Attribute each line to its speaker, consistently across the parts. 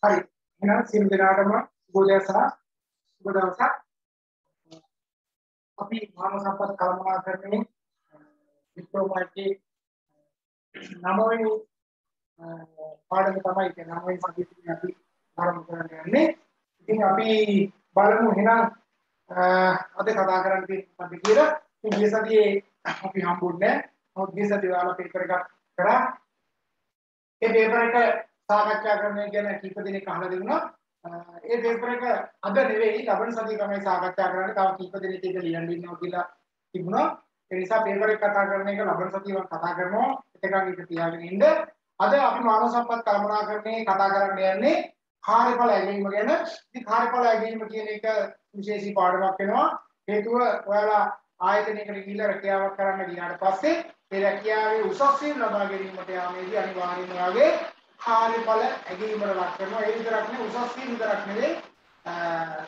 Speaker 1: හරි එහෙනම් සියලු දෙනාටම සුබෝදය සහ සුබ දවසක් අපි මානව සම්පත් කළමනාකරණයේ ඩිප්ලෝමා එකේ නවවෙනි පාඩම තමයි ඒ නවවෙනි සබ්ජෙක්ට් එක අපි ආරම්භ කරන්න යන්නේ. ඉතින් අපි බලමු එහෙනම් අද කතා කරන්න තියෙන්නේ මොකක්ද කියලා. ඉතින් ගිය සතියේ අපි හම්බුන්නේ නැහැ. ගිය සතියේ ඔයාලා පේපර් එකක් කරා. ඒ පේපර් එක සාකච්ඡා කරන්න ගැන කීප දෙනෙක් අහලා දෙන්නා. ඒ පේපර් එක අද නෙවෙයි ලබන සතියේ තමයි සාකච්ඡා කරන්නේ. තව කීප දෙනෙක් ඒක ලියන්න ඉන්නවා කියලා තිබුණා. ඒ නිසා පේපර් එක කතා කරන එක ලබන සතියේ කතා කරනවා. එතකන් ඒක තියාගෙන ඉන්න. අද අපි මානව සම්පත් කළමනාකරණයේ කතා කරන්න යන්නේ කාර්යඵල ඇගීම ගැන. ඉතින් කාර්යඵල ඇගීම කියන එක විශේෂී පාඩමක් වෙනවා. හේතුව ඔයාලා ආයතනයකට ගිහිල්ලා රැකියාවක් කරන්න ගියාට පස්සේ ඒ රැකියාවේ උසස් වීම ලබා ගැනීමට යාමේදී අනිවාර්යයෙන්ම ඔයාගේ කාර්යඵල ඇගීමකට ලක් කරනවා. ඒ විතරක් නෙවෙයි උසස් වීම විතරක් නෙවෙයි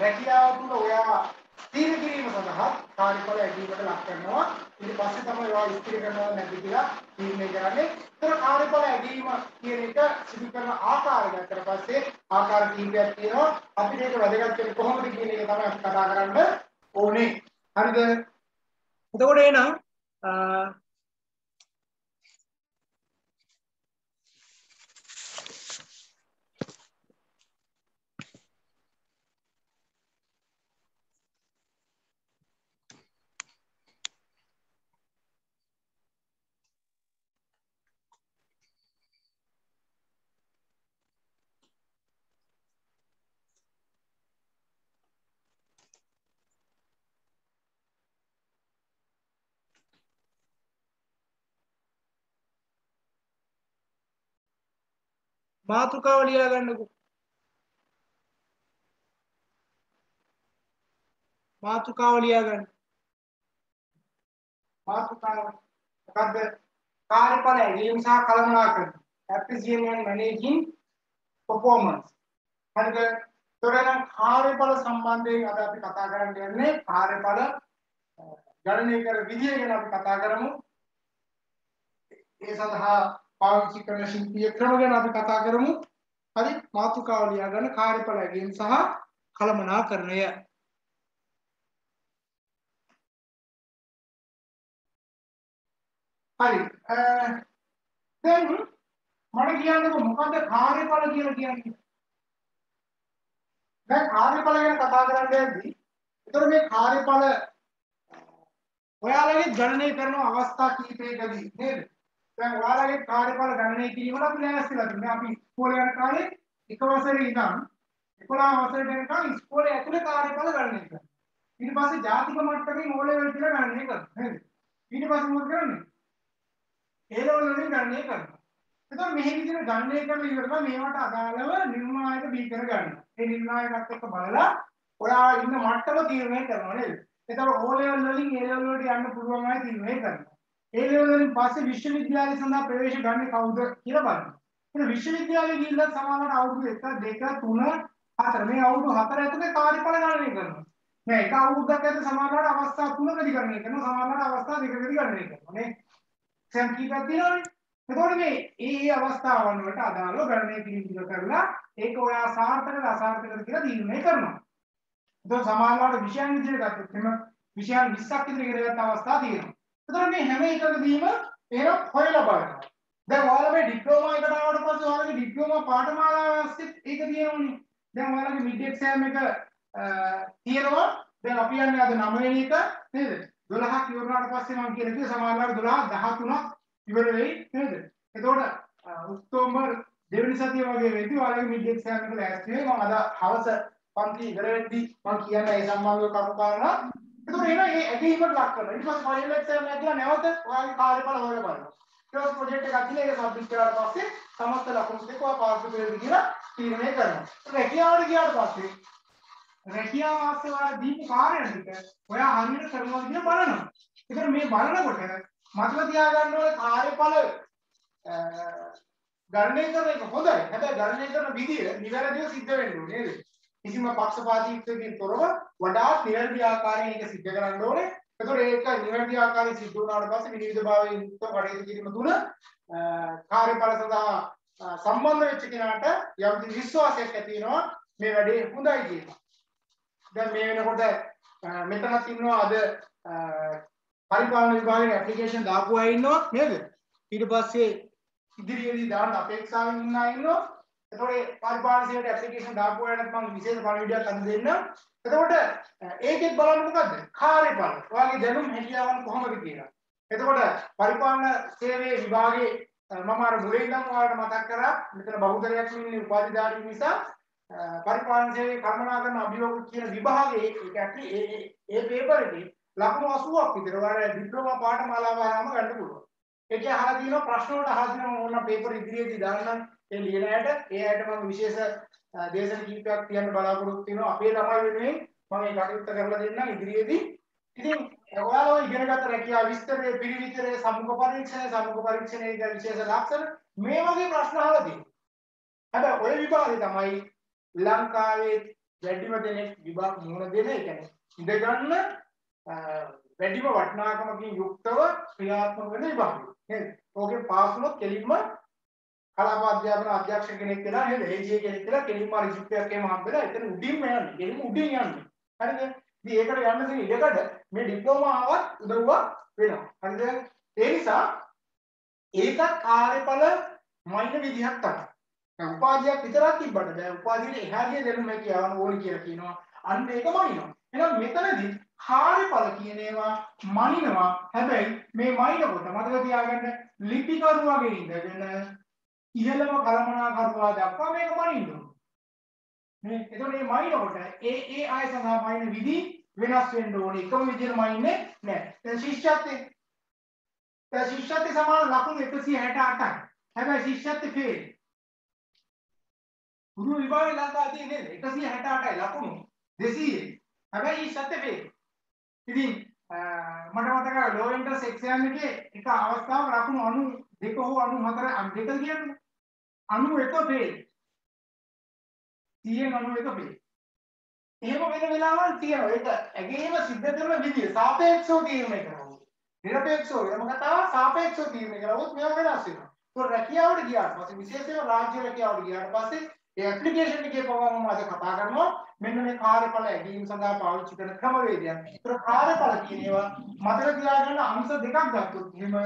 Speaker 1: රැකියාව තුළ ඔයා ස්ථිර කිරීම සඳහා කාර්යඵල ඇගීමකට ලක් කරනවා. ඊට පස්සේ තමයි ඔයා ස්ථිර කරනවා නැද්ද කියලා තීරණය කරන්නේ. ඒතර කාර්යඵල ඇගීම කියන එක සිදු කරන ආකාරය ගත්තට පස්සේ ආකාර කීපයක් තියෙනවා. අපිට ඒක වැදගත් වෙන්නේ කොහොමද කියන එක තමයි අපි කතා කරන්න ඕනේ. හරිද? එතකොට එහෙනම් මාතෘකාව ලියලා ගන්නකෝ. මාතෘකාව ලියා ගන්න. මාතෘකාව මොකද්ද? කාර්යඵල ඇගීම සහ කළමනාකරණ. appreciation and managing performance. හරිද? තොරනම් කාර්යඵල සම්බන්ධයෙන් අද අපි කතා කරන්න යන්නේ කාර්යඵල ගණනය කර විදිය ගැන අපි කතා කරමු. ඒ සඳහා පාවිච්චි කරන ශිල්පීය ක්‍රම ගැන අපි කතා කරමු. හරි මාතෘකාව ලියා ගන්න කාර්යඵල ගැනීම සහ කළමනාකරණය. හරි. දැන් මම කියන්නකො මොකද්ද කාර්යඵල කියලා කියන්නේ? දැන් කාර්යඵල ගැන කතා කරන්න යද්දී එතකොට මේ කාර්යඵල ඔයාලගේ ගණනය කරන අවස්ථා කීපයකදී නේද? දැන් ඔයාලගේ කාර්යඵල ගණනය කිරීමට අපි ලෑස්තිලා තිබුණා. අපි ඉස්කෝලේ යන කාලේ එක වසරේ ඉඳන් 11 වසරට යනකම් ඉස්කෝලේ ඇතුලේ කාර්යඵල ගණනය කරනවා. ඊට පස්සේ ජාතික මට්ටමින් ඕ ලෙවල් කියලා ගණනය කරනවා. නේද? ඊට පස්සේ මොකද කරන්නේ? ඒ ලෙවල් වලින් ගණනය කරනවා. එතකොට මෙහි විදිහට ගණනය කරලා ඉවරලා මේවට අදාළව නිර්ණායක බී කර ගන්නවා. ඒ නිර්ණායකත් එක්ක බලලා ඔයා ඉන්න මට්ටම තීරණය කරනවා නේද? එතකොට ඕ ලෙවල් වලින් ඒ ලෙවල් වලට යන්න පුළුවන් අය තීරණය කරනවා. ඒ ලෙවල් වලින් පස්සේ විශ්වවිද්‍යාලය සඳහා ප්‍රවේශ ගන්න කවුද කියලා බලන්න. එතන විශ්වවිද්‍යාලේ ගිහිල්ලා සමානවට අවුරුදු 1 2 3 4 මේ අවුරුදු 4 ඇතුලේ කාර්යඵල ගණනය කරනවා. මේ එක අවුරුද්දක් ඇතුලේ සමානවට අවස්ථා තුනකදී ගණනය කරනවා සමානවට අවස්ථා දෙකකදී ගණනය කරනවා නේ. සම් කීපයක් තියෙනවනේ. එතකොට මේ ඒ ඒ අවස්ථාවන් වලට අදාළව ගණනය කිරීම කරලා ඒක ඔයා සාර්ථකද අසාර්ථකද කියලා තීරණය කරනවා. එතකොට සමානවට විෂයන් විදිහට ගත්තොත් එම විෂයන් 20ක් විතර ඉගෙන ගන්න අවස්ථා තියෙනවා. එතකොට මේ හැම එකකදීම එහෙනම් හොයලා බලනවා. දැන් ඔයාලා මේ ඩිප්ලෝමා එකට ආවට පස්සේ ඔයාලගේ ඩිප්ලෝමා පාඨමාලාව ඇස්සේ ඒක තියෙනවනේ. දැන් ඔයාලගේ මිඩ් එක්සෑම් එක තියෙනවා. දැන් අපි යන්නේ අද 9 වෙනි එක නේද? 12ක් ඉවරනාට පස්සේ මම කියලා කිව්වා සමානලාට 12 13ක් ඉවර වෙයි නේද? එතකොට ඔක්තෝබර් දෙවෙනි සතිය වගේ වෙද්දී ඔයාලගේ මිඩ් එක්සෑම් එක ලෑස්ති වෙයි. මම අද හවස පන්ති ඉවර වෙද්දී මම කියන්නේ ඒ සම්බන්ධව කරුණු කාරණා එතකොට එනවා මේ ඇදහිීමට ලක් කරනවා. ඊට පස්සේ ෆයිනල් එක්සෑම් එක කියලා නැවත ඔයාගේ කාර්යඵල හොයලා බලනවා. ඊට පස්සේ ප්‍රොජෙක්ට් එක අදින ඒක සබ්මිට් කරාට පස්සේ සමස්ත ලකුණු ටික ඔයා පාස් වෙලද කියලා තීරණය කරනවා. රැකියාවට ගියාට පස්සේ රැකියාව ආස්සේ ඔයාලා දීපු කාර්යය ටික ඔයා හරියට කරනවද කියලා බලනවා. ඒකට මේ බලනකොට මතක තියාගන්න ඕනේ කාර්යඵල ගණනය කරන එක හොඳයි. හැබැයි ගණනය කරන විදිය නිවැරදිව සිද්ධ වෙන්න ඕනේ නේද? කිසිම පක්ෂපාතීත්වයකින් තොරව වඩාත් නිවැරදි ආකාරයෙන් ඒක සිද්ධ කරන්න ඕනේ. එතකොට ඒක නිවැරදි ආකාරයෙන් සිද්ධ වුණාට පස්සේ විනිවිදභාවයෙන් යුක්ත කටයුතු කිරීම තුළ කාර්යඵල සඳහා සම්බන්ධ වෙච්ච කෙනාට යම් කිසි විශ්වාසයක් ඇති වෙනවා මේ වැඩේ හොඳයි කියලා. දැන් මේ වෙනකොට මෙතනත් ඉන්නවා අද පරිපාලන විභාගයේ ඇප්ලිකේෂන් දාපු අය ඉන්නවා නේද? ඊට පස්සේ ඉදිරියේදී දාන්න අපේක්ෂාවෙන් ඉන්න අය ඉන්නවා. එතකොට පරිපාලන සේවයට ඇප්ලිකේෂන් දාපු අයට මම විශේෂ පණිවිඩයක් අද දෙන්නම්. එතකොට ඒකෙත් බලන්න මොකද්ද? කාර්යඵල. ඔයාගේ දැනුම් හැකියාවන් කොහොමද කියලා. එතකොට පරිපාලන සේවයේ විභාගයේ මම අර මුලින් ඉඳන් ඔයාලට මතක් කරා මෙතන බහුතරයක් ඉන්නේ උපාධිධාරී නිසා පරිපාලන සේවයේ කර්මනාකරන අභියෝග කියන විභාගයේ ඒක ඇක්ටි ඒ ඒ පේපර් එකේ ලකුණු 80ක් විතර ඔයාලා ඩිප්ලෝමා පාඨමාලාව ආරම ගන්න පුළුවන්. ඒකේ අහලා තියෙනවා ප්‍රශ්න වලට අහලා තියෙනවා ඕන පේපර් ඉදිරියේදී දාන්නම් ඒ ලියන ඇයට ඒ ඇයට මම විශේෂ දේශන කීපයක් තියන්න බලාපොරොත්තු වෙනවා අපේ ළමයි වෙනුවෙන් මම ඒ කටයුත්ත කරලා දෙන්නම් ඉදිරියේදී. ඉතින් ඔයාලා ඉගෙනගත්ත රැකියාව විස්තරයේ පිළිවිතරයේ සම්මුඛ පරීක්ෂණය සම්මුඛ පරීක්ෂණයේ විශේෂ ලක්ෂණ මේ වගේ ප්‍රශ්න අහලා තියෙනවා. හැබැයි ඔය විභාගේ තමයි ලංකාවේ වැඩිම දෙනෙක් විභාග මුහුණ දෙන ඒ කියන්නේ ඉඳගන්න වැඩිම වටිනාකමකින් යුක්තව ක්‍රියාත්මක වෙන විභාගය. නේද? ඕකේ පාස් වුණොත් කෙලින්ම කලාප අධ්‍යාපන අධ්‍යක්ෂ කෙනෙක් වෙලා නේද? ඒජී කෙනෙක් වෙලා කෙලින්ම රිසිප්ට් එකම හම්බෙලා එතන උඩින්ම යන්නේ. කෙලින්ම උඩින් යන්නේ. හරිද? ඉතින් ඒකට යන්න තියෙන ඉඩකඩ මේ ඩිප්ලෝමා ආවත් උදව්වක් වෙනවා. හරිද? ඒ නිසා ඒකත් කාර්යඵල මයින විදිහක් තමයි. උපාධියක් විතරක් තිබ්බට බෑ. උපාධියට එහා ගිය දෙනුම කියවන ඕනි කියලා කියනවා. අන්න ඒක මනිනවා. එහෙනම් මෙතනදී කාර්යඵල කියන ඒවා මනිනවා. හැබැයි මේ මනිනකොට මතක තියාගන්න ලිපිකරුවාගේ ඉඳගෙන ඉහළම කළමනාකරුවා දක්වා මේක මනින්න ඕනේ. මේ එතකොට මේ මනිනකොට ඒ ඒ ආය සඳහා මනින විදි වෙනස් වෙන්න ඕනේ. එකම විදිහට මනින්නේ නැහැ. දැන් ශිෂ්‍යත්වයේ දැන් ශිෂ්‍යත්වයේ සමාන ලකුණු 168යි. හැබැයි ශිෂ්‍යත්වයේ ෆේල්. ගුරු විභාගයේ ලංකාවේ තියෙන්නේ 168යි ලකුණු 200. හැබැයි ශිෂ්‍යත්වයේ ෆේල්. ඉතින් මට මතකයි ලෝ එන්ට්‍රන්ස් එක්සෑම් එකේ එක අවස්ථාවක ලකුණු 92 හෝ 94 අංක දෙක කියන්නේ 91 ෆේල් 100 91 ෆේල් එහෙම වෙන වෙලාවල් තියෙනවා. ඒක ඇගේම සිද්ධ කරන විදිය. සාපේක්ෂව තීරණය කරනවා. නිරපේක්ෂව වෙනම කතාව සාපේක්ෂව තීරණය කරවොත් මේවා වෙනස් වෙනවා. ඒක රැකියාවට ගියාට පස්සේ විශේෂයෙන්ම රාජ්‍ය රැකියාවට ගියාට පස්සේ ඒ ඇප්ලිකේෂන් එකේ පවම අද කතා කරනවා. මෙන්න මේ කාර්යඵල ඇදීම සඳහා පාවිච්චි කරන ක්‍රමවේදයක්. ඒතර කාර්යඵල කියන ඒවා මතක තියාගන්න අංශ දෙකක් ගත්තොත් එහෙම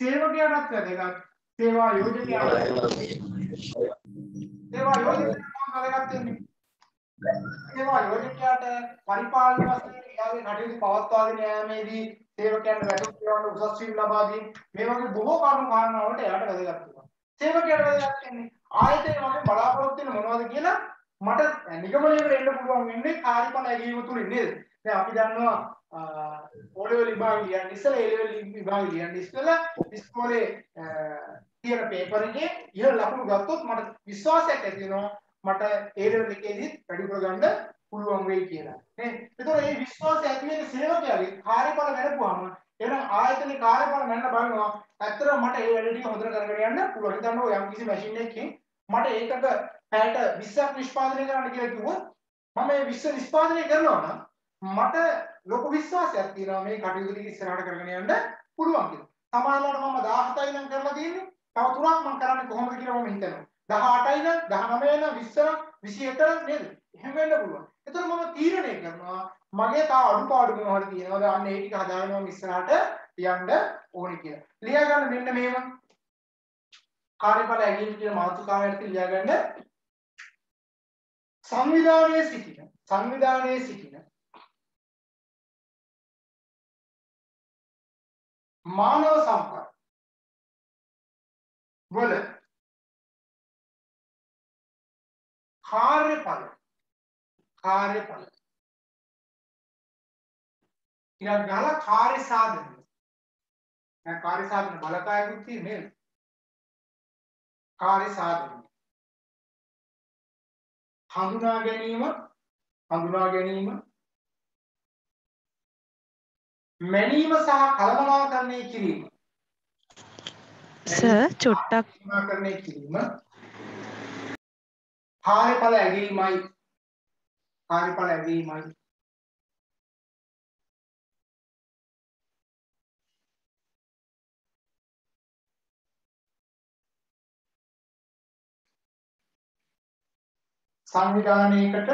Speaker 1: සේවකයාටත් වැදගත්. සේවා යෝජකයාට සේවා යෝජකයාට වැදගත් වෙන්නේ. සේවා යෝජකයාට පරිපාලන වශයෙන් එයාගේ කටයුතු පවත්වාගෙන යාමේදී සේවකයන්ට වැටුප් දෙවන්න උසස් වීම ලබා දීම මේ වගේ බොහෝ කරුණු කාරණා වලට එයාට වැදගත් වෙනවා. සේවකයාට වැදගත් වෙන්නේ ආයතනය වගේ බලාපොරොත්තු වෙන මොනවද කියලා මට නිගමනයකට එන්න පුළුවන් වෙන්නේ කාර්යඵල ඇගීම තුලින් නේද? දැන් අපි දන්නවා O level විභාගය ලියන්න ඉස්සෙල්ලා A level විභාගය ලියන්න ඉස්සෙල්ලා ඉස්කෝලේ තියෙන පේපර් එකේ ඉහළ ලකුණු ගත්තොත් මට විශ්වාසයක් ඇති වෙනවා මට A level එකේදීත් වැඩි කරගන්න පුළුවන් වෙයි කියලා. නේ? ඒතකොට මේ විශ්වාසය ඇති වෙන සේවකයාගේ කාර්යඵල වැඩපුවාම එහෙනම් ආයතනයේ කාර්යඵල නැන්න බලනවා. ඇත්තටම මට ඒ වැඩ ටික හොඳට කරගෙන යන්න පුළුවන්. හිතන්න ඔය යම් කිසි මැෂින් එකකින් මට ඒකක පැයට 20ක් නිෂ්පාදනය කරන්න කියලා කිව්වොත් මම මේ 20 නිෂ්පාදනය කරනවා නම් මට ලොකු විශ්වාසයක් තියෙනවා මේ කටයුතු ටික ඉස්සරහට කරගෙන යන්න පුළුවන් කියලා. සමහරවිට මම 17යි නම් කරලා තියෙන්නේ. තව තුනක් මම කරන්නේ කොහොමද කියලා මම හිතනවා. 18යි නම් 19යි නම් 20 නම් 28 නේද? එහෙම වෙන්න පුළුවන්. එතකොට මම තීරණය කරනවා මගේ තව අඩුපාඩු මොනවද තියෙනවද අන්න ඒ ටික හදාගෙන මම ඉස්සරහට යන්න ඕනේ කියලා. ලියා ගන්න මෙන්න මේව. කාර්යඵල ඇගීම කියන මාතෘකාව යටතේ ලියා ගන්න සංවිධානයේ සිටින සංවිධානයේ සිටින මානව සම්පත් වල කාර්යඵල කාර්යඵල. ඊළඟ ගාලා කාර්ය සාධන. දැන් කාර්ය සාධන බලකායකුත් තියෙන්නේ කාර්ය සාධන. හඳුනා ගැනීම හඳුනා ගැනීම. මැනීම සහ කළමනාකරණය කිරීම.
Speaker 2: සර් චුට්ටක්
Speaker 1: කළමනාකරණය කිරීම කාර්යඵල ඇගීමයි කාර්යඵල ඇගීමයි සංවිධානයකට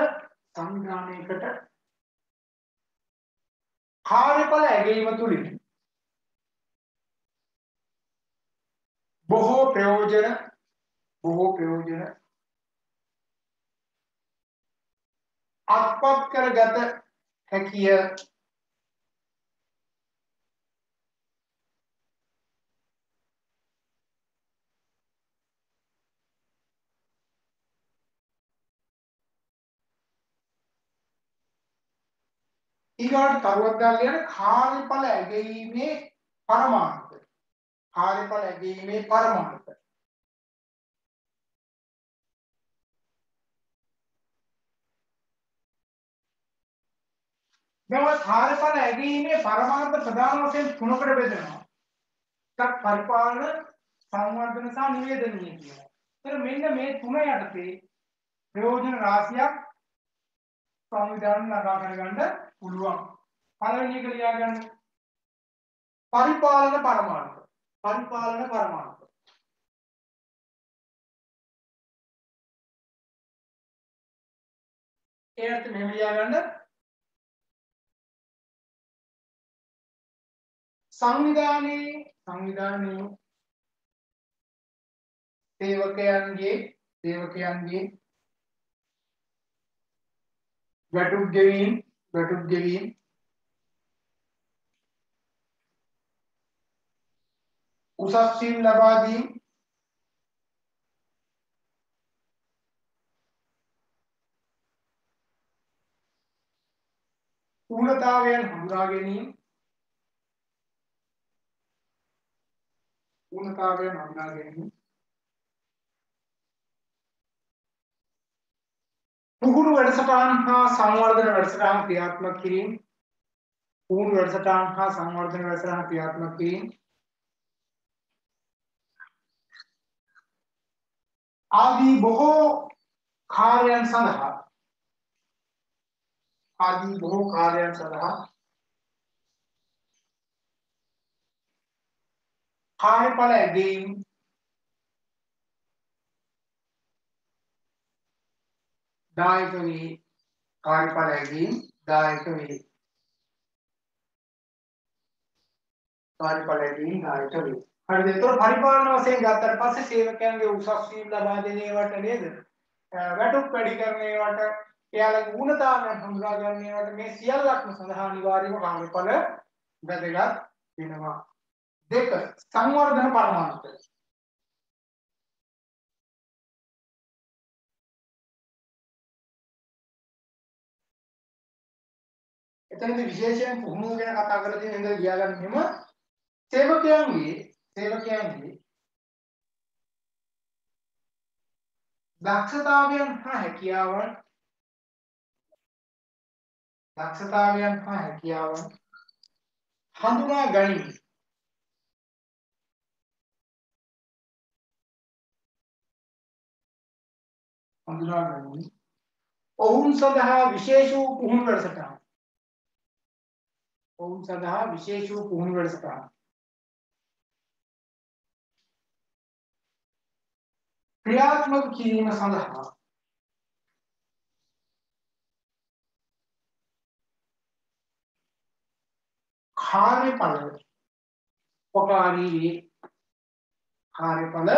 Speaker 1: සංවිධානයකට කාර්යඵල ඇගීම තුලින් බොහෝ ප්‍රයෝජන බොහෝ ප්‍රයෝජන. අත්පත් කරගත හැකිය. ඊගාට තරුවක් දාලා කියන කාර්යඵල ඇගීමේ පරමාර්ථ කාර්යඵල ඇගීමේ පරමාර්ථ දැන් කාර්යඵල ඇගීමේ පරමාර්ථ ප්‍රධාන වශයෙන් තුනකට බෙදෙනවා එකක් පරිපාලන සංවර්ධන සහ නිවේදනීය කියලා. ඒතර මෙන්න මේ තුන යටතේ ප්‍රයෝජන රාශියක් සංවිධානය ළඟා කරගන්න පුළුවන්. පළවෙනි එක ලියා ගන්න. පරිපාලන පරමාර්ථ. පරිපාලන පරමාර්ථ. ඒකට මෙහෙම ලියා ගන්න. සංවිධානයේ සංවිධානයේ සේවකයන්ගේ සේවකයන්ගේ වැටුප් ගෙවීම් වැටුප් ගෙවීම් උසස් වීම් ලබා දීම ඌනතාවයන් හඳුනා ගැනීම ඌනතාවයන් හඳුනා ගැනීම පුහුණු වැඩසටහන් හා සංවර්ධන වැඩසටහන් ක්‍රියාත්මක කිරීම පුහුණු වැඩසටහන් හා සංවර්ධන වැඩසටහන් ක්‍රියාත්මක කිරීම ආදී බොහෝ කාර්යයන් සඳහා ආදී බොහෝ කාර්යයන් සඳහා කාර්යඵල ඇගීම් දායක වේ කාර්යඵල ඇගීම් දායක වේ. කාර්යඵල ඇගීම් දායක වේ හරිද එතකොට පරිපාලන වශයෙන් ගත්තට පස්සේ සේවකයන්ගේ උසස් වීම ලබා දෙන ඒවට නේද? වැටුප් වැඩි කරන ඒවට එයාලගේ ඌනතාවයන් හඳුනා ගන්න ඒවට මේ සියල්ලක්ම සඳහා අනිවාර්යම කාර්යඵල වැදගත් වෙනවා. දෙක සංවර්ධන පරමාර්ථ එතනදී විශේෂයෙන් පුහුණුව ගැන කතා කරලා තියෙන ඉඳලා ගියා ගන්න මෙහෙම සේවකයන්ගේ සේවකයන්ගේ දක්ෂතාවයන් හා හැකියාවන් දක්ෂතාවයන් හා හැකියාවන් හඳුනා ගැනීම හඳුනා ගැනීම ඔවුන් සඳහා විශේෂ වූ පුහුණු වැඩසටහන් ඔවුන් සඳහා විශේෂ වූ පුහුණු වැඩසටහන් ක්‍රියාත්මක කිරීම සඳහා කාර්යඵල උපකාරී වේ. කාර්යඵල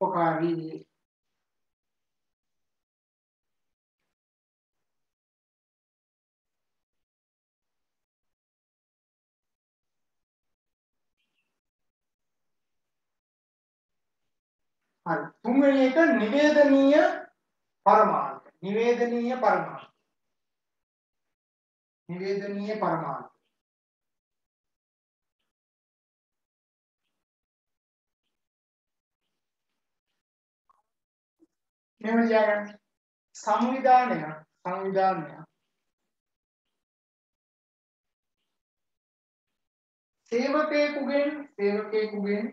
Speaker 1: උපකාරී හරි. තුන්වෙනි එක නිවේදනීය පරමාර්ථ. නිවේදනීය පරමාර්ථ. නිවේදනීය පරමාර්ථ. මෙහෙම ලියගන්න සංවිධානය සංවිධානය. සේවකයෙකුගෙන් සේවකයෙකුගෙන්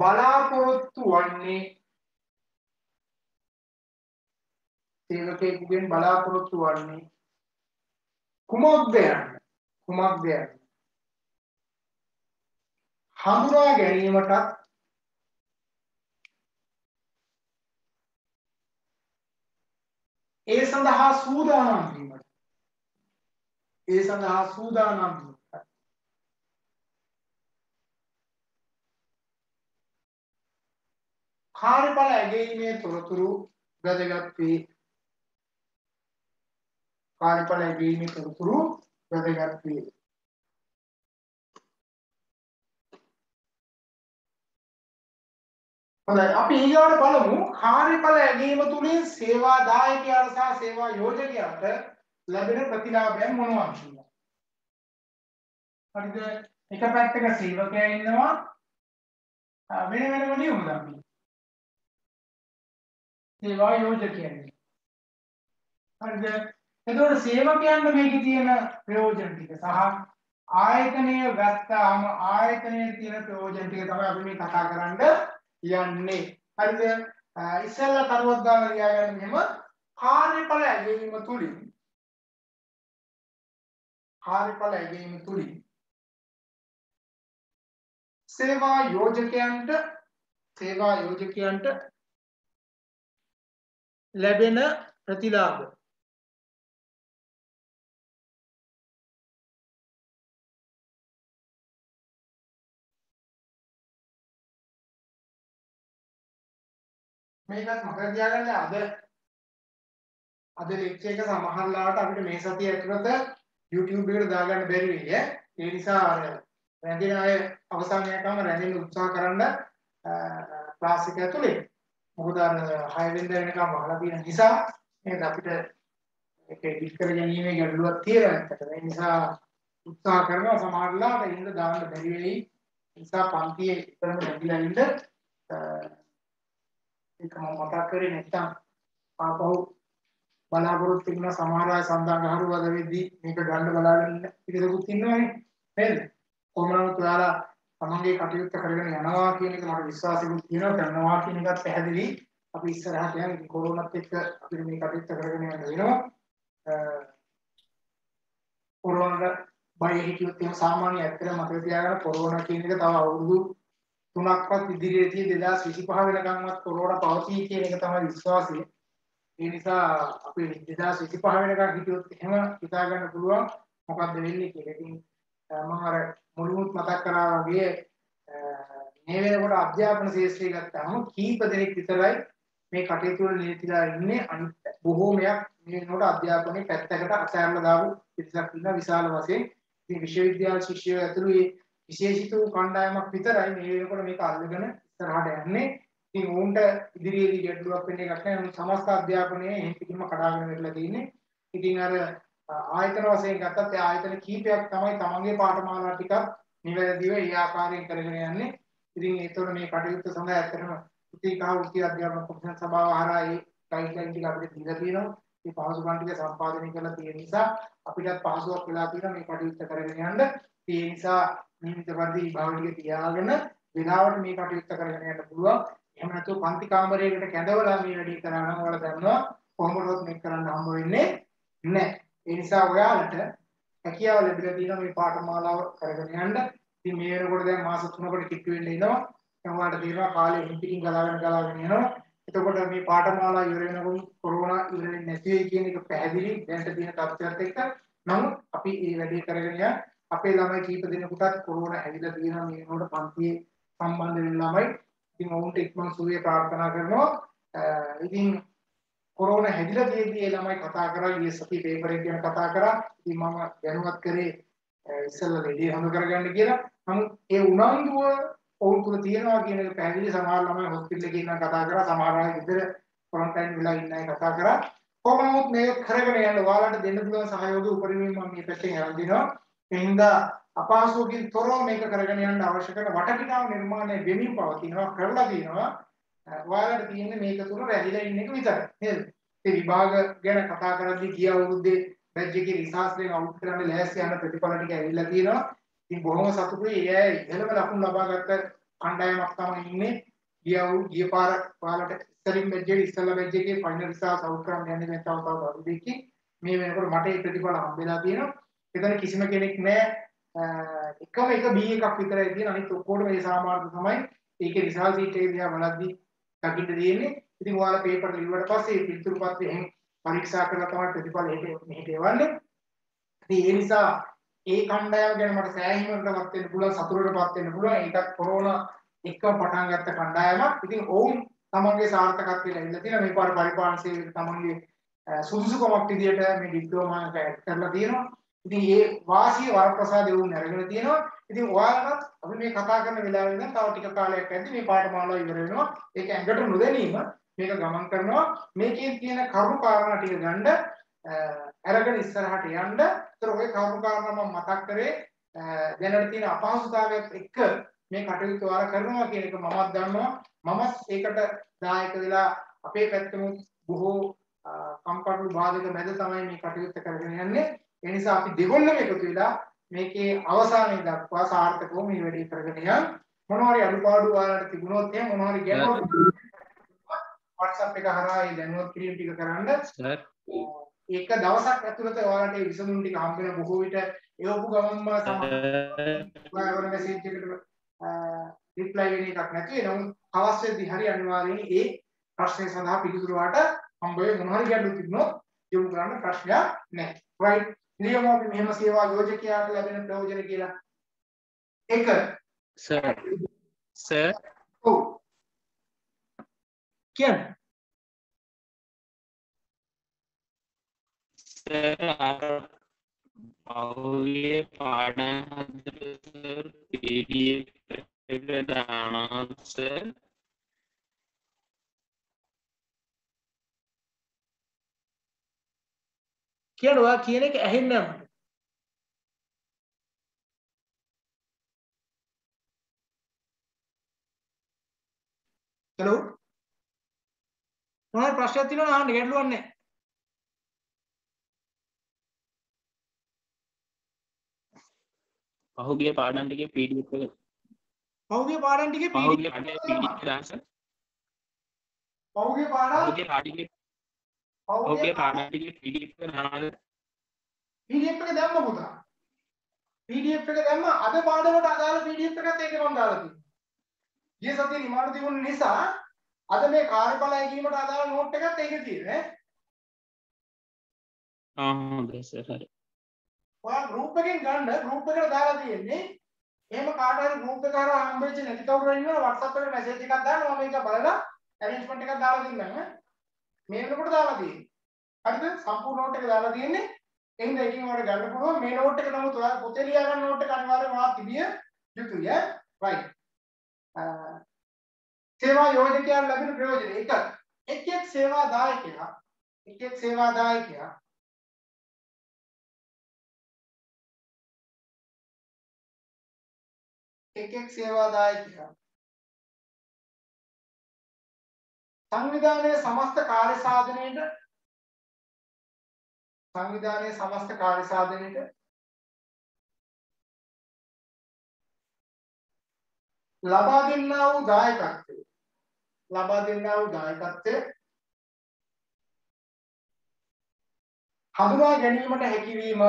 Speaker 1: බලාපොරොත්තු වන්නේ සේවකයෙකුගෙන් බලාපොරොත්තු වන්නේ කුමක්ද යන්න? කුමක්ද යන්න? හඳුනා ගැනීමටත් ඒ සඳහා සූදානම් වීමට. ඒ සඳහා සූදානම් වීම කාර්යඵල ඇගීමේ තොරතුරු වැදගත් වේ කාර්යඵල ඇගීමේ තොරතුරු වැදගත් වේ හොඳයි අපි ඊගාට බලමු කාර්යඵල ඇගීම තුලින් සේවා දායකයාට සහ සේවා යෝජකයාට ලැබෙන ප්‍රතිලාභයන් මොනවද කියලා. හරිද? එක පැත්තක සේවකයා ඉන්නවා වෙන වෙනම නියම අපි. සේවා යෝජකයා ඉන්නවා. හරිද? එතකොට සේවකයන්ට මේකේ තියෙන ප්‍රයෝජන ටික සහ ආයතනය ගත්තාම ආයතනයේ තියෙන ප්‍රයෝජන ටික තමයි අපි මේ කතා කරන්නේ යන්නේ. හරිද? ඉස්සෙල්ලා කරුවක් දාලා ලියාගන්න මෙහෙම කාර්යඵල ඇගීම තුලින් කාර්යඵල ඇගීම තුලින් සේවා යෝජකයන්ට සේවා යෝජකයන්ට ලැබෙන ප්‍රතිලාභ. මේකත් මතක තියාගන්න අද අද ලෙක්චර් එක සමහරලාට අපිට මේ සතිය ඇතුළත YouTube එකට දාගන්න බැරි වෙයි ඈ. ඒ නිසා අර රැඳෙන අය අවසන් යනකම් රැඳෙන්න උත්සාහ කරන්න ක්ලාස් එක ඇතුලේ මොකද අර 6 වෙනිදා වෙනකම් වහලා තියෙන නිසා මේක අපිට ඒක එඩිට් කර ගැනීමේ ගැටලුවක් තියෙනවා. ඇත්තට ඒ නිසා උත්සාහ කරනවා සමහරලාට ඉන්න දාන්න බැරි වෙයි. නිසා පන්තියේ ඉතරම නැගිලා ඉන්න ඒක මම මතක් කරේ නැත්තම් ආපහු බලාපොරොත්තු වෙන සමහර අය සඳහන් අහරුවද වෙද්දී මේක ගන්න බලාගෙන ඉන්න පිටසකුත් ඉන්නවනේ නේද? කොහොමද ඔයාලා තමන්ගේ කටයුත්ත කරගෙන යනවා කියන එක මට විශ්වාසයක් තියෙනවා කරනවා කියන එකත් පැහැදිලි අපි ඉස්සරහට යන ඉතින් කොරෝනාත් එක්ක අපිට මේ කටයුත්ත කරගෙන යන්න වෙනවා කොරෝනාට බය හිටියොත් එහෙම සාමාන්‍ය ඇත්තට මතක තියාගන්න කොරෝනා කියන එක තව අවුරුදු තුනක්වත් ඉදිරියේදී 2025 වෙනකන්වත් කොරෝනා පවතී කියන එක තමයි විශ්වාසය. ඒ නිසා අපි 2025 වෙනකන් හිටියොත් එහෙම හිතා ගන්න පුළුවන් මොකක්ද වෙන්නේ කියලා. ඉතින් මම අර මුලින්ම මතක් කරා වගේ මේ වෙනකොට අධ්‍යාපන ශාස්ත්‍රය ගත්තාම කීප දෙනෙක් විතරයි මේ කටයුතු වල නිරතලා ඉන්නේ අනිත් බොහෝමයක් මේ වෙනකොට අධ්‍යාපනයේ පැත්තකට අසෑරලා දාපු පිරිසක් ඉන්න විශාල වශයෙන් ඉතින් විශ්වවිද්‍යාල ශිෂ්‍යයෝ ඇතුළු විශේෂිත වූ කණ්ඩායමක් විතරයි මේ වෙනකොට මේක අල්ලගෙන ඉස්සරහට යන්නේ. ඉතින් උන්ට ඉදිරියේදී ගැටලුවක් වෙන්න එකක් නැහැ. සමස්ත අධ්‍යාපනයේ එහෙම පිටින්ම කඩාගෙන වෙලා තියෙන්නේ. ඉතින් අර ආයතන වශයෙන් ගත්තත් ඒ ආයතන කීපයක් තමයි තමන්ගේ පාඨමාලා ටිකක් නිවැරදිව ඒ ආකාරයෙන් කරගෙන යන්නේ. ඉතින් ඒතකොට මේ කටයුත්ත සඳහා ඇත්තටම උතිකා උති අධ්‍යාපන කොමිෂන් සභාව හරහා ඒ ගයිඩ්ලයින් ටික අපිට දීලා තියෙනවා. මේ පහසුකම් ටික සම්පාදනය කරලා තියෙන නිසා අපිටත් පහසුවක් වෙලා තියෙනවා මේ කටයුත්ත කරගෙන යන්න. ඒ නිසා නියමිත පරිදි භාවිතය තියාගෙන වෙලාවට මේ කටයුත්ත කරගෙන යන්න පුළුවන්. එහෙම නැත්නම් පන්ති කාමරයකට කැඳවලා මේ වැඩේ කරා නම් ඔයාලා දන්නවා කොහොමදවත් මේක කරන්න හම්බ වෙන්නේ නැහැ. ඒ නිසා ඔයාලට හැකියාව ලැබිලා තියෙනවා මේ පාඨමාලාව කරගෙන යන්න. ඉතින් මේ වෙනකොට දැන් මාස 3කට කිට්ටු වෙන්න ඉනවා. දැන් ඔයාලට තේරෙනවා කාලේ හිම්පිටින් ගලාගෙන ගලාගෙන යනවා. එතකොට මේ පාඨමාලා ඉවර වෙනකොට කොරෝනා ඉවර වෙන්නේ නැති වෙයි කියන එක පැහැදිලි. දැනට තියෙන තත්ත්වයක් එක්ක නමුත් අපි මේ වැඩේ කරගෙන යන්න අපේ ළමයි කීප දෙනෙකුටත් කොරෝනා ඇවිල්ලා තියෙනවා මේ වෙනකොට පන්තියේ සම්බන්ධ වෙන ළමයි. ඉතින් ඔවුන්ට ඉක්මන් සුවය ප්‍රාර්ථනා කරනවා. ඉතින් කොරෝනා හැදිලා තියෙද්දි ඒ ළමයි කතා කරා ඊයේ සති පේපර් එක ගැන කතා කරා. ඉතින් මම දැනුවත් කරේ ඉස්සෙල්ලා ලෙඩේ හොඳ කරගන්න කියලා. නමුත් ඒ උනන්දුව ඔවුන් තුල තියෙනවා කියන එක පැහැදිලි සමහර ළමයි හොස්පිටල් එකේ ඉන්න කතා කරා. සමහර අය විතර ක්වොරන්ටයින් වෙලා ඉන්න අය කතා කරා. කොහොම නමුත් මේක කරගෙන යන්න ඔයාලට දෙන්න පුළුවන් සහයෝගය උපරිමයෙන් මම මේ පැත්තෙන් අරන් දෙනවා. එහින්දා අපහසුකින් තොරව මේක කරගෙන යන්න අවශ්‍ය කරන වටපිටාව නිර්මාණය වෙමින් පවතිනවා කරලා තියෙනවා ඔයාලට තියෙන්නේ මේක තුන රැඳිලා ඉන්න එක විතරයි නේද? ඒ විභාග ගැන කතා කරද්දී ගිය අවුරුද්දේ බැජ් එකේ රිසර්ච් එකෙන් අවුට් කරන්න ලෑස්ති යන ප්‍රතිඵල ටික ඇවිල්ලා තියෙනවා. ඉතින් බොහොම සතුටුයි. ඒ අය ඉහළම ලකුණු ලබා ගත්ත කණ්ඩායමක් තමයි ඉන්නේ. ගිය අවුරුදු ගිය පාර ඔයාලට ඉස්සරින් බැජ් එකේ ඉස්සලා බැජ් එකේ ෆයිනල් රිසර්ච් අවුට් කරන්න යන්නේ නැත්නම් තව තව අවුරුද්දකින්. මේ වෙනකොට මට ඒ ප්‍රතිඵල හම්බෙලා තියෙනවා. එතන කිසිම කෙනෙක් නැහැ එකම එක B එකක් විතරයි තියෙන අනිත් ඔක්කොටම මේ සාමාර්ථ තමයි. ඒකේ රිසල්ට් ෂීට් එක දිහා බලද්දි දකින්න තියෙන්නේ ඉතින් ඔයාලා පේපර් ලිව්වට පස්සේ පිටුරු පත්‍රය එහෙන් පරීක්ෂා කරලා තමයි ප්‍රතිඵල මෙහෙට එවන්නේ. ඉතින් ඒ නිසා ඒ කණ්ඩායම ගැන මට සෑහීමකටපත් වෙන්න පුළුවන් සතුටටපත් වෙන්න පුළුවන්. ඒකත් කොරෝනා එක්කම පටන් ගත්ත කණ්ඩායමක්. ඉතින් ඔවුන් තමන්ගේ සාර්ථකත්වය ලැබිලා තියෙනවා. මේ පාර පරිපාලන සේවයට තමන්ගේ සුදුසුකමක් විදියට මේ ඩිප්ලෝමා එක කරලා තියෙනවා. ඉතින් ඒ වාසිය වරප්‍රසාද වුන් අරගෙන තියෙනවා. ඉතින් ඔයාලටත් අපි මේ කතා කරන වෙලාවෙ ඉඳන් තව ටික කාලයක් ඇද්දි මේ පාඨමාලාව ඉවර වෙනවා. ඒක ඇඟට නොදැනීම මේක ගමන් කරනවා. මේකේ තියෙන කරුණු කාරණා ටික ගන්න අරගෙන ඉස්සරහට යන්න. ඒතර ඔය කරුණු කාරණා මම මතක් කරේ දැනට තියෙන අපහසුතාවයත් එක්ක මේ කටයුතු ඔයාලා කරනවා කියන එක මමත් දන්නවා. මමත් ඒකට දායක වෙලා අපේ පැත්තම බොහෝ කම්කටොළු බාධක මැද තමයි මේ කටයුත්ත කරගෙන යන්නේ. ඒ නිසා අපි දෙගොල්ලම එකතු වෙලා මේකේ අවසානයේ දක්වා සාර්ථකව මේ වැඩේ කරගෙන යන්න. මොනවා හරි අඩුපාඩු ඔයාලට තිබුණොත් එහෙම මොනවා හරි ගැටලු WhatsApp එක හරහා ඒ දැනුවත් කිරීම ටික කරන්න.
Speaker 2: සර්
Speaker 1: ඒක දවසක් ඇතුළත ඔයාලට ඒ විසඳුම් ටික හම්බ වෙන බොහෝ විට එවපු ගමන්ම ඔයාලගේ මැසේජ් එකට රිප්ලයි වෙන එකක් නැති වෙනවා. හවස් වෙද්දි හරි අනිවාර්යයෙන් ඒ ප්‍රශ්නේ සඳහා පිළිතුරු වාට හම්බ වෙයි මොනවා හරි ගැටලු තිබුණොත් යොමු කරන්න ප්‍රශ්නයක් නැහැ. right. නියම අපි මෙහෙම සේවා යෝජකයාට ලැබෙන ප්‍රයෝජන කියලා. එක
Speaker 2: සර් සර්
Speaker 1: ඔව්. කියන්න.
Speaker 2: සර් අර පහුගිය පාඩම් හදලා සර් PDF එක දානවා සර්
Speaker 1: කියන්න ඔයා කියන එක ඇහෙන්නේ නැහැ මට. හලෝ මොනවද ප්‍රශ්නයක් තියෙනවද? අහන්න ගැටලුවක් නැහැ.
Speaker 2: පහුගිය පාඩම් ටිකේ PDF එක.
Speaker 1: පහුගිය පාඩම් ටිකේ
Speaker 2: පහුගිය පාඩම් PDF එක දාන්න. සර්
Speaker 1: පහුගිය පාඩම්?
Speaker 2: පහුගිය පාඩම් පහුගිය පාඩම් PDF එක
Speaker 1: PDF එක දැම්ම පුතා. PDF එක දැම්ම අද පාඩමට අදාළ PDF එකත් ඒකේ මම දාලා තියෙනවා. ගිය සතියේ නිමාඩු තිබුණ නිසා අද මේ කාර්යඵල ඇගීමට අදාළ නෝට් එකත් ඒකේ තියෙන්නේ.
Speaker 2: ආ හොඳයි සර් හරි
Speaker 1: ඔයා ගෲප් එකෙන් ගන්න ගෲප් එකට දාලා තියෙන්නේ. එහෙම කාට හරි ගෲප් එක හරහා හම්බෙච්ච නැති කවුරු හරි ඉන්නවා WhatsApp එකට මැසේජ් එකක් දාන්න මම මේක බලලා ඇරේන්ජ්මන්ට් එකක් දාලා දෙන්නම්. මේ වෙනකොට දාලා තියෙන්නේ. හරිද? සම්පූර්ණ නෝට් එක දාලා තියෙන්නේ. එහෙනම් එකකින් ඔයාලට ගන්න පුළුවන් මේ නෝට් එක නමුත් ඔයාලා පොතේ ලියා ගන්න නෝට් එක අනිවාර්යයෙන්ම ඔයා තිබිය යුතුයි ඈ. right. සේවා යෝජකයන් ලැබෙන ප්‍රයෝජන එක එක් එක් සේවා දායකයා එක් එක් සේවා දායකයා එක් එක් සේවා දායකයා සංවිධානයේ සමස්ත කාර්ය සාධනයේට සංවිධානයේ සමස්ත කාර්ය සාධනයේට ලබා දෙන්නා වූ දායකත්වය. ලබා දෙන්නා වූ දායකත්වය හඳුනා ගැනීමට හැකියවීම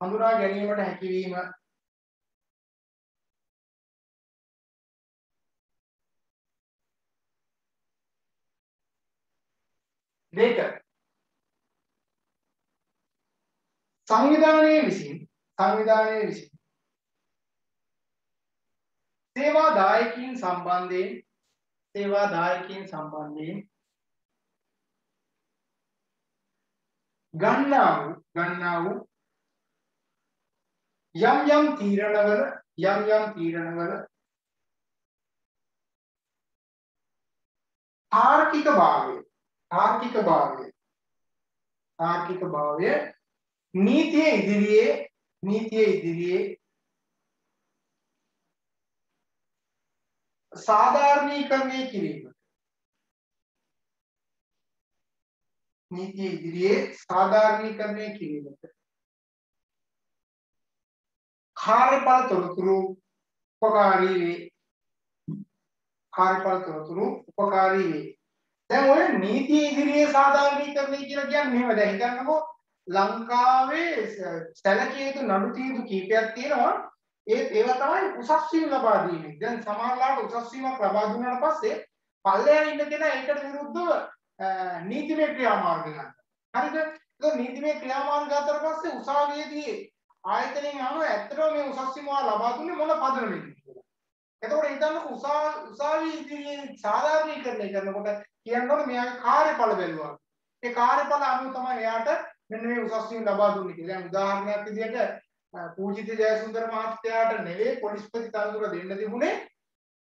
Speaker 1: හඳුනා ගැනීමට හැකියවීම දෙක සංවිධානයේ විසින් සංවිධානයේ විසින් සේවා දායකයින් සම්බන්ධයෙන් සේවා දායකයින් සම්බන්ධයෙන් ගන්නා වූ ගන්නා වූ යම් යම් තීරණවල යම් යම් තීරණවල තාර්කික භාවය තාර්කික භාවය. තාර්කික භාවය. නීතිය ඉදිරියේ නීතිය ඉදිරියේ සාධාරණීකරණය කිරීම. නීතිය ඉදිරියේ සාධාරණීකරණය කිරීමට. කාර්යඵල තොරතුරු උපකාරී වේ. කාර්යඵල තොරතුරු උපකාරී වේ. දැන් ඔය නීතිය ඉදිරියේ සාධාරණීකරණය කියලා කියන්නේ මෙහෙම දැන් හිතන්නකෝ ලංකාවේ සැලකිය යුතු නඩු තීන්දුව කීපයක් තියෙනවා ඒත් ඒවා තමයි උසස් වීම ලබා දීමේ. දැන් සමහරලාට උසස් වීමක් ලබා දුන්නාට පස්සේ පල්ලෙහා ඉන්න කෙනා ඒකට විරුද්ධව නීතිමය ක්‍රියාමාර්ග ගන්න. හරිද? ඒක නීතිමය ක්‍රියාමාර්ග ගත්තට පස්සේ උසාවියේදී ආයතනයෙන් අහනවා ඇත්තටම මේ උසස් සීමාව ලබා දුන්නේ මොන පදනමෙන්ද කියලා. එතකොට හිතන්නකො උසා උසාවි ඉදිරියේ සාධාරණීකරණය කරනකොට කියන්න ඕනේ මෙයාගේ කාර්යඵල බැලුවා. ඒ කාර්යඵල අනුව තමයි එයාට මෙන්න මේ උසස් වීම ලබා දුන්නේ කියලා. දැන් උදාහරණයක් විදිහට පූජිත ජයසුන්දර මහත්තයාට නෙවෙයි පොලිස්පති තනතුර දෙන්න තිබුණේ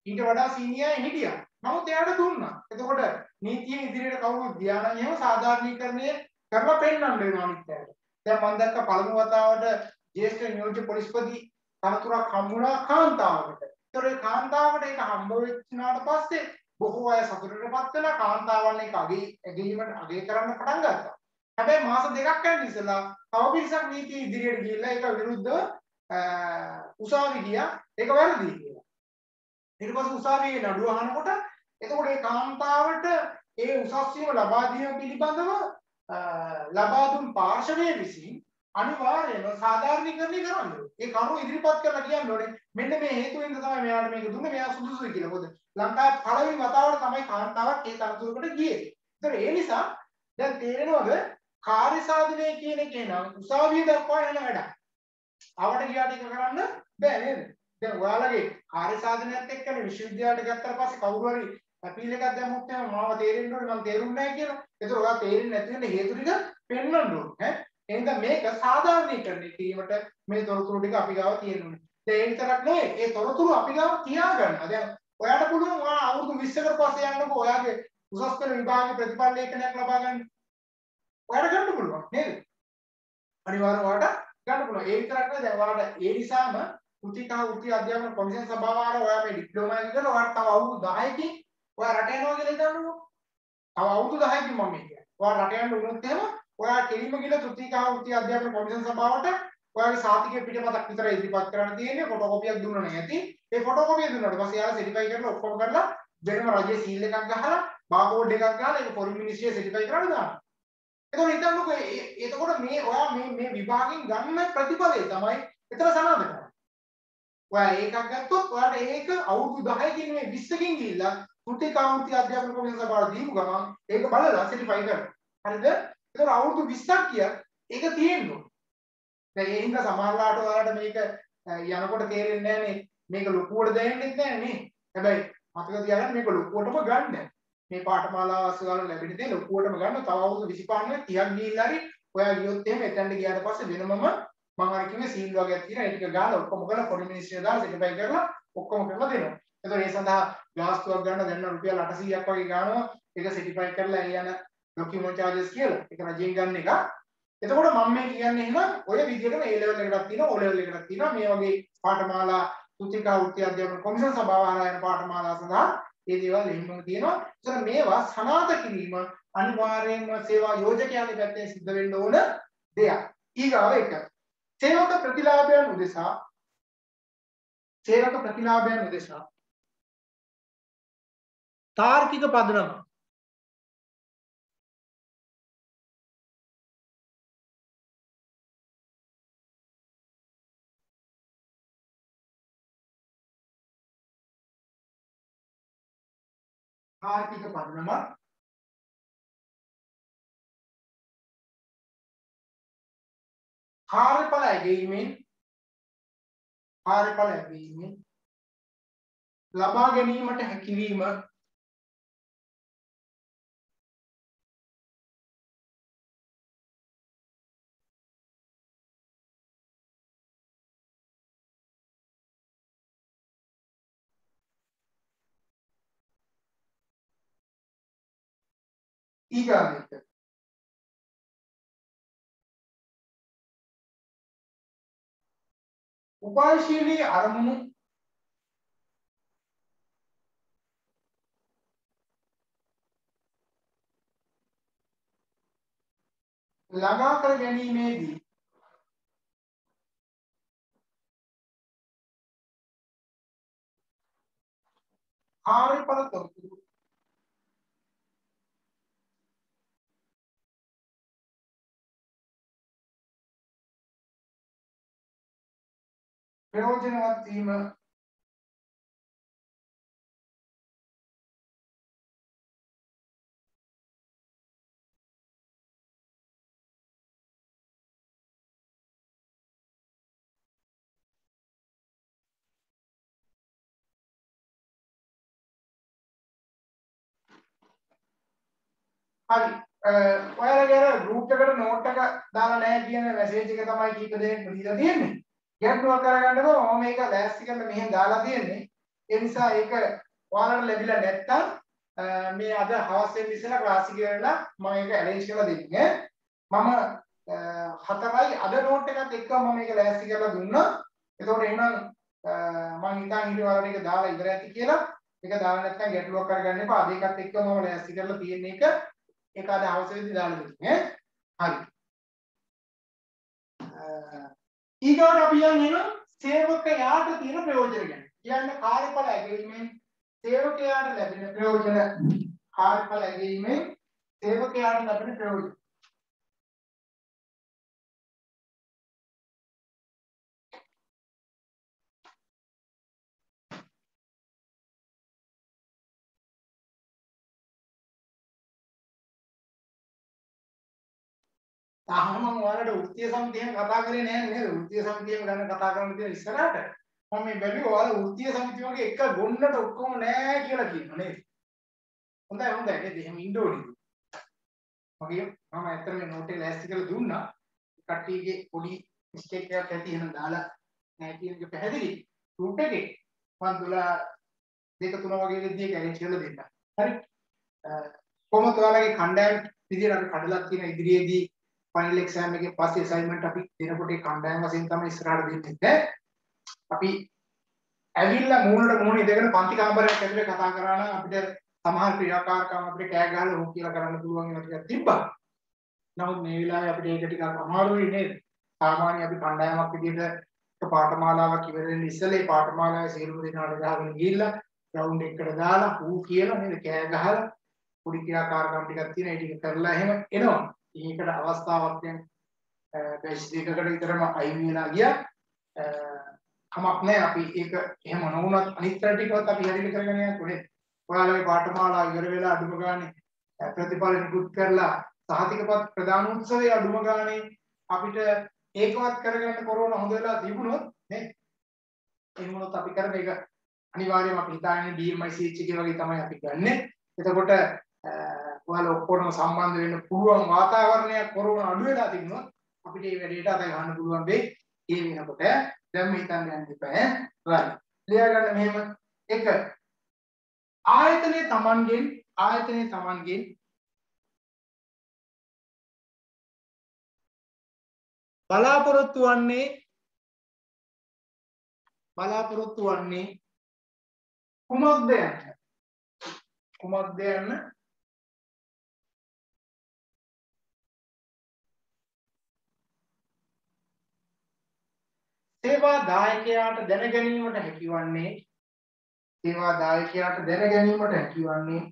Speaker 1: ඊට වඩා සීනියර් හිටියා. නමුත් එයාට දුන්නා. එතකොට නීතියෙන් ඉදිරියට කවුරුත් ගියා නම් එහෙම සාධාරණීකරණය කරලා පෙන්වන්න වෙනවා අනිත් පැයට. දැන් මම දැක්ක පළමු වතාවට ජ්‍යෙෂ්ඨ නියෝජ්‍ය පොලිස්පති තනතුරක් හම්බුණා කාන්තාවකට. ඒතර ඒ කාන්තාවට ඒක හම්බ වෙච්චාට පස්සේ බොහෝ අය සතුටටපත් වෙලා කාන්තාවන් එක අගේ ඇගීමට අගේ කරන්න පටන් ගත්තා. හැබැයි මාස දෙකක් යන ඉස්සලා තව පිරිසක් නීතිය ඉදිරියට ගිහිල්ලා ඒක විරුද්ධව උසාවි ගියා. ඒක වැරදි කියලා. ඊට පස්සේ උසාවියේ නඩුව අහනකොට එතකොට ඒ කාන්තාවට ඒ උසස් වීම ලබා දීම පිළිබඳව ලබා දුන් පාර්ශවයේ විසින් අනිවාර්යයෙන්ම සාධාරණීකරණය කරන්න ඕනේ. ඒ කරුණු ඉදිරිපත් කරලා කියන්න ඕනේ. මෙන්න මේ හේතුවෙන්ද තමයි මෙයාට මේක දුන්නේ. මෙයා සුදුසුයි කියලා. මොකද ලංකාවේ පළවෙනි වතාවට තමයි කාන්තාවක් ඒ තනතුරකට ගියේ. ඒතර ඒ නිසා දැන් තේරෙනවද කාර්ය සාධනය කියන එකේ නම් උසාවිය දක්වා යන වැඩක්. ආවට ගියාට ඒක කරන්න බෑ නේද? දැන් ඔයාලගේ කාර්ය සාධනයත් එක්කනේ විශ්වවිද්‍යාලයට ගත්තාට පස්සේ කවුරු හරි අපීල් එකක් දැම්මොත් එහෙම මාව තේරෙන්න ඕනේ මම තේරුන්නේ නැහැ කියලා. ඒතර ඔයා තේරෙන්නේ නැති වෙන හේතු ටික පෙන්වන්න ඕනේ. ඈ එහෙනම් මේක සාධාරණීකරණය කිරීමට මේ තොරතුරු ටික අපි ගාව තියෙනුනේ. දැන් ඒ විතරක් නෙවෙයි ඒ තොරතුරු අපි ගාව තියාගන්න. දැන් ඔයාට පුළුවන් ඔයා අවුරුදු 20කට පස්සේ යන්නකෝ ඔයාගේ උසස් පෙළ විභාගයේ ප්‍රතිඵල ලේඛනයක් ලබා ගන්න. ඔයාට ගන්න පුළුවන් නේද? අනිවාර්යයෙන් ඔයාට ගන්න පුළුවන්. ඒ විතරක් නෙවෙයි දැන් ඔයාලට ඒ නිසාම කෘතිකා වෘත්ති අධ්‍යාපන කොමිෂන් සභාව ආර ඔයා මේ ඩිප්ලෝමා එක කරලා ඔයාට තව අවුරුදු 10කින් ඔයා රට යනවා කියලා හිතන්නකෝ. තව අවුරුදු 10කින් මම කියන්නේ. ඔයා රට යන්න උනොත් එහෙම ඔයා කෙලින්ම ගිහලා තෘතීකා වෘත්ති අධ්‍යාපන කොමිෂන් සභාවට ඔයාගේ සාතිකයේ පිටපතක් විතර ඉදිරිපත් කරන්න තියෙන්නේ ෆොටෝකොපියක් දුන්නා නම් ඇති. ඒ ෆොටෝකොපිය දුන්නාට පස්සේ යාලා සර්ටිෆයි කරලා ඔක්කොම කරලා වෙනම රජයේ සීල් එකක් ගහලා බාකෝඩ් එකක් ගහලා ඒක ෆොරින් මිනිස්ට්‍රිය සර්ටිෆයි කරලා දානවා. එතකොට හිතන්නකෝ එතකොට මේ ඔයා මේ මේ විභාගෙන් ගන්න ප්‍රතිඵලය තමයි එතන සනාථ කරන්නේ. ඔයා ඒකක් ගත්තොත් ඔයාට ඒක අවුරුදු 10කින් මේ 20කින් ගිහිල්ලා තෘතීකා වෘත්ති අධ්‍යාපන කොමිෂන් සභාවට දීපු ගමන් ඒක බලලා සර්ටිෆයි කරනවා. හරිද? ඒතර අවුරුදු 20ක් කිය ඒක තියෙන්න ඕන. දැන් ඒ හින්දා සමහරලාට ඔයාලට මේක යනකොට තේරෙන්නේ නැහනේ මේක ලොකුවට දැනෙන්නේ නැහැ නේ. හැබැයි මතක තියාගන්න මේක ලොකුවටම ගන්න. මේ පාඨමාලාව අසවල ලැබෙන දේ ලොකුවටම ගන්න. තව අවුරුදු 25 30ක් ගිහිල්ලා හරි ඔයා ගියොත් එහෙම එතනට ගියාට පස්සේ වෙනමම මම අර කිව්වේ සීල් වගේක් තියෙනවා. ඒ ටික ගාලා ඔක්කොම කරලා පොඩි මිනිස්සු දාලා සෙටපයි කරලා ඔක්කොම කරලා දෙනවා. එතකොට ඒ සඳහා ගාස්තුවක් ගන්න දැන් රුපියල් 800ක් වගේ ගන්නවා. ඒක සෙටිෆයි කරලා ඒ යන ડોකියුමන්ට් charges කියලා. ඒක රජයෙන් ගන්න එක. එතකොට මම මේ කියන්නේ එහෙනම් ඔය විදිහටම A level එකකටත් තියෙනවා O level එකකටත් තියෙනවා. මේ වගේ පාඨමාලා සුතිකා වෘත්ති අධ්‍යාපන කොමිෂන් සභාව ආරයන පාඨමාලා සඳහා මේ දේවල් එහෙමම තියෙනවා. ඒතර මේවා සනාථ කිරීම අනිවාර්යයෙන්ම සේවා යෝජකයාගේ පැත්තෙන් සිද්ධ වෙන්න ඕන දෙයක්. ඊගාව එක. සේවක ප්‍රතිලාභයන් උදෙසා සේවක ප්‍රතිලාභයන් උදෙසා තාර්කික පදනම ආර්ථික පදනම කාර්යඵල ඇගීමෙන් කාර්යඵල ඇගීමෙන් ලබා ගැනීමට හැකිවීම ඊගාමික උපායශීලී අරමුණු ළඟා කර ගැනීමේදී කාර්යඵල තොරතුරු ප්‍රයෝජනවත් වීම හරි. ඔයාලගේ අර රූට් එකට නෝට් එක දාලා නැහැ කියන මැසේජ් එක තමයි කීප දෙනෙක් දීලා තියෙන්නේ. ගැටලුවක් කරගන්නකො මම මේක ලෑස්ති කරලා මෙහෙන් දාලා තියෙන්නේ. ඒ නිසා ඒක ඔයාලට ලැබිලා නැත්තම් මේ අද හවස් වෙන ඉස්සෙල්ලා ක්ලාස් එක ඉවරලා මම ඒක ඇරේන්ජ් කරලා දෙන්නේ. මම හතරයි අද නෝට් එකත් එක්ක මම මේක ලෑස්ති කරලා දුන්නා. එතකොට එහෙනම් මම හිතන් හිටිය ඔයාලට ඒක දාලා ඉවර ඇති කියලා. ඒක දාලා නැත්නම් ගැටලුවක් කරගන්න එපා. අද එකත් එක්ක මම ලෑස්ති කරලා තියෙන එක ඒක අද හවස වෙද්දි දාලා දෙන්නේ. හරි. ඊගොඩ අපි යන්නේ සේවකයාට තියෙන ප්‍රයෝජන ගැන. කියන්නේ කාර්යඵල ඇගීමෙන් සේවකයාට ලැබෙන ප්‍රයෝජන කාර්යඵල ඇගීමෙන් සේවකයාට ලැබෙන ප්‍රයෝජන තාම මම ඔයාලට වෘත්තීය සමිතියෙන් කතා කරේ නෑ නේද? වෘත්තීය සමිතියෙන් ගැන කතා කරන්න තියෙන ඉස්සරහට මම මේ බැලුවා ඔයාලා වෘත්තීය සමිතිය වගේ එක ගොන්නට ඔක්කොම නෑ කියලා කියනවා නේද? හොඳයි හොඳයි නේද? එහෙම ඉන්න ඕනේ. මගේ මම ඇත්තටම මේ නෝට් එක ලෑස්ති කරලා දුන්නා. කට්ටියගේ පොඩි මිස්ටේක් එකක් ඇති එහෙනම් දාලා නෑ කියන එක පැහැදිලි. ගෲප් එකේ මම දුලා දෙක තුන වගේ විදිහේ ගැරන්ටි කරලා දෙන්න. හරි. කොහොමද ඔයාලගේ කණ්ඩායම් විදිහට අපි කඩලා තියෙන ඉදිරියේදී ෆයිනල් එක්සෑම් එකේ පස්සේ අසයින්මන්ට් අපි දෙනකොට ඒ කණ්ඩායම් වශයෙන් තමයි ඉස්සරහට දෙන්නේ. අපි ඇවිල්ලා මූණට මූණ ඉඳගෙන පන්ති කාමරයක් ඇතුලේ කතා කරා නම් අපිට සමහර ක්‍රියාකාරකම් අපිට කෑ ගහලා හොක් කියලා කරන්න පුළුවන් ඒවා ටිකක් තිබ්බා. නමුත් මේ වෙලාවේ අපිට ඒක ටිකක් අමාරුයි නේද? සාමාන්‍ය අපි කණ්ඩායමක් විදිහට පාඨමාලාවක් ඉවර වෙන්න ඉස්සෙල්ලා ඒ පාඨමාලාවේ සියලුම දෙනාට ගහගෙන ගිහිල්ලා ග්‍රවුන්ඩ් එකට දාලා ඌ කියලා නේද කෑ ගහලා පොඩි ක්‍රියාකාරකම් ටිකක් තියෙන ඒ ටික කරලා එහෙම එනවා. ඒකට අවස්ථාවක් දැන් බැච් දෙකකට විතරම අයින් වෙලා ගියා. කමක් නැහැ අපි ඒක එහෙම නොවුනත් අනිත් ටිකවත් අපි හරියට කරගෙන යන්නේ ඔයාලගේ පාඨමාලා ඉවර වෙලා අඩුම ගානේ ප්‍රතිඵල නිකුත් කරලා සහතිකපත් ප්‍රදාන උත්සවයේ අඩුම ගානේ අපිට ඒකවත් කරගන්න කොරෝනා හොඳ වෙලා තිබුණොත් නේ එහෙම වුණොත් අපි කරන එක අනිවාර්යයෙන්ම අපි හිතාන්නේ DMI CH එක වගේ තමයි අපි ගන්නෙ. එතකොට ඔයාලා ඔක්කොටම සම්බන්ධ වෙන්න පුළුවන් වාතාවරණයක් කොරෝනා අඩු වෙලා තිබුණොත් අපිට මේ වැඩේට අත ගන්න පුළුවන් වෙයි. ඒ වෙනකොට දැන් මේ හිතන්න යන්න එපා. right. ලියා ගන්න මෙහෙම එක ආයතනයේ Tamanගෙන් ආයතනයේ Tamanගෙන් බලාපොරොත්තු වන්නේ බලාපොරොත්තු වන්නේ කුමක්ද යන්න කුමක්ද යන්න සේවා දායකයාට දැන ගැනීමට හැකිවන්නේ. සේවා දායකයාට දැන ගැනීමට හැකිවන්නේ.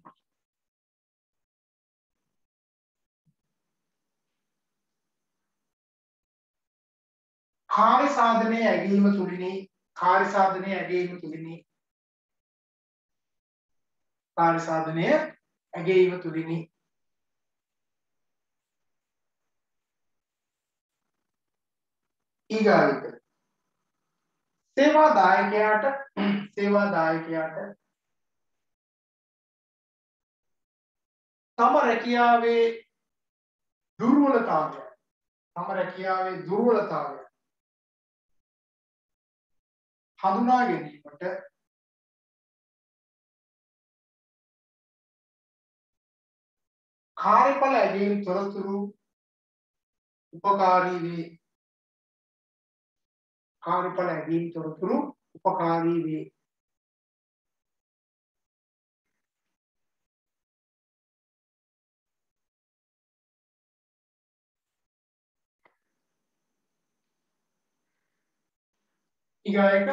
Speaker 1: කාර්ය සාධනයේ ඇගීම තුලිනි කාර්ය සාධනයේ ඇගීම තුලිනි. කාර්ය සාධනය ඇගීම තුලිනි. ඊගාවිත සේවා දායකයාට සේවා දායකයාට තම රැකියාවේ දුර්වලතාවය. තම රැකියාවේ දුර්වලතාවය. හඳුනා ගැනීමට කාර්යඵල ඇදීම් තොරතුරු උපකාරී වේ. කාර්යඵල ඇදීම් තොරතුරු උපකාරී වේ. ඊගායක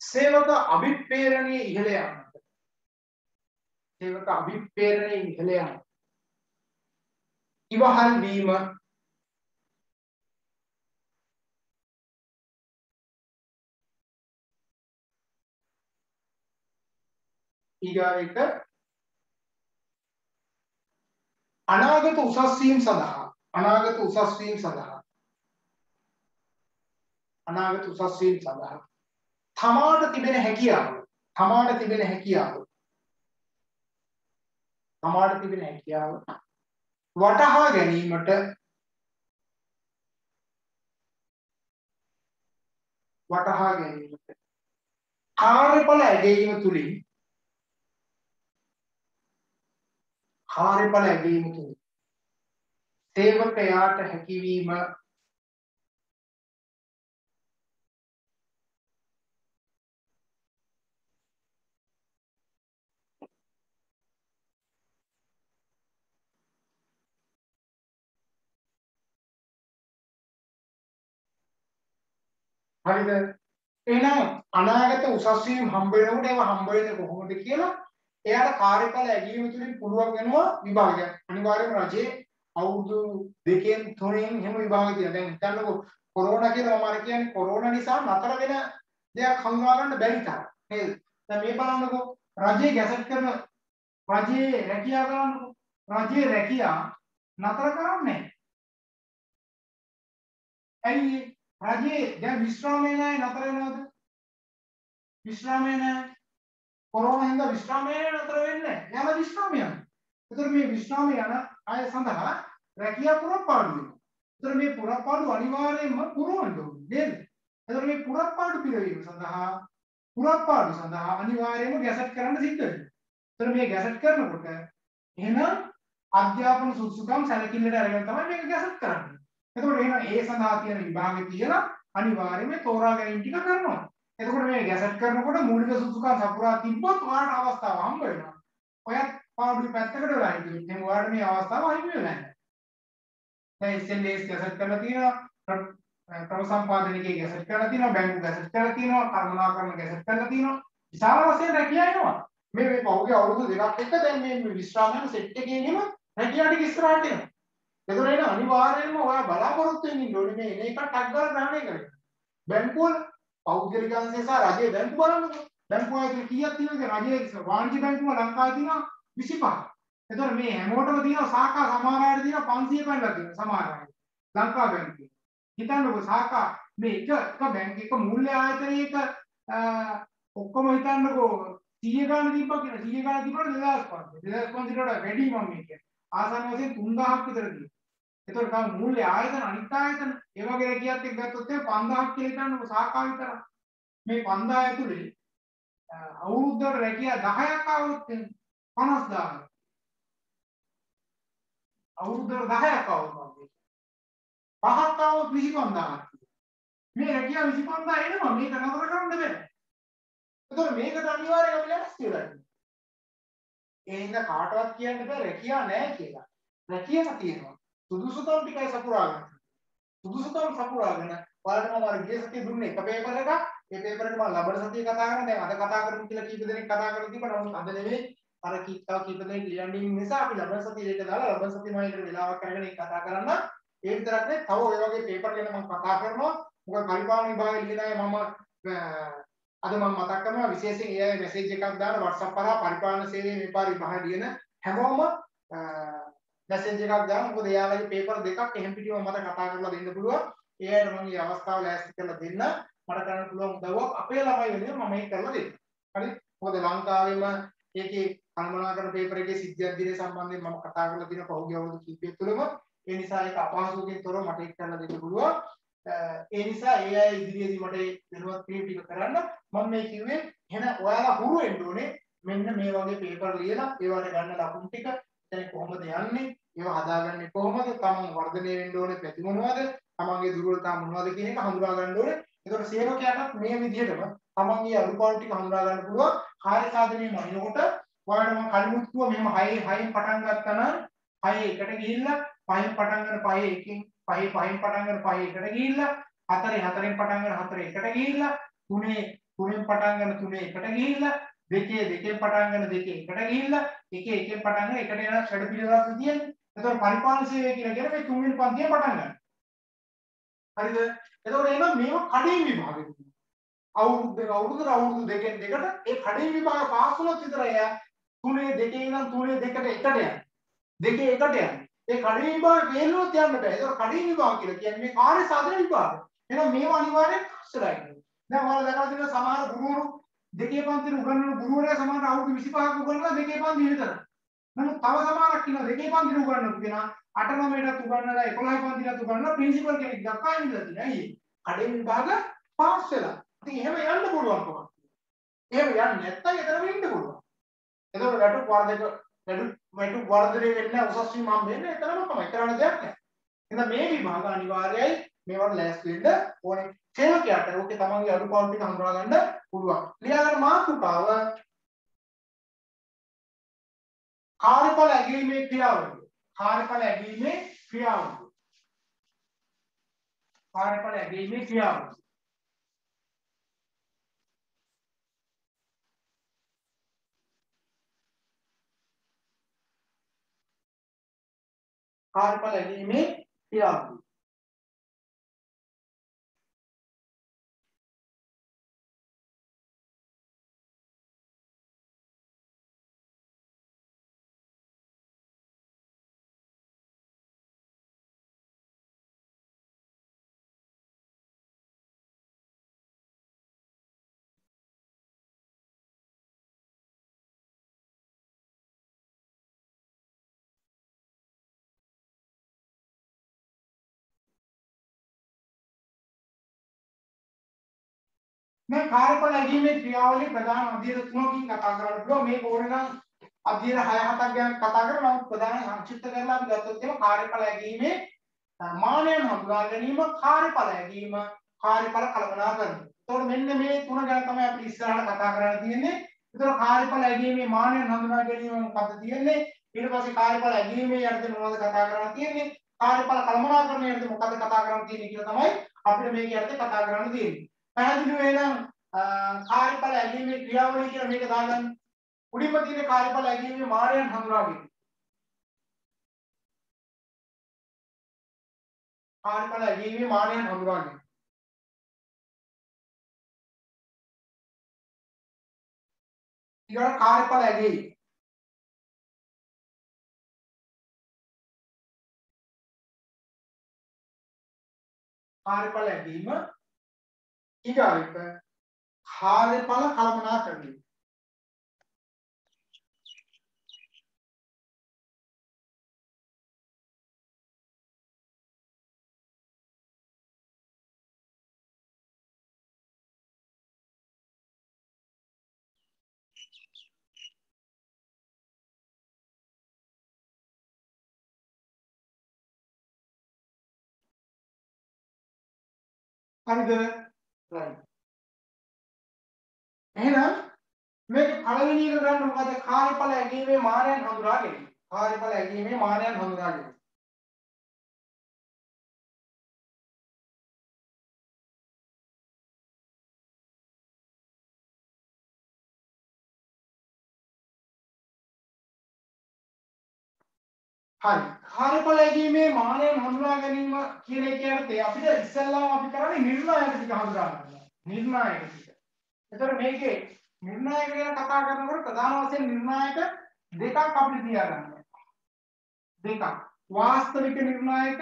Speaker 1: සේවක අභිප්‍රේරණයේ ඉහළ යාමට. සේවක අභිප්‍රේරණයේ ඉහළ යාම ඉවහල් වීම ඊගායක අනාගත උසස් වීම සඳහා අනාගත උසස් වීම සඳහා අනාගත උසස් වීම සඳහා තමාට තිබෙන හැකියාව තමාට තිබෙන හැකියාව තමාට තිබෙන හැකියාව වටහා ගැනීමට වටහා ගැනීමට කාර්යඵල ඇගීම තුලින් කාර්යඵල ඇගීම තුලින් සේවකයාට හැකියවීම හරිද? එහෙනම් අනාගත උසස් වීම් හම්බ වෙනකොට ඒවා හම්බ වෙන්නේ කොහොමද කියලා එයාට කාර්යඵල ඇගීම තුලින් පුළුවන් වෙනවා විභාගයක්. අනිවාර්යයෙන්ම රජයේ අවුරුදු දෙකෙන් තුනෙන් එහෙම විභාග තියෙනවා. දැන් හිතන්නකෝ කොරෝනා කියලා මම අර කියන්නේ කොරෝනා නිසා නතර වෙන දෙයක් හඳුනා ගන්න බැරි තරම් නේද? දැන් මේ බලන්නකෝ රජයේ ගැසට් කරන රජයේ රැකියාව බලන්නකෝ. රජයේ රැකියා නතර කරන්නේ ඇයි? රජයේ දැන් විශ්‍රාමයේ නැහැ නතර වෙනවද? විශ්‍රාමයේ නැහැ. කොරෝනා හින්දා විශ්‍රාමයේ නතර වෙන්නේ නැහැ. යාලා විශ්‍රාම යනවා. ඒතර මේ විශ්‍රාම යන අය සඳහා රැකියා පුරපාඩු වෙනවා. ඒතර මේ පුරපාඩු අනිවාර්යයෙන්ම පුරවන්න ඕනේ නේද? ඒතර මේ පුරපාඩු පිළිවීම සඳහා පුරපාඩු සඳහා අනිවාර්යයෙන්ම ගැසට් කරන්න සිද්ධ වෙනවා. ඒතර මේ ගැසට් කරනකොට එහෙනම් අධ්‍යාපන සුසුකම් සැලකිල්ලට අරගෙන තමයි මේක ගැසට් කරන්නේ. එතකොට එහෙනම් ඒ සඳහා තියෙන විභාගෙ තියලා අනිවාර්යයෙන්ම තෝරා ගැනීම ටික කරනවා. එතකොට මේ ගැසට් කරනකොට මූලික සුසුකම් සපුරා තිබ්බොත් ඔයාලට අවස්ථාව හම්බ වෙනවා. ඔයත් පාඩුවේ පැත්තකට වෙලා හිටියොත් එහෙනම් ඔයාලට මේ අවස්ථාව අහිමි වෙලා නැහැ. දැන් SMS ගැසට් කරලා තියෙනවා. ක්‍රම සම්පාදනයේ ගැසට් කරලා තියෙනවා. බැංකු ගැසට් කරලා තියෙනවා. කර්මනාකරණ ගැසට් කරලා තියෙනවා. විශාල වශයෙන් රැකියා එනවා. මේ මේ පහුගිය අවුරුදු දෙකක් එක දැන් මේ විශ්‍රාමයන් සෙට් එකේ එහෙම රැකියා ටික ඉස්සරහට එනවා. එතකොට එන අනිවාර්යයෙන්ම ඔයා බලාපොරොත්තු වෙන්න ඕනේ මේ එන එක ටක් ගාලා ග්‍රහණය කරගන්න. බැංකුවල පෞද්ගලික අංශය සහ රජයේ බැංකු බලන්නකෝ. බැංකු ආයතන කීයක් තියෙනවද? රජයේ වාණිජ්‍ය බැංකුව ලංකාවේ තියෙනවා 25. එතකොට මේ හැමෝටම තියෙනවා සාකා සමහර අයට තියෙනවා 500 පෙන්ලා තියෙනවා සමහර අයට. ලංකා බැංකුවේ. හිතන්නකෝ සාකා මේ එක එක බැංක එක මූල්‍ය ආයතනයක ඔක්කොම හිතන්නකෝ 100 ගාන තිබ්බා කියලා 100 ගාන තිබ්බට 2005 2005 ට වඩා වැඩි මම මේ කියන්නේ. ආසන්න වශයෙන් 3000ක් විතර තියෙනවා. එතකොට තව මූල්‍ය ආයතන අනිත් ආයතන ඒ වගේ රැකියාවත් එක්ක ගත්තොත් එහෙනම් 5000ක් කියලා හිතන්නකො සාකා විතර මේ 5000 ඇතුලේ අවුරුද්දකට රැකියා 10ක් આવොත් එහෙනම් 50000 අවුරුද්දකට 10ක් આવොත් මම පහක් આવොත් 25000ක් මේ රැකියා 25000 එනවා මේක නතර කරන්න බෑ. එතකොට මේකට අනිවාර්යයෙන්ම වෙනස් කියලා ඒ හින්දා කාටවත් කියන්න බෑ රැකියා නෑ කියලා. රැකියාව තියෙනවා. සුදුසුකම් ටිකයි සපුරා ගන්න. සුදුසුකම් සපුරාගෙන ඔයාලට මම අර ගිය සතියේ දුන්නේ එක පේපර් එකක්. ඒ පේපර් එක මම ලබන සතියේ කතා කරන දැන් අද කතා කරමු කියලා කීප දෙනෙක් කතා කරලා තිබ්බා. නමුත් අද නෙවෙයි. අර කීප කීප දෙනෙක් ලියන්නේ නිසා අපි ලබන සතියේ ඒක දාලා ලබන සතියේ මම ඒකට වෙලාවක් අරගෙන ඒක කතා කරන්න. ඒ විතරක් නෙවෙයි තව ඔය වගේ පේපර් ගැන මම කතා කරනවා. මොකද පරිපාලන විභාගයේ ලියන අය මම අද මම මතක් කරනවා විශේෂයෙන් ඒ අය මැසේජ් එකක් දාලා WhatsApp කරා පරිපාලන සේවයේ මේ පාර විභාගය ලියන හැමෝම මැසේජ් එකක් දාන්න මොකද එයාලගේ පේපර් දෙකක් එහෙම් පිටිම මට කතා කරලා දෙන්න පුළුවන්. ඒ අයට මම මේ අවස්ථාව ලෑස්ති කරලා දෙන්න. මට කරන්න පුළුවන් උදව්වක් අපේ ළමයි වෙනුවෙන් මම ඒක කරලා දෙන්න. හරි? මොකද ලංකාවේම ඒකේ කල්පනාකරන පේපර් එකේ සිද්ධියක් දිනේ සම්බන්ධයෙන් මම කතා කරලා තියෙන පහුගිය අවුරුදු කිහිපයක් තුළම ඒ නිසා ඒක අපහසුකින් තොරව මට ඒක කරලා දෙන්න පුළුවන්. ඒ නිසා ඒ අය ඉදිරියේදී මට දැනුවත් කිරීම ටික කරන්න මම මේ කිව්වේ එහෙනම් ඔයාලා හුරු වෙන්න ඕනේ මෙන්න මේ වගේ පේපර් ලියලා ඒවට ගන්න ලකුණු ටික දැන් කොහොමද යන්නේ ඒවා හදාගන්නේ කොහොමද? තමන් වර්ධනය වෙන්න ඕනේ පැති මොනවද? තමන්ගේ දුර්වලතා මොනවද කියන එක හඳුනා ගන්න ඕනේ. ඒකට සේවකයාටත් මේ විදිහටම තමන්ගේ අඩුපාඩු ටික හඳුනා ගන්න පුළුවන්. කාර්ය සාධනයේ මනිනකොට ඔයාලට මම කලිමුත් කිව්වා මෙහෙම 6 6න් පටන් ගත්තා නම් 6 එකට ගිහිල්ලා 5න් පටන් ගන්න 5 එකකින් 5 5න් පටන් ගන්න 5 එකට ගිහිල්ලා 4 4න් පටන් ගන්න 4 එකට ගිහිල්ලා 3 3න් පටන් ගන්න 3 එකට ගිහිල්ලා දෙකේ දෙකෙන් පටන් ගන්න දෙකේ එකට ගිහිල්ලා එකේ එකෙන් පටන් ගන්න එකට යන ෂඩ පිළිවෙලක් තියෙන්නේ. එතකොට පරිපාලන සේවය කියලා කියන මේ තුන්වෙනි පන්තියෙන් පටන් ගන්න. හරිද? එතකොට එහෙනම් මේව කඩින් විභාගෙ. අවුරුදු අවුරුදු අවුරුදු දෙකෙන් දෙකට ඒ කඩින් විභාග පාස් වුණොත් විතරයි එයා තුනේ දෙකේ ඉඳන් තුනේ දෙකට එකට යන්නේ. දෙකේ එකට යන්නේ. ඒ කඩින් විභාග වේලුවොත් යන්න බෑ. ඒක කඩින් විභාග කියලා කියන්නේ මේ කාර්ය සාධන විභාග. එහෙනම් මේව අනිවාර්යෙන් ඉස්සරහට එන්න. දැන් ඔයාලා දැකලා තියෙන සමහර ගුරුවරු දෙකේ පන්තිර උගන්වන ගුරුවරයා සමහර අවුරුදු 25ක් උගන්වනවා දෙකේ පන්ති විතර. නමුත් තව සමහරක් ඉන්නවා දෙකේ පන්තිල උගන්වපු කෙනා 8 9ට උගන්වලා 11 පන්තිලත් උගන්වලා ප්‍රින්සිපල් කෙනෙක් දක්වා ඉඳලා තියෙනවා. ඇයි? කඩේ විභාග පාස් වෙලා. ඉතින් එහෙම යන්න පුළුවන් කොහොමද? එහෙම යන්නේ නැත්නම් එතනම ඉන්න පුළුවන්. එතකොට වැටු වර්ධක වැටු වැටු වර්ධනය වෙන්නේ උසස් වීම හම් වෙන්නේ එතනම තමයි. කරන්න දෙයක් නැහැ. එහෙනම් මේ විභාග අනිවාර්යයි මේවට ලෑස්ති වෙන්න ඕනේ. සේවකයාට ඕකේ තමන්ගේ අඩුපාඩු ටික හඳුනා ගන්න පුළුවන්. ලියාගන්න මාතෘකාව කාර්යඵල ඇගීමේ ක්‍රියාවලිය. කාර්යඵල ඇගීමේ ක්‍රියාවලිය. කාර්යඵල ඇගීමේ ක්‍රියාවලිය. කාර්යඵල ඇගීමේ ක්‍රියාවලිය. මේ කාර්යඵල ඇගීමේ ක්‍රියාවලිය ප්‍රධාන අධ්‍යයන තුනකින් කතා කරන්න පුළුවන් මේක ඕනේ නම් අධ්‍යයන 6 7ක් ගැන කතා කරලා නමුත් ප්‍රධාන සංක්ෂිප්ත කරලා අපි ගත්තොත් එහෙම කාර්යඵල ඇගීමේ මානයන් හඳුනා ගැනීම කාර්යඵල ඇගීම කාර්යඵල කළමනාකරණය. එතකොට මෙන්න මේ තුන ගැන තමයි අපි ඉස්සරහට කතා කරන්න තියෙන්නේ. එතකොට කාර්යඵල ඇගීමේ මානයන් හඳුනා ගැනීම මොකක්ද තියෙන්නේ? ඊට පස්සේ කාර්යඵල ඇගීමේ යටතේ මොනවද කතා කරන්න තියෙන්නේ? කාර්යඵල කළමනාකරණය යටතේ මොකක්ද කතා කරන්න තියෙන්නේ කියලා තමයි අපිට මේක යටතේ කතා කරන්න තියෙන්නේ. පැහැදිලි වෙනම් කාර්යඵල ඇගීමේ ක්‍රියාවලිය කියලා මේක දාගන්න. උඩින්ම තියෙන කාර්යඵල ඇගීමේ මානයන් හඳුනා ගැනීම. කාර්යඵල ඇගීමේ මානයන් හඳුනා ගැනීම. ඊළඟ කාර්යඵල ඇගීම. කාර්යඵල ඇගීම ඊගාවට කාර්යඵල කළමනාකරණය. හරිද? Right. එහෙනම් මේක පළවෙනි එක ගන්න මොකද කාර්යඵල ඇගීමේ මානයන් හඳුනා ගැනීම. කාර්යඵල ඇගීමේ මානයන් හඳුනා ගැනීම. හරි. කාර්යඵල ඇගීමේ මානයන් හඳුනා ගැනීම කියන එක යටතේ අපිට ඉස්සෙල්ලාම අපි කරන්නේ නිර්ණායක ටික හඳුනා ගන්න. නිර්ණායක ටික. එතකොට මේකේ නිර්ණායක ගැන කතා කරනකොට ප්‍රධාන වශයෙන් නිර්ණායක දෙකක් අපිට තියාගන්න. දෙකක්. වාස්තවික නිර්ණායක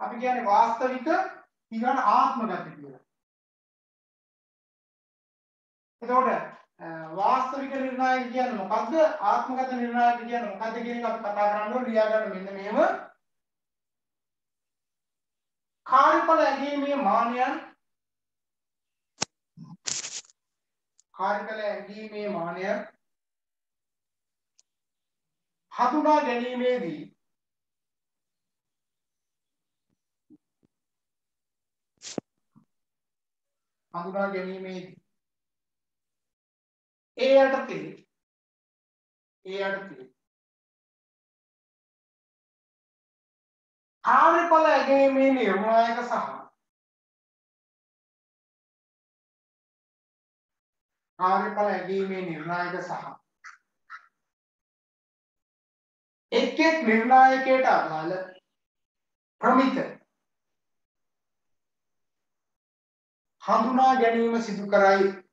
Speaker 1: අපි කියන්නේ වාස්තවික ඊගාන ආත්මගත කියලා. එතකොට වාස්තවික නිර්ණායක කියන්නේ මොකද්ද? ආත්මගත නිර්ණායක කියන්නේ මොකද්ද කියන එක අපි කතා කරන්න ඕනේ ලියා ගන්න මෙන්න මෙහෙම. කාර්යඵල ඇගීමේ මානයන් කාර්යඵල ඇගීමේ මානයන් හඳුනා ගැනීමේදී හඳුනා ගැනීමේදී ඒ යටතේ ඒ යටතේ කාර්යඵල ඇගීමේ නිර්ණායක සහ කාර්යඵල ඇගීමේ නිර්ණායක සහ එක් එක් නිර්ණායකයට අදාළ ප්‍රමිත හඳුනා ගැනීම සිදු කරයි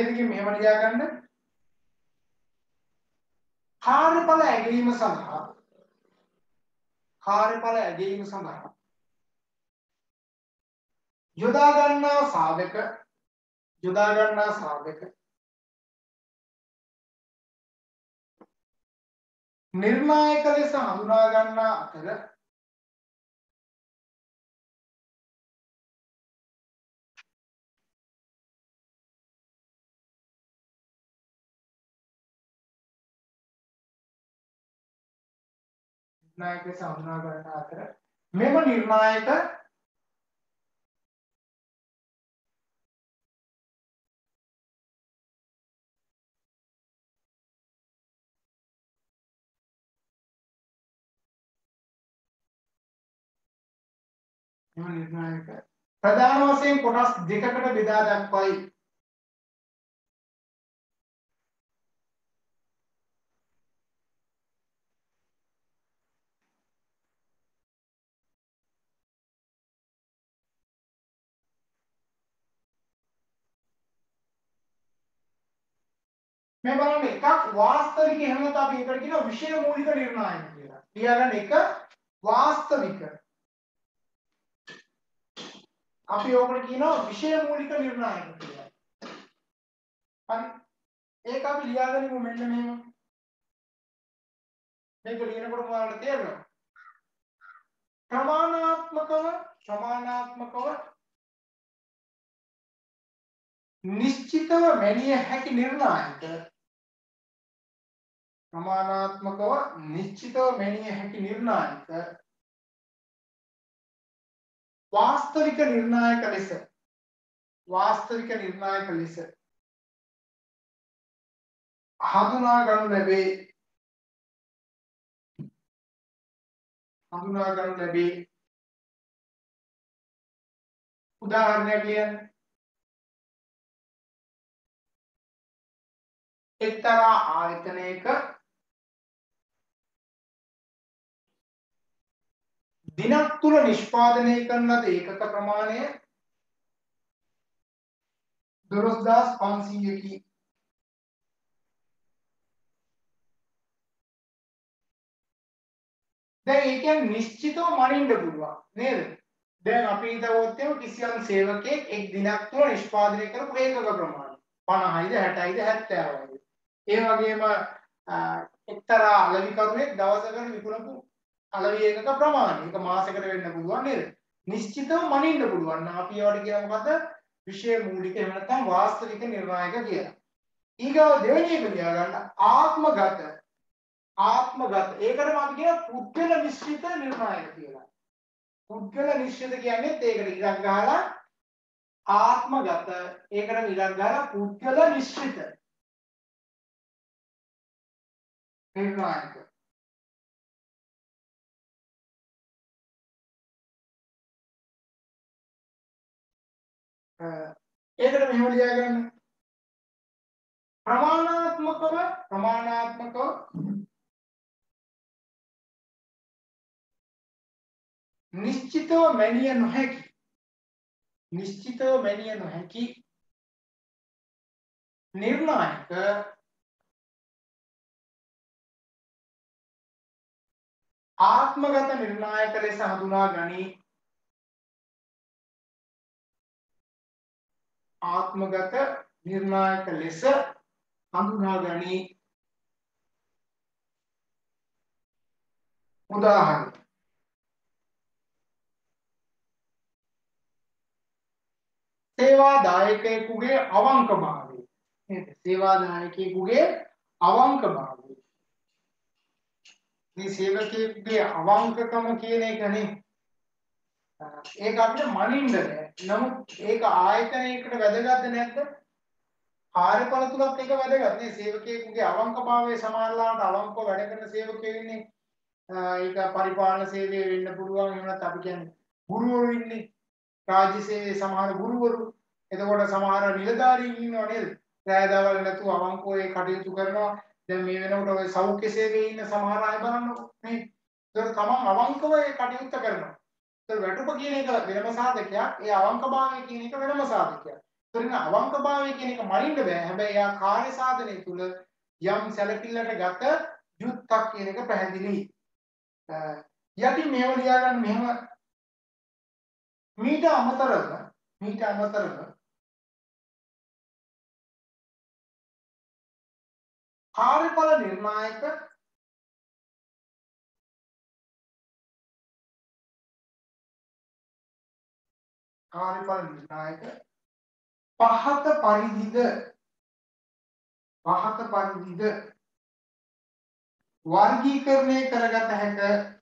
Speaker 1: ඒ දෙකෙන් මෙහෙම ලියා ගන්න කාර්යඵල ඇගීම සඳහා කාර්යඵල ඇගීම සඳහා යොදා ගන්නා සාධක යොදා ගන්නා සාධක නිර්ණායක ලෙස හඳුනා ගන්නා අතර නිර්ණායක ලෙස හඳුනා ගන්නා අතර මෙම නිර්ණායක එම නිර්ණායක ප්‍රධාන වශයෙන් කොටස් දෙකකට බෙදා දක්වයි. මේ බලන්න එකක් වාස්තවික එහෙම නැත්නම් අපි ඒකට කියනවා විෂය මූලික නිර්ණායක කියලා. ලියාගන්න එක වාස්තවික අපි ඕකට කියනවා විෂය මූලික නිර්ණායක කියලා. හරි. ඒක අපි ලියාගනිමු මෙන්න මෙහෙම. මේක ලියනකොට මොනවද තේරෙනවද? ප්‍රමාණාත්මකව ප්‍රමාණාත්මකව නිශ්චිතව මැනිය හැකි නිර්ණායක ප්‍රමාණාත්මකව නිශ්චිතව මැනිය හැකි නිර්ණායක වාස්තවික නිර්ණායක ලෙස වාස්තවික නිර්ණායක ලෙස හඳුනා ගනු ලැබේ හඳුනා ගනු ලැබේ. උදාහරණයක් ලියන්න. එක්තරා ආයතනයක දිනක් තුල නිෂ්පාදනය කරන ලද ඒකක ප්‍රමාණය 12500කි. දැන් ඒ කියන්නේ නිශ්චිතව මනින්න පුළුවන් නේද? දැන් අපි හිතුවොත් එම කිසියම් සේවකයෙක් එක් දිනක් තුල නිෂ්පාදනය කරපු ඒකක ප්‍රමාණය 50යිද 60යිද 70යිද. ඒ වගේම එක්තරා අලවිකරුවෙක් දවසකට විකුණපු අලවි එකක ප්‍රමාණය. ඒක මාසයකට වෙන්න පුළුවන් නේද? නිශ්චිතව මනින්න පුළුවන්. අපි ඒවට කියන මොකද? විෂය මූලික එහෙම නැත්නම් වාස්තවික නිර්ණායක කියලා. ඊගාව දෙවෙනි එක ලියා ගන්න ආත්මගත. ආත්මගත. ඒකටම අපි කියන පුද්ගල නිශ්චිත නිර්ණායක කියලා. පුද්ගල නිශ්චිත කියන්නේ ඒකට ඉරක් ගහලා ආත්මගත. ඒකට ඉරක් ගහලා පුද්ගල නිශ්චිත. නිර්ණායක. ඒකට මෙහෙම ලියා ගන්න. ප්‍රමාණාත්මකව ප්‍රමාණාත්මකව නිශ්චිතව මැනිය නොහැකි නිශ්චිතව මැනිය නොහැකි නිර්ණායක ආත්මගත නිර්ණායක ලෙස හඳුනා ගනී. ආත්මගත නිර්ණායක ලෙස හඳුනා ගනී. උදාහරණ. සේවා දායකයෙකුගේ අවංකභාවය. නේද සේවා දායකයෙකුගේ අවංකභාවය. මේ සේවකයෙකුගේ අවංකකම කියන එකනේ ඒක අපිට මනින්න බෑ. නමුත් ඒක ආයතනයකට වැදගත්ද නැද්ද? කාර්යඵල තුලත් ඒක වැදගත් නේ. සේවකයෙකුගේ අවංකභාවය සමානලාට අවංකව වැඩ කරන සේවකයෙක් ඉන්නේ. ඒක පරිපාලන සේවයේ වෙන්න පුළුවන්. එහෙම නැත්නම් අපි කියන්නේ ගුරුවරු ඉන්නේ. රාජ්‍ය සේවයේ සමහර ගුරුවරු. එතකොට සමහර නිලධාරීන් ඉන්නව නේද? රැයදවල් නැතුව අවංකව ඒ කටයුතු කරනවා. දැන් මේ වෙනකොට ඔය සෞඛ්‍ය සේවයේ ඉන්න සමහර අය බලන්නකො නේ. ඒතර තමන් අවංකව ඒ කටයුත්ත කරනවා. වැටුප කියන එක වෙනම සාධකයක්. ඒ අවංකභාවය කියන එක වෙනම සාධකයක්. ඒතරින් අවංකභාවය කියන එක මනින්න බෑ. හැබැයි එයා කාර්ය සාධනය තුල යම් සැලකිල්ලට ගත යුත්තක් කියන එක පැහැදිලි. යටි මේව ලියා ගන්න මෙහෙම මීට අමතරව මීට අමතරව කාර්යඵල නිර්ණායක කාර්යඵල නිර්ණායක පහත පරිදිද පහත පරිදිද වර්ගීකරණය කරගත හැක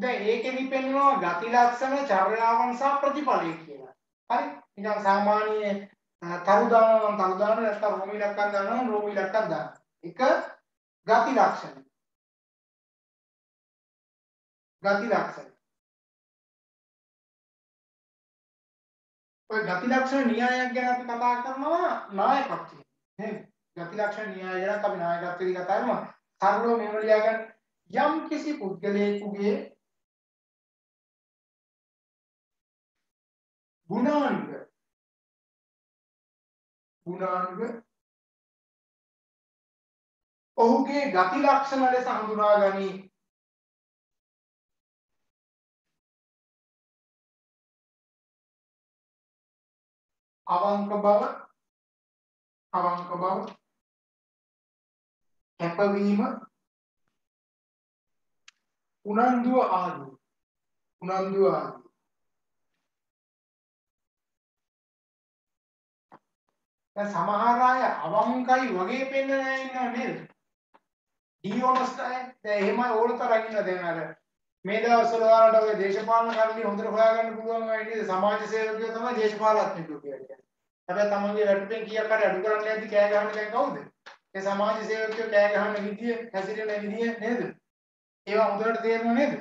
Speaker 1: දැන් ඒකෙදි පෙන්වනවා ගති ලක්ෂණ චර්යාවන් සහ ප්‍රතිඵලය කියලා. හරි? නිකන් සාමාන්‍ය තරු දානවා නම් තරු දානවා නැත්නම් රෝමි ලක්කම් දානවා නම් රෝමි ලක්කම් දානවා. එක ගති ලක්ෂණ. ගති ලක්ෂණ. ඔය ගති ලක්ෂණ න්‍යායක් ගැන අපි කතා කරනවා නායකත්වය. නේද? ගති ලක්ෂණ න්‍යාය ගැන අපි නායකත්වය කතා කරනවා. සරලව මෙහෙම ලියාගන්න යම් කිසි පුද්ගලයෙකුගේ ගුණාංග. ගුණාංග ඔහුගේ ගති ලක්ෂණ ලෙස හඳුනා ගනී. අවංක බව අවංක බව කැපවීම උනන්දුව ආදී උනන්දුව ආදී. දැන් සමහර අය අවංකයි වගේ පෙන්නන අය ඉන්නව නේද? ඩියොනස්ට් අය දැන් එහෙමයි ඕලතර ඉන්න දැන් අර මේ දවස්වල වලට ඔය දේශපාලන කර්මී හොඳට හොයාගන්න පුළුවන් අය නේද? සමාජ සේවකයෝ තමයි දේශපාලඥයෝ කියන්නේ. හැබැයි තමන්ගේ වැටුපෙන් කීයක් හරි අඩු කරන්න යද්දි කෑ ගහන්න දැන් කවුද? ඒ සමාජ සේවකයෝ කෑ ගහන විදිය, හැසිරෙන විදිය නේද? ඒවා හොඳට තේරෙනව නේද?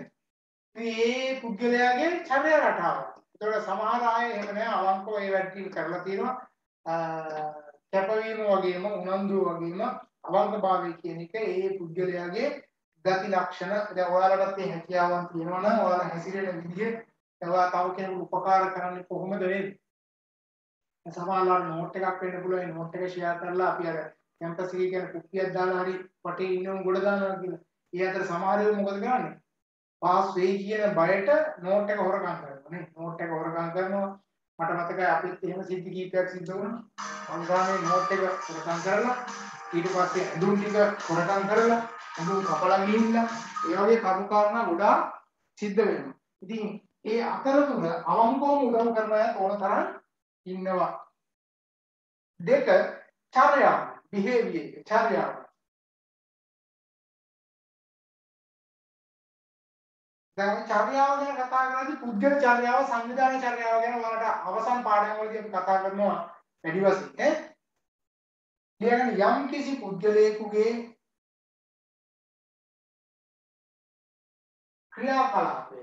Speaker 1: ඉතින් ඒ පුද්ගලයාගේ චර්යා රටාව. ඒතකොට සමහර අය එහෙම නෑ අවංකව ඒ වැඩ ටික කරලා තියෙනවා. කැපවීම වගේම උනන්දුව වගේම අවංකභාවය කියන එක ඒ පුද්ගලයාගේ ගති ලක්ෂණ දැන් ඔයාලටත් මේ හැකියාවන් තියෙනවා නම් ඔයාලා හැසිරෙන විදිය ඔයාලා තව කෙනෙකුට උපකාර කරන්නේ කොහොමද වෙන්නේ සමහරවල් නෝට් එකක් වෙන්න පුළුවන් ඒ නෝට් එක ෂෙයා කරලා අපි අර කැම්පස් එකේ කියන කුප්පියක් දාලා හරි වටේ ඉන්නවම ගොඩ දානවා කියලා. ඒ අතර සමහරව මොකද කරන්නේ? පාස් වෙයි කියන බයට නෝට් එක හොරකම් කරනවා නේ. නෝට් එක හොරකම් කරනවා මට මතකයි අපිත් එහෙම සිද්ධි කීපයක් සිද්ධ වුණා. අංගානේ නෝට් එක හොරකම් කරලා ඊට පස්සේ ඇඳුම් ටික හොරකම් කරලා ඇඳුම් කපලා ගිහිල්ලා ඒ වගේ කරුණු කාරණා ගොඩාක් සිද්ධ වෙනවා. ඉතින් ඒ අතරතුර අවංකවම උදව් කරන අය ඕන තරම් ඉන්නවා. දෙක චර්යාව, behavior චර්යාව. දැන් චර්යාව ගැන කතා කරද්දී පුද්ගල චර්යාව සංවිධාන චර්යාව ගැන ඔයාලට අවසන් පාඩම් වලදී අපි කතා කරනවා වැඩි වශයෙන් ඈ? කියන්නේ යම් කිසි පුද්ගලයෙකුගේ ක්‍රියාකලාපය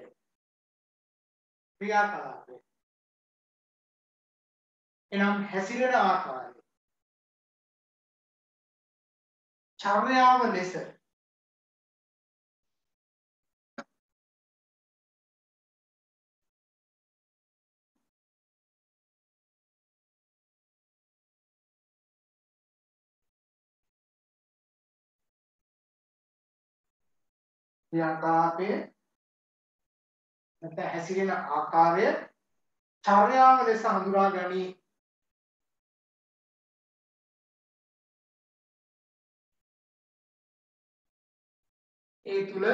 Speaker 1: ක්‍රියාකලාපය එනම් හැසිරෙන ආකාරය චර්යාව ලෙස ක්‍රියාකලාපය නැත්නම් හැසිරෙන ආකාරය චර්යාව ලෙස හඳුනා ගනී. ඒ තුල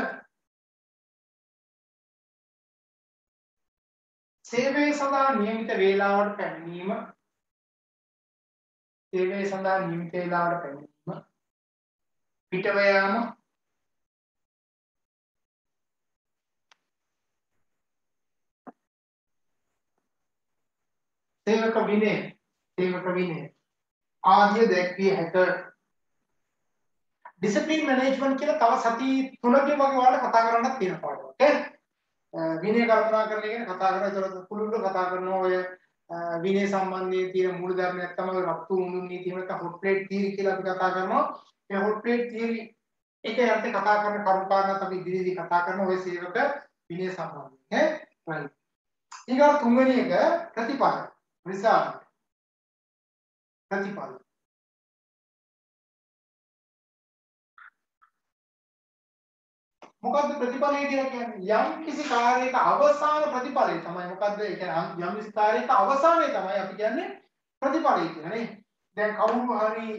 Speaker 1: සේවය සඳහා නියමිත වේලාවට පැමිණීම සේවය සඳහා නියමිත වේලාවට පැමිණීම පිටව යාම සේවක විනය සේවක විනය ආදිය දැක්විය හැක ඩිසිප්ලින් මැනේජ්මන්ට් කියලා තව සති තුනකින් වගේ ඔයාලට කතා කරන්නත් තියෙන පාඩම. ඕකේ? විනය කල්පනා කරන එක ගැන කතා කරලා ඒතර පුළුල්ව කතා කරනවා ඔය විනය සම්බන්ධයෙන් තියෙන මූල ධර්මයක් තමයි රත්තු මුඳුන් නීතිය නැත්නම් හොට් ප්ලේට් තියරි කියලා අපි කතා කරනවා. ඒ හොට් ප්ලේට් තියරි එකේ අර්ථය කතා කරන කරුණාකාරණත් අපි ඉදිරියේදී කතා කරන ඔය සේවක විනය සම්බන්ධයෙන්. ඈ? right. ඊගා තුන්වෙනි එක ප්‍රතිපල result ප්‍රතිපල මොකද්ද ප්‍රතිඵලය කියලා කියන්නේ? යම් කිසි කාර්යයක අවසාන ප්‍රතිඵලය තමයි මොකද්ද? ඒ කියන්නේ යම් කිසි කාර්යයක අවසානය තමයි අපි කියන්නේ ප්‍රතිඵලය කියලා නේ. දැන් කවුරු හරි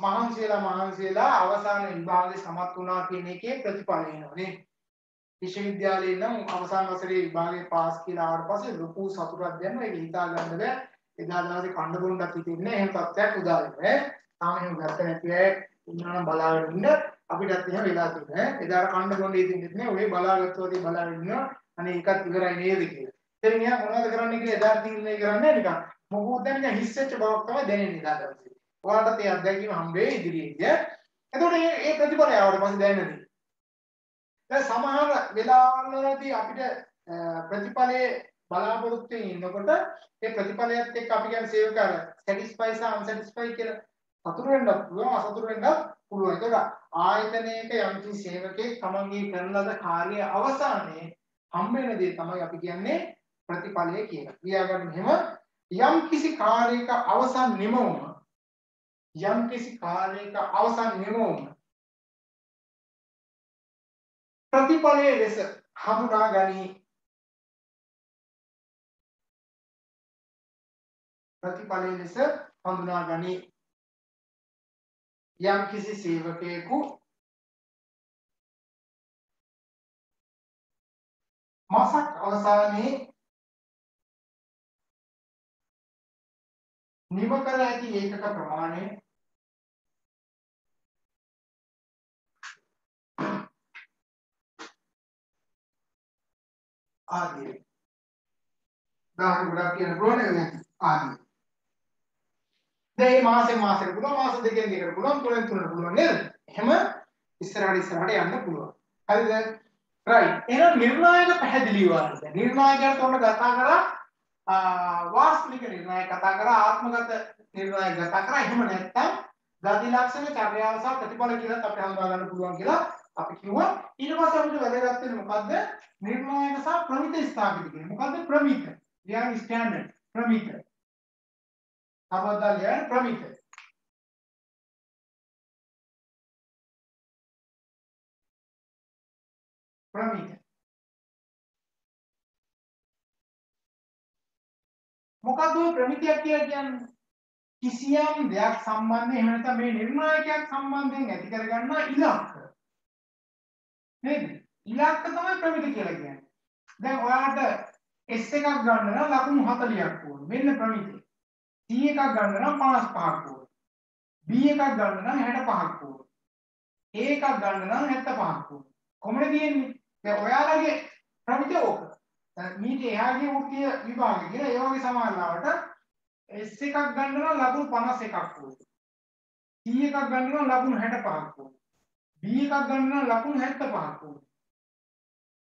Speaker 1: මහන්සියලා මහන්සියලා අවසාන විභාගයේ සමත් වුණා කියන එකේ ප්‍රතිඵලය එනවා නේ. විශ්වවිද්‍යාලයේ නම් අවසාන වසරේ විභාගයේ පාස් කියලා ආවට පස්සේ ලොකු සතුටක් දැනෙනවා ඒක හිතා ගන්න බෑ. එදා දවසේ කන්න බොන්නත් හිතෙන්නේ එහෙම තත්ත්වයක් උදා වෙනවා. ඈ තාම එහෙම ගත්ත නැති අය ඉන්නවා නම් බලාගෙන ඉන්න. අපිටත් එහෙම වෙලා තියෙනවා. ඈ එදාට කන්න බොන්න හිතෙන්නේ නැහැ ඔය බලාගත්තොත් බලාගෙන ඉන්නවා. අනේ ඒකත් ඉවරයි නේද කියලා. ඉතින් මෙයා මොනවද කරන්න කියලා එදාට තීරණය කරන්නේ නිකන්. මොකද දැන් නිකන් හිස් වෙච්ච බවක් තමයි දැනෙන්නේ එදා දවසේ. ඔයාලට ඒ අත්දැකීම හම්බෙයි ඉදිරියේදී එතකොට මේ මේ ප්‍රතිඵලය ආවට පස්සේ දැනෙන්නේ දැන් සමහර වෙලාවලදී අපිට ප්‍රතිඵලයේ බලාපොරොත්තු වෙමින් ඉන්නකොට ඒ ප්‍රතිඵලයත් එක්ක අපි කියන්නේ සේවක අර සැටිස්ෆයි සහ අන්සැටිස්ෆයි කියලා සතුරු වෙන්නත් පුළුවන් අසතුරු වෙන්නත් පුළුවන්. ඒක ආයතනයක යම්කිසි සේවකයෙක් තමන්ගේ කරන ලද කාර්ය අවසානයේ හම්බ වෙන දේ තමයි අපි කියන්නේ ප්‍රතිඵලය කියලා. ලියාගන්න එහෙම යම් කිසි කාර්යයක අවසන් නිමවුම යම් කිසි කාර්යයක අවසන් නිමවුම ප්‍රතිඵලයේ ලෙස හඳුනා ගනී. ප්‍රතිඵලයේ ලෙස හඳුනා ගනී. යම් කිසි සේවකයෙකු මාසක් අවසානයේ නිම කර ඇති ඒකක ප්‍රමාණය ආදී. දාහක ගොඩක් කියන ප්‍රෝණ එක ආදී. දැන් මේ මාසෙන් මාසෙට පුළුවන් මාස දෙකෙන් දෙකට පුළුවන් තුනෙන් තුනට පුළුවන් නේද? එහෙම ඉස්සරහට ඉස්සරහට යන්න පුළුවන්. හරිද? right. එහෙනම් නිර්ණායක පැහැදිලි වුණා. නිර්ණායකයන්ට ඔන්න කතා කරා වාස්තවික නිර්ණායක කතා කරා ආත්මගත නිර්ණායක කතා කරා. එහෙම නැත්නම් ගති ලක්ෂණ චර්යාව සහ ප්‍රතිඵල කියලා අපිට හඳුනා ගන්න පුළුවන් කියලා අපි කිව්වා. ඊට පස්සේ අපිට වැදගත් වෙන්නේ මොකද්ද? නිර්ණායක සහ ප්‍රමිත ස්ථාපිත කියන්නේ. මොකද්ද ප්‍රමිත? ලියන ස්ටෑන්ඩඩ් ප්‍රමිත. සමද්දා ලියන ප්‍රමිත. ප්‍රමිත. මොකද්ද ප්‍රමිතියක් කියලා කියන්නේ? කිසියම් දෙයක් සම්බන්ධයෙන් එහෙම නැත්නම් මේ නිර්ණායකයක් සම්බන්ධයෙන් ඇති කරගන්න ඉලක්ක. නේද? ඉලක්ක තමයි ප්‍රමිති කියලා කියන්නේ. දැන් ඔයාලට S එකක් ගන්න නම් ලකුණු 40ක් ඕන. මෙන්න ප්‍රමිතිය. C එකක් ගන්න නම් 55ක් ඕන. B එකක් ගන්න නම් 65ක් ඕන. A එකක් ගන්න නම් 75ක් ඕන. කොහොමද තියෙන්නේ? දැන් ඔයාලගේ ප්‍රමිතිය ඕක. දැන් මීට එහාගේ වෘත්තීය විභාගය කියලා ඒ වගේ සමානලාවට S එකක් ගන්න නම් ලකුණු 51ක් ඕන. C එකක් ගන්න නම් ලකුණු 65ක් ඕන. B එකක් ගන්න නම් ලකුණු 75ක් ඕන.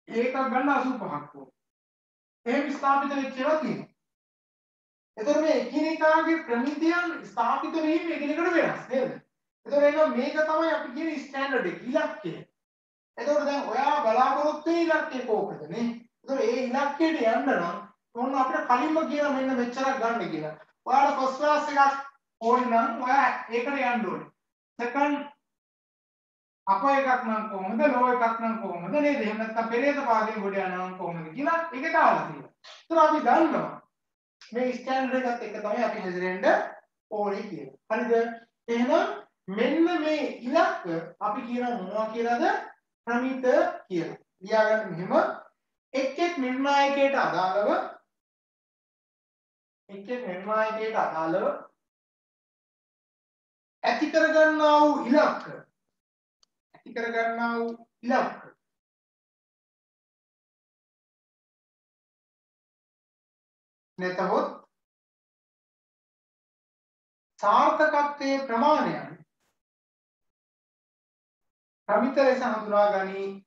Speaker 1: A එකක් ගන්න 85ක් ඕන. එහෙම ස්ථාපිත වෙච්ච ඒවා තියෙනවා. එතකොට මේ එකිනෙකාගේ ප්‍රමිතියන් ස්ථාපිත වීම එකිනෙකට වෙනස් නේද? එතකොට එහෙනම් මේක තමයි අපි කියන ස්ටෑන්ඩඩ් එක ඉලක්කය. එතකොට දැන් ඔයා බලාපොරොත්තු වෙන ඉලක්කය කෝකද නේ? එතකොට ඒ ඉලක්කයට යන්න නම් ඕන අපිට කලින්ම කියන මෙන්න මෙච්චරක් ගන්න කියලා. ඔයාලා ෆස්ට් ක්ලාස් එකක් ඕනේ නම් ඔයා ඒකට යන්න ඕනේ. සෙකන්ඩ් අප එකක් නම් කොහොමද ලෝ එකක් නම් කොහොමද නේද? එහෙම නැත්නම් පෙරේත පාදයෙන් ගොඩ යනවා නම් කොහොමද කියලා ඒකට ආවලා තියෙනවා. ඒතර අපි දන්නවා මේ ස්ටෑන්ඩඩ් එකත් එක තමයි අපි හැසිරෙන්න ඕනේ කියලා. හරිද? එහෙනම් මෙන්න මේ ඉලක්ක අපි කියන මොනවා කියලාද? ප්‍රමිත කියලා. ලියාගන්න මෙහෙම එක් එක් නිර්ණායකයට අදාළව එක් එක් නිර්ණායකයට අදාළව ඇති කරගන්නා වූ ඉලක්ක ඇති කරගන්නා වූ ඉලක්ක. නැතහොත් සාර්ථකත්වයේ ප්‍රමාණයන් ප්‍රමිත ලෙස හඳුනා ගනී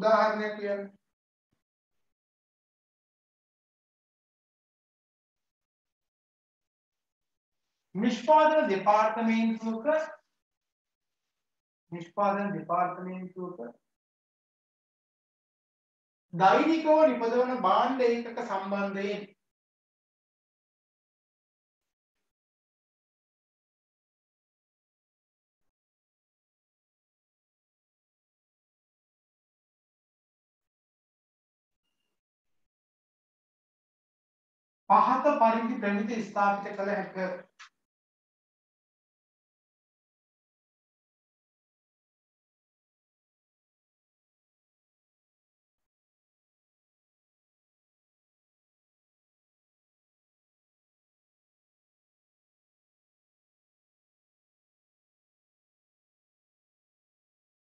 Speaker 1: උදාහරණයක් කියන්න. නිෂ්පාදන දෙපාර්තමේන්තුවක නිෂ්පාදන දෙපාර්තමේන්තුවක දෛනිකව නිපදවන භාණ්ඩ ඒකක සම්බන්ධයෙන් පහත පරිදි ප්‍රමිති ස්ථාපිත කළ හැක.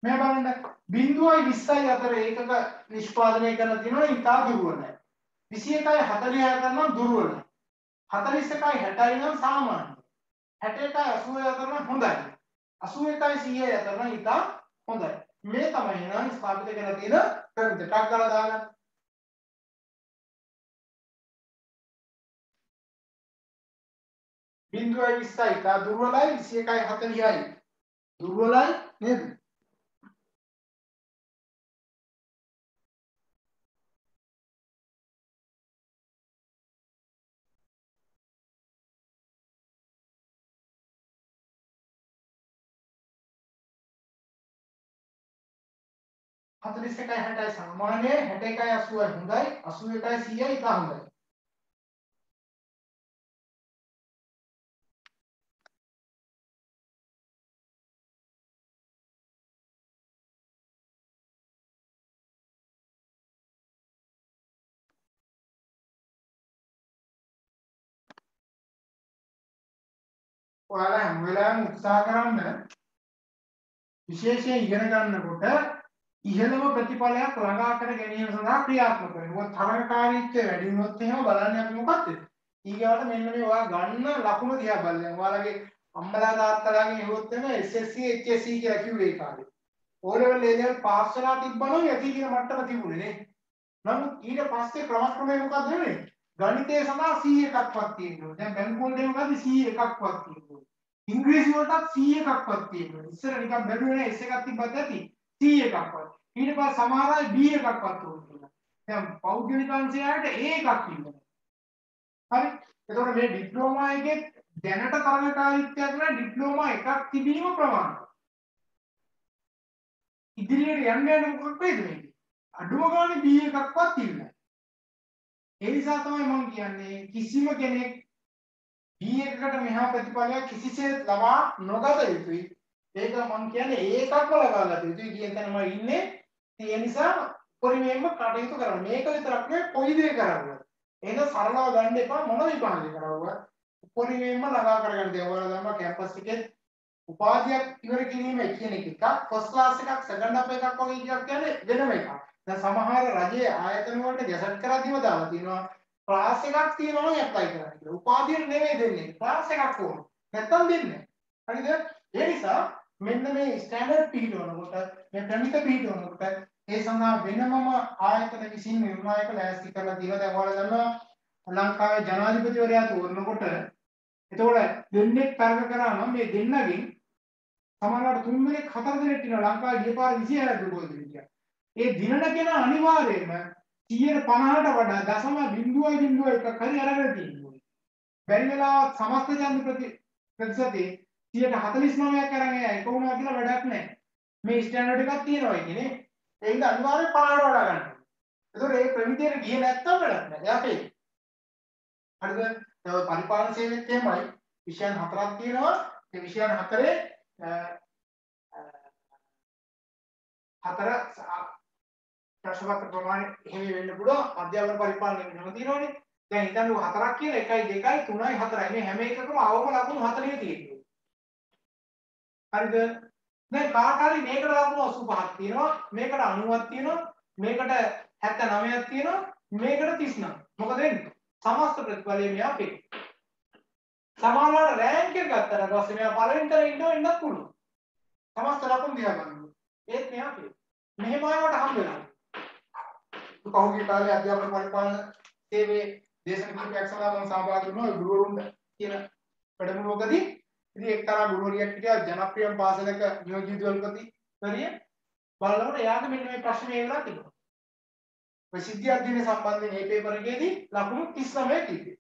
Speaker 1: මේ බලන්න 0.20යි අතර ඒකක නිෂ්පාදනය කරලා තියෙනවා ඉතා දුර්වලයි. 21යි 44 නම් දුර්වලයි 41යි 60යි නම් සාමාන්‍යයි 61යි 80 අතර නම් හොඳයි. 81යි 100යි අතර නම් ඉතා හොඳයි. මේ තමයි නම් ස්ථාපිත කරලා තියෙන ක්‍රම දෙකක් ගාලා දාගන්න. බිඳුවයි 20යි ඉතා දුර්වලයි 21යි 40යි දුර්වලයි නේද? හතලිස් එකයි හැටයි සාමාන්‍යයි හැට එකයි අසුවයි. හොඳයි. අසුව එකයි සීයයි ඉතා හොඳයි ඔයාලා හැම වෙලාවෙම උත්සාහ කරන්න විශේෂයෙන් ඉගෙන ගන්නකොට ඉහළම ප්‍රතිඵලයක් ළඟා කර ගැනීම සඳහා ක්‍රියාත්මක වෙනවා. මොකද තරඟකාරීත්වය වැඩි වුණොත් එහෙම බලන්නේ අපි මොකක්ද? ඊගාවට මෙන්න මේ ඔයා ගන්න ලකුණු දිහා බලන්න. ඔයාලගේ අම්මලා තාත්තලාගෙන් ඇහුවොත් එහෙම SSC HSC කියලා කිව්වේ ඒ කාලේ. O level A level pass වෙලා තිබ්බනම් යටි කියන මට්ටම තිබුණේ නේ. නමුත් ඊට පස්සේ ක්‍රමක්‍රමයෙන් මොකද වෙන්නේ? ගණිතය සඳහා C එකක්වත් තියෙනවා. දැන් බැංකු වලට මොකද C එකක්වත් තියෙනවා. ඉංග්‍රීසි වලටත් C එකක්වත් තියෙනවා. ඉස්සර නිකන් බැලුවේ නෑ S එකක් තිබ්බත් ඇති. C එකක්වත්. ඊට පස්සේ සමහර අය B එකක්වත් ඕන කියලා. දැන් පෞද්ගලික අංශයට A එකක් ඉන්නවා. හරි. එතකොට මේ ඩිප්ලෝමා එකේ දැනට තරඟකාරීත්වයක් නෑ ඩිප්ලෝමා එකක් තිබීම ප්‍රමාණවත්. ඉදිරියට යන්න යන මොකක් වෙයිද මේක? අඩුම ගානේ B එකක්වත් ඉන්නේ ඒ නිසා තමයි මම කියන්නේ කිසිම කෙනෙක් B එකකට මෙහා ප්‍රතිඵලයක් කිසිසේත් ලබා නොගත යුතුයි. ඒක මම කියන්නේ ඒකක්ම ලබා ගත යුතුයි කියන තැනම ඉන්නේ. ඒ නිසා පරිමේම කටයුතු කරන්න. මේක විතරක් නෙවෙයි කොයි දේ කරන්නද. ඒක සරලව ගන්න එපා මොන විභාගය කරවුවත්. පරිමේම ළඟා කරගන්න දේ. ඔයාලා දන්නවා කැම්පස් එකේ උපාධියක් ඉවර කිරීම කියන එක එකක් ෆස්ට් ක්ලාස් එකක් සෙකන්ඩ් අප් එකක් වගේ එකක් කියන්නේ වෙනම එකක්. දැන් සමහර රජයේ ආයතන වලට ගැසට් කරද්දිම දාලා තියෙනවා ක්ලාස් එකක් තියෙනවා නම් ඇප්ලයි කරන්න කියලා. උපාධියට නෙමෙයි දෙන්නේ. ක්ලාස් එකක් ඕන. නැත්තම් දෙන්නේ නැහැ. හරිද? ඒ නිසා මෙන්න මේ ස්ටෑන්ඩඩ් පිළිවෙලකට මේ ප්‍රමිත පිළිවෙලකට ඒ සඳහා වෙනමම ආයතන විසින් නිර්ණායක ලෑස්ති කරලා දීලා දැන් ඔයාලා දන්නවා ලංකාවේ ජනාධිපතිවරයා තෝරනකොට එතකොට දෙන්නෙක් තරග කරා නම් මේ දෙන්නගෙන් සමහරවිට තුන් දෙනෙක් හතර දෙනෙක් ඉන්නවා ලංකාවේ ගියපාර 26 දුකෝද කියලා. ඒ දිනන කෙනා අනිවාර්යයෙන්ම 150ට වඩා දශම 0.01ක් හරි අරගෙන තියෙනවා. බැරි වෙලාවත් සමස්ත ඡන්ද ප්‍රති ප්‍රතිශතේ 149ක් අරන් එයා එක වුණා කියලා වැඩක් නැහැ. මේ ස්ටෑන්ඩඩ් එකක් තියෙනවා ඒකනේ. ඒ හින්දා අනිවාර්යෙන් 50ට වඩා ගන්න. ඒතකොට ඒ ප්‍රමිතියට ගියේ නැත්තම් වැඩක් නැහැ. එයා ෆේල්. හරිද? තව පරිපාලන සේවෙත් එහෙමයි. විෂයන් හතරක් තියෙනවා. ඒ විෂයන් හතරේ හතර ප්‍රශ්නපත්‍ර ප්‍රමාණය එහෙම වෙන්න පුළුවන් අධ්‍යාපන පරිපාලනය වෙනම තියෙනවනේ දැන් හිතන්න හතරක් කියලා 1යි 2යි 3යි 4යි මේ හැම එකකම අවම ලකුණු 40 තියෙනවා හරිද? දැන් කාට හරි මේකට ලකුණු 85ක් තියෙනවා. මේකට 90ක් තියෙනවා. මේකට 79ක් තියෙනවා. මේකට 39 මොකද වෙන්නේ? සමස්ත ප්‍රතිඵලය මෙයා පේ සමානව රෑන්ක් එක ගත්තට පස්සේ මෙයා පළවෙනි තරේ ඉන්නව ඉන්නත් පුළුවන්. සමස්ත ලකුණු දිහා බලන්න ඒත් මෙයා පේ මෙහෙම ආවට හම්බ වෙනවා පහුගිය කාලේ අධ්‍යාපන පරිපාලන සේවයේ දේශන කිහිපයක් සඳහා මම සහභාගී වුණා. ගුරුවරුන්ට කියන වැඩමුළුවකදී ඉතින් එක්තරා ගුරුවරියක් හිටියා ජනප්‍රියම පාසලක නියෝජ්‍ය විදුහල්පති වරිය බලනකොට එයාගේ මෙන්න මේ ප්‍රශ්නේ ඒ වෙලාව තිබුණා. ඔය සිද්ධි අධ්‍යයනය සම්බන්ධයෙන් මේ පේපර් එකේදී ලකුණු 39 කිව්වේ.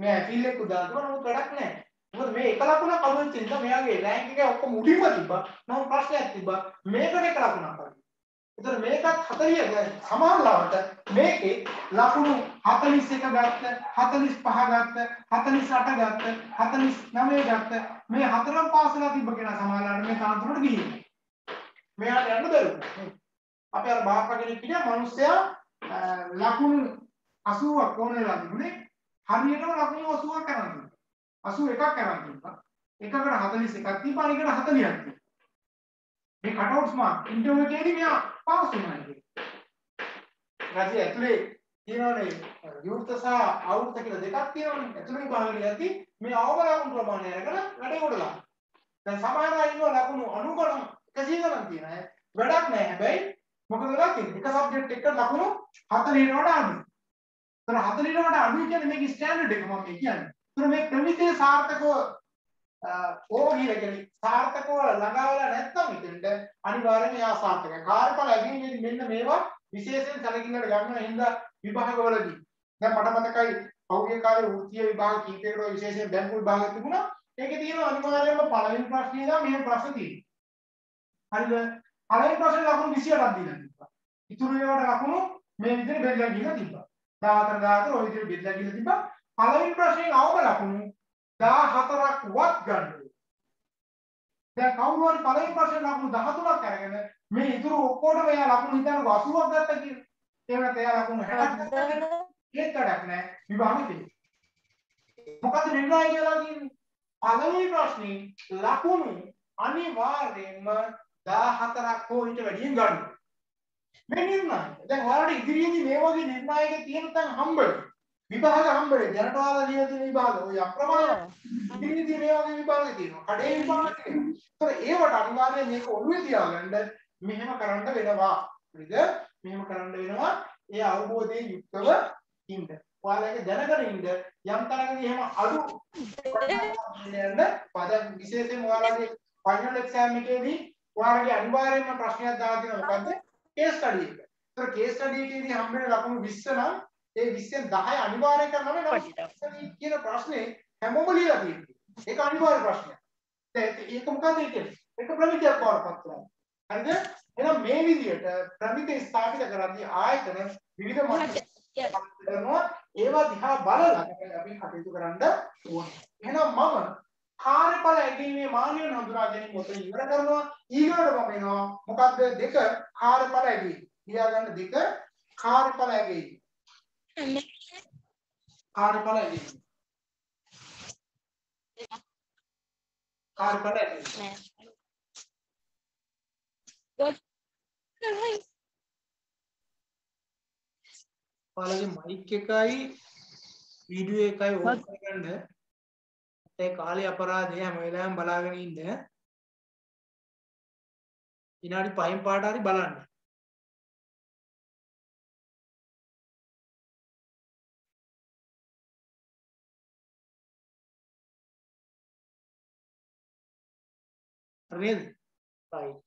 Speaker 1: මේ ඇපිල් එක උදාහරණ දුන්නා නමුත් වැඩක් නැහැ. මොකද මේ එක ලකුණක් අඩු වෙච්ච නිසා මෙයාගේ රෑන්ක් එක ඔක්කොම උඩින්ම තිබ්බා. නමුත් ප්‍රශ්නයක් තිබ්බා. මේකට එක ලකුණක් අඩු. ඒතර මේකත් 40 සමානලාවට මේකේ ලකුණු 41 ගත්ත 45 ගත්ත 48 ගත්ත 49 ගත්ත මේ හතරම පාසලා තිබ්බ කෙනා සමානලාවට මේ තාන්තුරට ගිහින්. මෙයාට යන්න බැරුණා අපි අර බාප්පා කෙනෙක් කියනවා මිනිස්සයා ලකුණු 80ක් ඕන වෙලා තිබුණේ හරියටම ලකුණු 80ක් කරන් තිබුණා 81ක් කරන් තිබුණා එකකට 41ක් තිබ්බා අනිකට 40ක් තිබ්බා. මේ කටවුට්ස් මාක් ඉන්ටර්වියු එකේදී මෙයා පාස් වුණා ඉතින්. රජය ඇතුලේ තියෙනවනේ විවෘත සහ අවෘත කියලා දෙකක් තියෙනවනේ. ඇතුලේ විභාගෙ යද්දි මේ අවම ලකුණු ප්‍රමාණය අරගෙන වැඩේ කොටලා. දැන් සමහර අය ඉන්නවා ලකුණු 90 ගණන් 100 ගණන් තියෙන අය. වැඩක් නැහැ හැබැයි මොකද වෙලා තියෙන්නේ? එක සබ්ජෙක්ට් එකට ලකුණු 40ට වඩා අඩුයි. ඒතර 40ට වඩා අඩුයි කියන්නේ මේකේ ස්ටෑන්ඩඩ් එක මම මේ කියන්නේ. ඒතර මේ ප්‍රමිතිය සාර්ථකව ඕගිරගෙන සාර්ථකව ළඟා වෙලා නැත්නම් ඉතින්ද අනිවාර්යයෙන් එයා සාර්ථකයි. කාර්යඵල ලැබීමේදී මෙන්න මේවා විශේෂයෙන් සැලකිල්ලට ගන්න හින්දා විභාගවලදී දැන් මට මතකයි පෞද්ගලික කාලේ වෘත්තීය විභාග කීපයකට විශේෂයෙන් බැංකු විභාගයක් තිබුණා. ඒකේ තියෙන අනිවාර්යයෙන්ම පළවෙනි ප්‍රශ්නේ ඉඳන් මෙහෙම ප්‍රශ්න තියෙනවා. හරිද? පළවෙනි ප්‍රශ්නේ ලකුණු 28ක් දීලා තිබ්බා. ඉතුරු ඒවාට ලකුණු මේ විදිහට බෙදලා ගිහලා තිබ්බා. 14 14 ඔය විදිහට බෙදලා ගිහලා තිබ්බා. පළවෙනි ප්‍රශ්නේ අවම ලකුණු 14ක් වත් ගන්න. දැන් කවුරු හරි පළවෙනි ප්‍රශ්නේ ලකුණු 13ක් අරගෙන මේ ඉතුරු ඔක්කොටම එයා ලකුණු හිතන 80ක් ගත්තා කියලා. ඒ වෙනත් එයා ලකුණු 60ක් ගත්තා. වැඩක් නැහැ. විභාගෙදී. මොකද නිර්ණය කියලා කියන්නේ? පළවෙනි ප්‍රශ්නේ ලකුණු අනිවාර්යයෙන්ම 14ක් හෝ ඊට වැඩියෙන් ගන්න. මේ නිර්ණය. දැන් ඔයාලට ඉදිරියේදී මේ වගේ නිර්ණයක තියෙන තැන් හම්බෙයි. විභාග හම්බෙන්නේ දැනට ඔයාලා ලියන තියෙන විභාග ඔය අප්‍රමාණ ඉදිරියේදී මේ වගේ විභාග තියෙනවා. කඩේ විභාග තියෙනවා. ඒවට අනිවාර්යයෙන් මේක ඔළුවේ තියාගන්න මෙහෙම කරන්න වෙනවා. හරිද? මෙහෙම කරන්න වෙනවා. ඒ අවබෝධයෙන් යුක්තව ඉන්න. ඔයාලගේ දැනගෙන ඉන්න යම් තරමකදී එහෙම අඩු යන්න පද විශේෂයෙන් ඔයාලගේ ෆයිනල් එක්සෑම් එකේදී ඔයාලගේ අනිවාර්යයෙන්ම ප්‍රශ්නයක් දාලා තියෙනවා මොකද්ද? කේස් ස්ටඩි එක. ඒතර කේස් ස්ටඩි එකේදී හම්බෙන ලකුණු 20 නම් ඒ 20න් 10 අනිවාර්ය කරනවා නේ කියන ප්‍රශ්නේ හැමෝම ලියලා තියෙනවා. ඒක අනිවාර්ය ප්‍රශ්නයක්. දැන් ඒක මොකද කියන්නේ? ඒක ප්‍රමිතියක් බවටපත් කරනවා. හරිද? එහෙනම් මේ විදිහට ප්‍රමිතිය ස්ථාපිත කරද්දී ආයතන විවිධ මට්ටම් කරනවා ඒවා දිහා බලලා අපි කටයුතු කරන්න ඕනේ. එහෙනම් මම කාර්යඵල ඇගීමේ මානය හඳුනා ගැනීම උතන ඉවර කරනවා. ඊගොඩ මම එනවා මොකද්ද දෙක කාර්යඵල ඇගීම. ගන්න දෙක කාර්යඵල ඇගීම. කාර්යඵල ඇගීම. කාර්යඵල ඇගීම. ඔයාලගේ මයික් එකයි වීඩියෝ එකයි ඕන් කරගන්න ඒ කාලේ අපරාධය හැම වෙලාවෙම බලාගෙන ඉන්න විනාඩි 5න් පාට හරි බලන්න හරිද right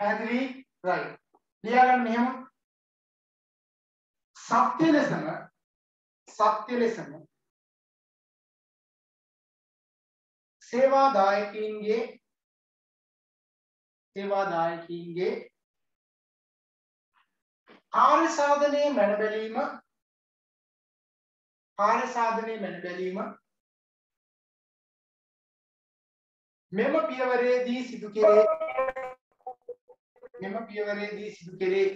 Speaker 1: පැහැදිලි right. ලියාගන්න මෙහෙම සත්‍ය ලෙසම සත්‍ය ලෙසම සේවාදායකයින්ගේ සේවාදායකයින්ගේ කාර්ය සාධනයේ මැන බැලීම කාර්ය සාධනයේ මැන බැලීම. මෙම පියවරේදී සිදු කෙරේ මෙම පියවරේදී සිදු කෙරේ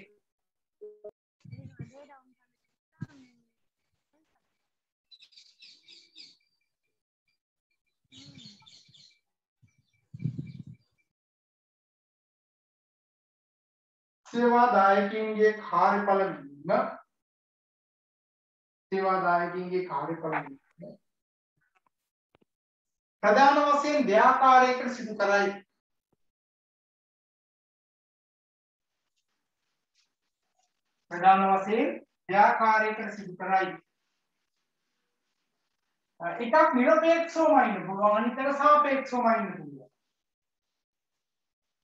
Speaker 1: සේවාදායකින්ගේ කාර්යඵල වීම සේවාදායකින්ගේ කාර්යඵල වීම ප්‍රධාන වශයෙන් දෙආකාරයකට සිදු කරයි ප්‍රධාන වශයෙන් ව්‍යාකාරයකට සිදු කරයි. එකක් නිරපේක්ෂවම ඉන්න පුළුවන් අනිත් එක සාපේක්ෂවම ඉන්න පුළුවන්.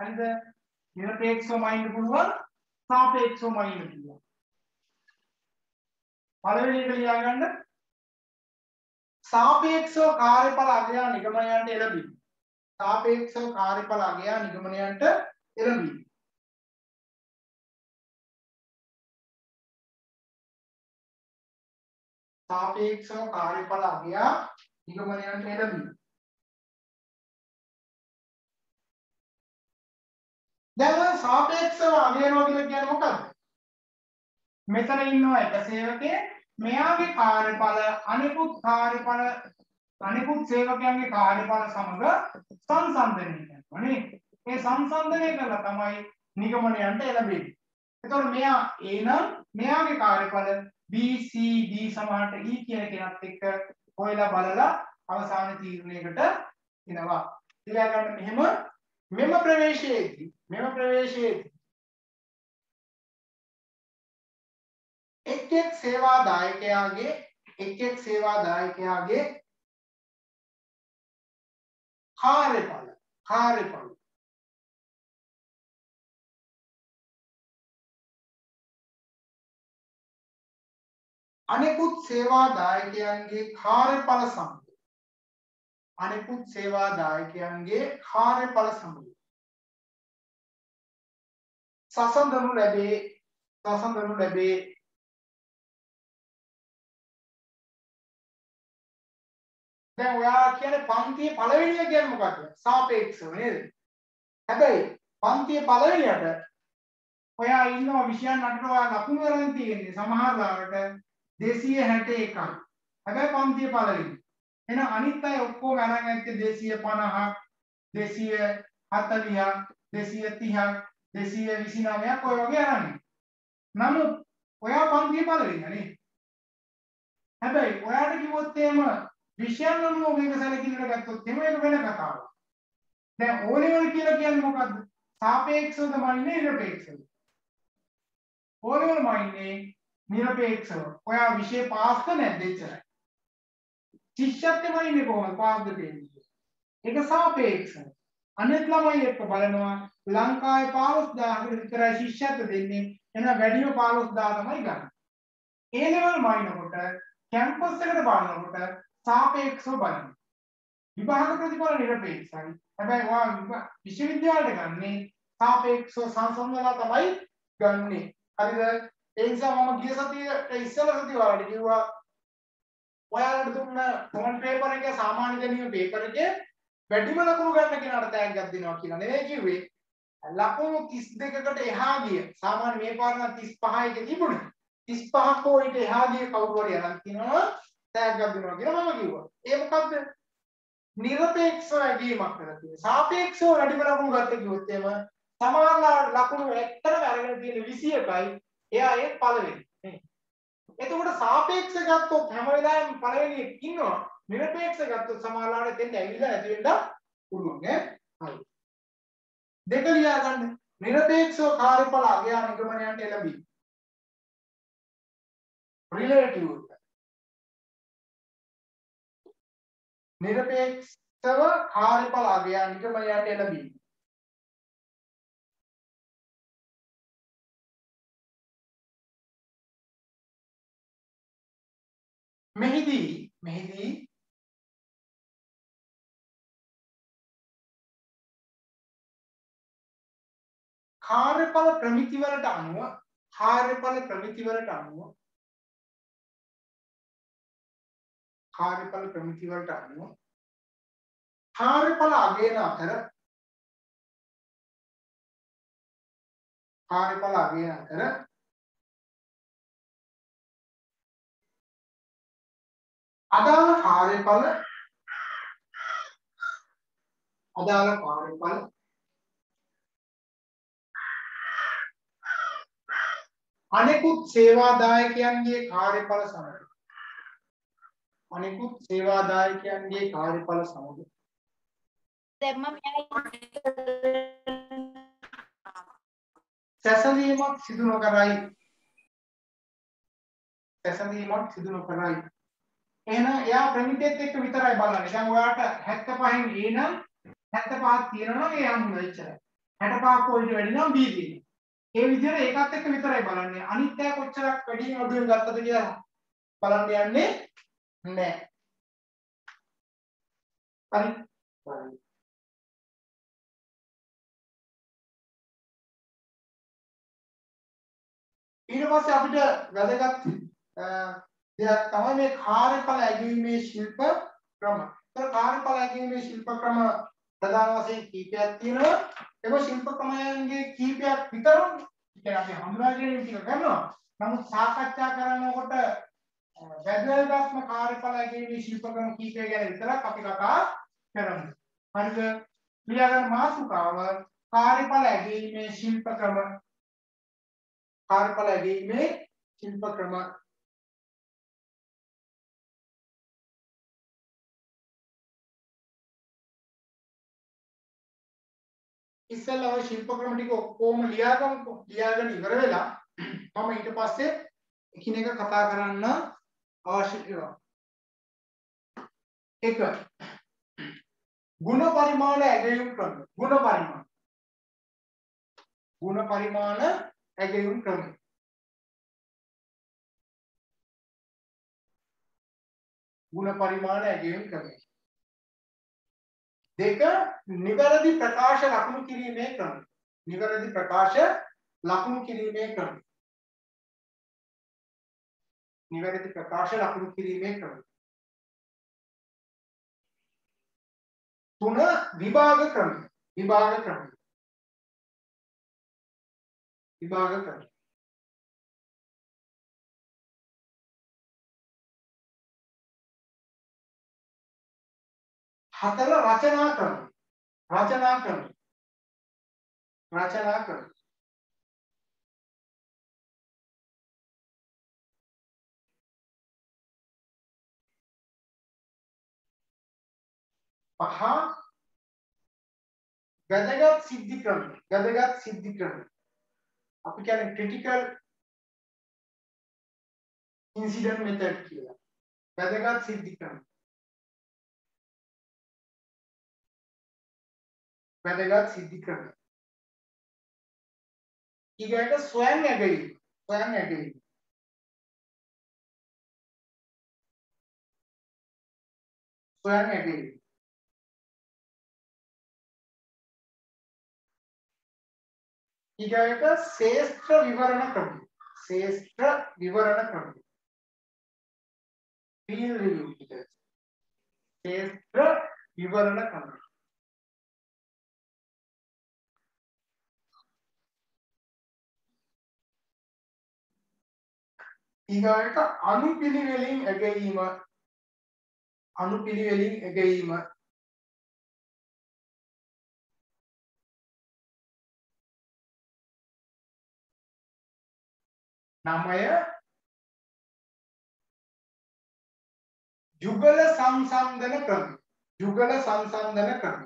Speaker 1: හරිද? නිරපේක්ෂවම ඉන්න පුළුවන් සාපේක්ෂවම ඉන්න පුළුවන්. පළවෙනි එක ලියාගන්න සාපේක්ෂව කාර්යඵල අගය නිගමනයන්ට එළඹීම. සාපේක්ෂව කාර්යඵල අගය නිගමනයන්ට එළඹීම. සාපේක්ෂව කාර්යඵල අගය නිගමනයන්ට එළඹීම. දැන් ඔය සාපේක්ෂව අගයනවා කියලා කියන්නේ මොකක්ද? මෙතන ඉන්නවා එක සේවකයෙක් මෙයාගේ කාර්යඵල අනිකුත් කාර්යඵල අනිකුත් සේවකයන්ගේ කාර්යඵල සමග සංසන්දනය කරනවා නේ. ඒ සංසන්දනය කරලා තමයි නිගමනයන්ට එළඹෙන්නේ. එතකොට මෙයා A නම් මෙයාගේ කාර්යඵල B C D සමහරට E කියන කෙනත් එක්ක හොයලා බලලා අවසාන තීරණයකට එනවා. ඊළඟ ගන්න මෙහෙම මෙම ප්‍රවේශයේදී මෙම ප්‍රවේශයේදී එක් එක් සේවා දායකයාගේ එක් එක් සේවා දායකයාගේ කාර්යඵල කාර්යඵල. අනෙකුත් සේවා දායකයන්ගේ කාර්යඵල සමග අනෙකුත් සේවා දායකයන්ගේ කාර්යඵල සමග සසඳනු ලැබේ සසඳනු ලැබේ දැන් ඔයා කියන්නේ පන්තියේ පළවෙනිය කියන්නේ මොකක්ද? සාපේක්ෂව නේද? හැබැයි පන්තියේ පළවෙනියට ඔයා ඉන්නවා විෂයන් අටට ඔයා ලකුණු වලින් තියෙන්නේ සමහර ලාවට 261යි. හැබැයි පන්තියේ පළවෙනි. එහෙනම් අනිත් අය ඔක්කොම අරන් ඇත්තේ 250ක් 240ක් 230ක් 229ක් ඔය වගේ අරන්. නමුත් ඔයා පන්තියේ පළවෙනි නේ. හැබැයි ඔයාට කිව්වොත් එහෙම විෂයන් අනුව මේක සැලකිලිට ගත්තොත් එහෙම ඒක වෙන කතාවක්. දැන් O level කියලා කියන්නේ මොකද්ද? සාපේක්ෂවද මනින්නේ නිරපේක්ෂවද? O level මනින්නේ නිරපේක්ෂව. ඔයා විෂය පාස්ද නැද්ද එච්චරයි. ශිෂ්‍යත්වෙ මනින්නේ කොහොමද පාස්ද දෙන්නේ? ඒක සාපේක්ෂව. අනිත් ළමයි එක්ක බලනවා ලංකාවේ 15000කට විතරයි ශිෂ්‍යත්ව දෙන්නේ. එහෙනම් වැඩිම 15000 තමයි ගන්න. A level මනිනකොට කැම්පස් එකට බලනකොට සාපේක්ෂව බලන්න. විභාග ප්‍රතිඵල නිරපේක්ෂයි. හැබැයි ඔයා විශ්වවිද්‍යාලයට ගන්නේ සාපේක්ෂව සංසන්දනලා තමයි ගන්නෙ. හරිද? ඒ නිසා මම ගිය සතියේ ඉස්සෙල්ලා සතිය වලට කිව්වා ඔයාලට දුන්න කොමන් පේපර් එකේ සාමාන්‍ය දැනීම පේපර් එකේ වැඩිම ලකුණු ගන්න කෙනාට තෑග්ගක් දෙනවා කියලා නෙවෙයි කිව්වේ. ලකුණු 32කට එහා ගිය සාමාන්‍ය මේ පාර නම් 35 එක තිබුණේ. 35ක හෝ ඊට එහා ගිය කවුරු හරි අරන් තිනවා තෑග්ගක් දෙනවා කියලා මම කිව්වා. ඒ මොකද්ද? නිරපේක්ෂව වැඩිවීමක් කරලා තියෙනවා. සාපේක්ෂව වැඩිම ලකුණු ගත්ත කිව්වොත් එහෙම සමාන ලකුණු ඇත්තටම අරගෙන තියෙන 21යි එයා ඒ පළවෙනි. නේ. එතකොට සාපේක්ෂ ගත්තොත් හැම වෙලාවෙම පළවෙනි එක ඉන්නවා. නිරපේක්ෂ ගත්තොත් සමානලාට දෙන්න ඇවිල්ලා නැති වෙන්න පුළුවන් ඈ. හරි. දෙක ලියා ගන්න. නිරපේක්ෂව කාර්යඵල අගය නිගමනයන්ට එළඹී. relative නිරපේක්ෂව කාර්යඵල අගය නිගමනයට එළඹීම. මෙහිදී මෙහිදී කාර්යඵල ප්‍රමිති වලට අනුව කාර්යඵල ප්‍රමිති වලට අනුව කාර්යඵල ප්‍රමිති වලට අනුව කාර්යඵල අගයන අතර කාර්යඵල අගයන අතර අදාළ කාර්යඵල අදාළ කාර්යඵල අනෙකුත් සේවාදායකයන්ගේ කාර්යඵල සමග අනෙකුත් සේවාදායකයන්ගේ කාර්යඵල සමග
Speaker 3: දැම්ම
Speaker 1: සැසඳීමක් සිදු නොකරයි සැසඳීමක් සිදු නොකරයි. එහෙනම් එයා ප්‍රමිතියත් එක්ක විතරයි බලන්නේ. දැන් ඔයාට 75න් A නම් 75ක් තියෙනවා නම් A හම්බුනා එච්චරයි. 65ක් වලට වැඩි නම් B තියෙනවා. ඒ විදිහට ඒකත් එක්ක විතරයි බලන්නේ. අනිත් අය කොච්චරක් වැඩියෙන් අඩුවෙන් ගත්තද කියලා බලන්න යන්නේ නැහැ. හරි. හරි. ඊට පස්සේ අපිට වැදගත් දෙයක් තමයි මේ කාර්යඵල ඇගීමේ ශිල්ප ක්‍රම. ඒතර කාර්යඵල ඇගීමේ ශිල්ප ක්‍රම ප්‍රධාන වශයෙන් කීපයක් තියෙනවා. ඒක ශිල්ප ක්‍රමයන්ගේ කීපයක් විතරයි. ඒ අපි හඳුනා ගැනීම ටික කරනවා. නමුත් සාකච්ඡා කරනකොට වැදගත්ම කාර්යඵල ඇගීමේ ශිල්ප ක්‍රම කීපය ගැන විතරක් අපි කතා කරමු. හරිද? ක්‍රියාගන මාතෘකාව කාර්යඵල ඇගීමේ ශිල්ප ක්‍රම කාර්යඵල ඇගීමේ ශිල්ප ක්‍රම ඉස්සෙල්ලා ඔය ශිල්ප ක්‍රම ටික ඔක්කොම ලියාගමු ලියාගෙන ඉවර වෙලා මම ඊට පස්සේ එකිනෙක කතා කරන්න අවශ්‍ය වෙනවා. එක ගුණ පරිමාණ ඇගයුම් ක්‍රම. ගුණ පරිමාණ. ගුණ පරිමාණ ඇගයුම් ක්‍රම. ගුණ පරිමාණ ඇගයුම් ක්‍රමය. දෙක නිවැරදි ප්‍රකාශ ලකුණු කිරීමේ ක්‍රම. නිවැරදි ප්‍රකාශ ලකුණු කිරීමේ ක්‍රම. නිවැරදි ප්‍රකාශ ලකුණු කිරීමේ ක්‍රම තුන විභාග ක්‍රම විභාග ක්‍රම විභාග ක්‍රම හතර රචනා ක්‍රම රචනා ක්‍රම රචනා ක්‍රම පහ වැදගත් සිද්ධි ක්‍රම වැදගත් සිද්ධි ක්‍රම අපි කියන්නේ ක්‍රිටිකල් ඉන්සිඩන්ට් මෙතඩ් කියලා වැදගත් සිද්ධි ක්‍රම වැදගත් සිද්ධි ක්‍රම ඊගාට ස්වයං ඇගීම ස්වයං ඊගාට ශේෂ්ත්‍ර විවරණ ක්‍රම ශේෂ්ත්‍ර විවරණ ක්‍රම field review ශේෂ්ත්‍ර විවරණ ක්‍රම ඊගාට අනුපිළිවෙලින් ඇගීම අනුපිළිවෙලින් ඇගීම නමය යුගල සංසන්දන ක්‍රම. යුගල සංසන්දන ක්‍රම.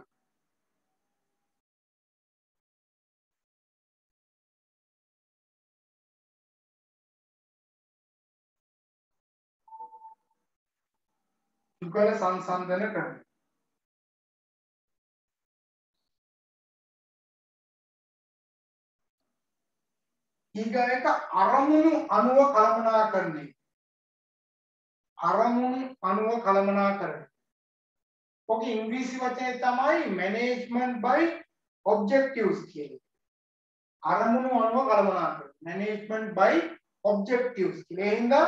Speaker 1: යුගල සංසන්දන ක්‍රම. ඊගායක අරමුණු අනුව කළමනාකරණය අරමුණු අනුව කළමනාකරණය ඔක ඉංග්‍රීසි වචනේ තමයි management by objectives කියන්නේ අරමුණු අනුව කළමනාකරණය management by objectives කියලා ඒ හින්දා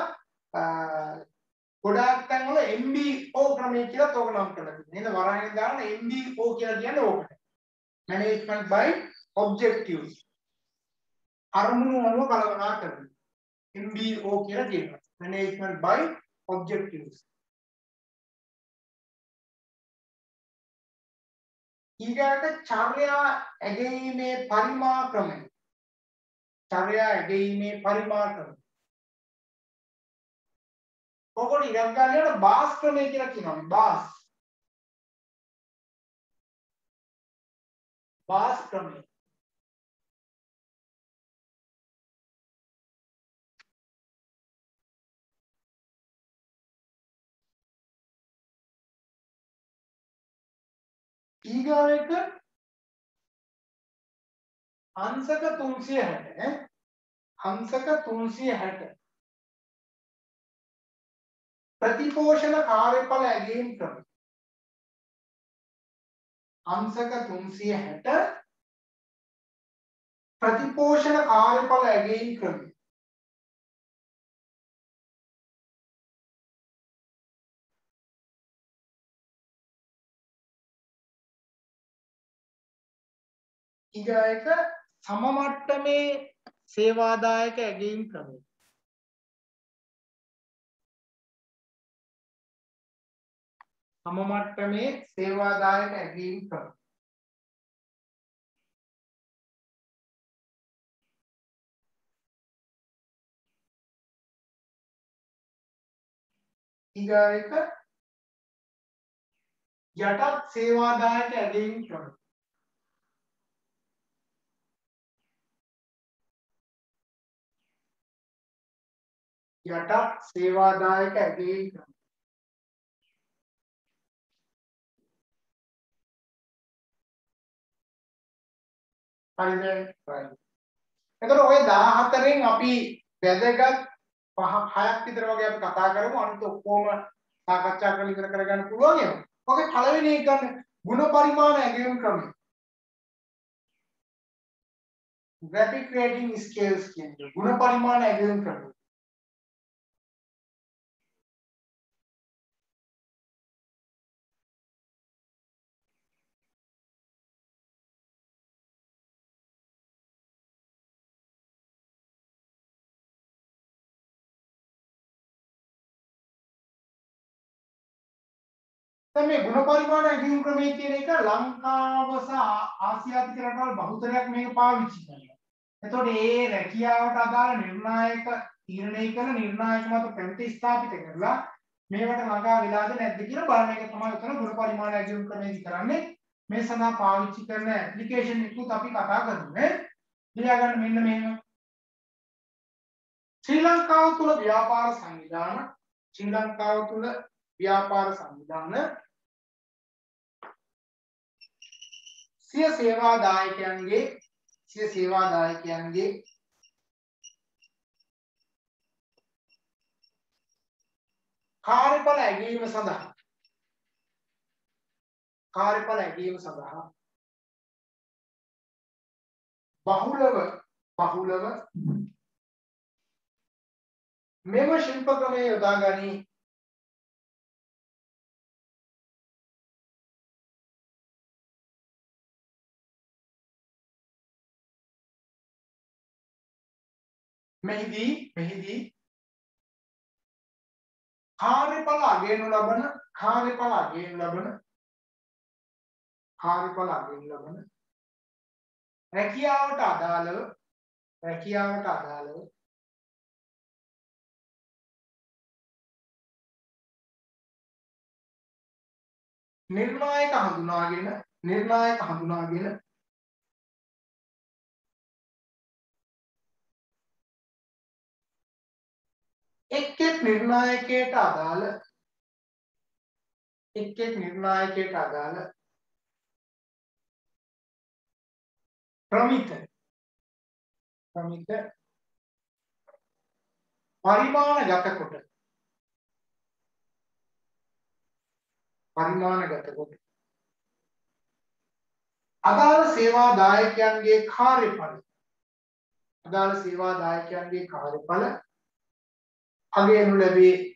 Speaker 1: ගොඩාක් තැන්වල MBO ක්‍රමය කියලා තෝක නම් කරලා තියෙනවා. නේද? වරහින් දාන MBO කියලා කියන්නේ ඕකට. management by objectives. අරමුණු අනුව කළමනා කරන. MBO කියලා කියනවා. management by objectives. ඊගාට චර්යා ඇගීමේ පරිමා ක්‍රමය. චර්යා ඇගීමේ පරිමා ක්‍රමය. කොකොට ඉරක් ගන්නකොට බාස් ක්‍රමය කියලා කියනවා. බාස්. බාස් ක්‍රමය. ඊගාව එක අංශක 360 ඈ අංශක 360 ප්‍රතිපෝෂණ කාර්යඵල ඇගීම් ක්‍රම අංශක 360 ප්‍රතිපෝෂණ කාර්යඵල ඇගීම් ක්‍රම ඊගායක සම මට්ටමේ සේවාදායක ඇගීම් ක්‍රමය. සම මට්ටමේ සේවාදායක ඇගීම් ක්‍රම ඊගායක යටත් සේවාදායක ඇගීම් ක්‍රම යටත් සේවාදායක ඇගීම් ක්‍රම හරිද right එතකොට ඔය 14න් අපි වැදගත් පහ හයක් විතර වගේ අපි කතා කරමු අනිත් ඔක්කොම සාකච්ඡා කරලා ඉවර කරගන්න පුළුවන් එහෙම. ඔකේ පළවෙනි එක ගන්න ಗುಣ පරිමාණ ඇගයුම් ක්‍රමය. graphic rating scales කියන්නේ ಗುಣ පරිමාණ ඇගයුම් ක්‍රමය. දැන් මේ ගුණ පරිමාණ ඇගීම් ක්‍රමය කියන එක ලංකාව සහ ආසියාතික රටවල් බහුතරයක් මේක පාවිච්චි කරනවා. එතකොට ඒ රැකියාවට අදාළ නිර්ණායක තීරණය කරන නිර්ණායක මත ප්‍රමිති ස්ථාපිත කරලා මේවට ළඟා වෙලාද නැද්ද කියලා බලන එක තමයි උතන ගුණ පරිමාණ ඇගීම් ක්‍රමයේදී කරන්නේ. මේ සඳහා පාවිච්චි කරන ඇප්ලිකේෂන් එකකුත් අපි කතා කරමු. ලියා ගන්න මෙන්න මේක. ශ්‍රී ලංකාව තුල ව්‍යාපාර සංවිධාන ශ්‍රී ලංකාව තුල ව්‍යාපාර සංවිධාන සිය සේවාදායකයන්ගේ සිය සේවාදායකයන්ගේ කාර්යඵල ඇගීම සඳහා කාර්යඵල ඇගීම සඳහා බහුලව බහුලව මෙම ශිල්ප ක්‍රමය යොදා ගනී මෙහිදී මෙහිදී කාර්යඵල අගයනු ලබන කාර්යඵල අගයනු ලබන කාර්යඵල අගයනු ලබන රැකියාවට අදාළව රැකියාවට අදාළව නිර්ණායක හඳුනාගෙන නිර්ණායක හඳුනාගෙන එක් එක් නිර්ණායකයට අදාළ එක් එක් නිර්ණායකයට අදාළ ප්‍රමිත ප්‍රමිත පරිමාණගත කොට පරිමාණගත කොට අදාළ සේවා දායකයන්ගේ කාර්යඵල අදාළ සේවා දායකයන්ගේ කාර්යඵල අගයනු ලැබේ.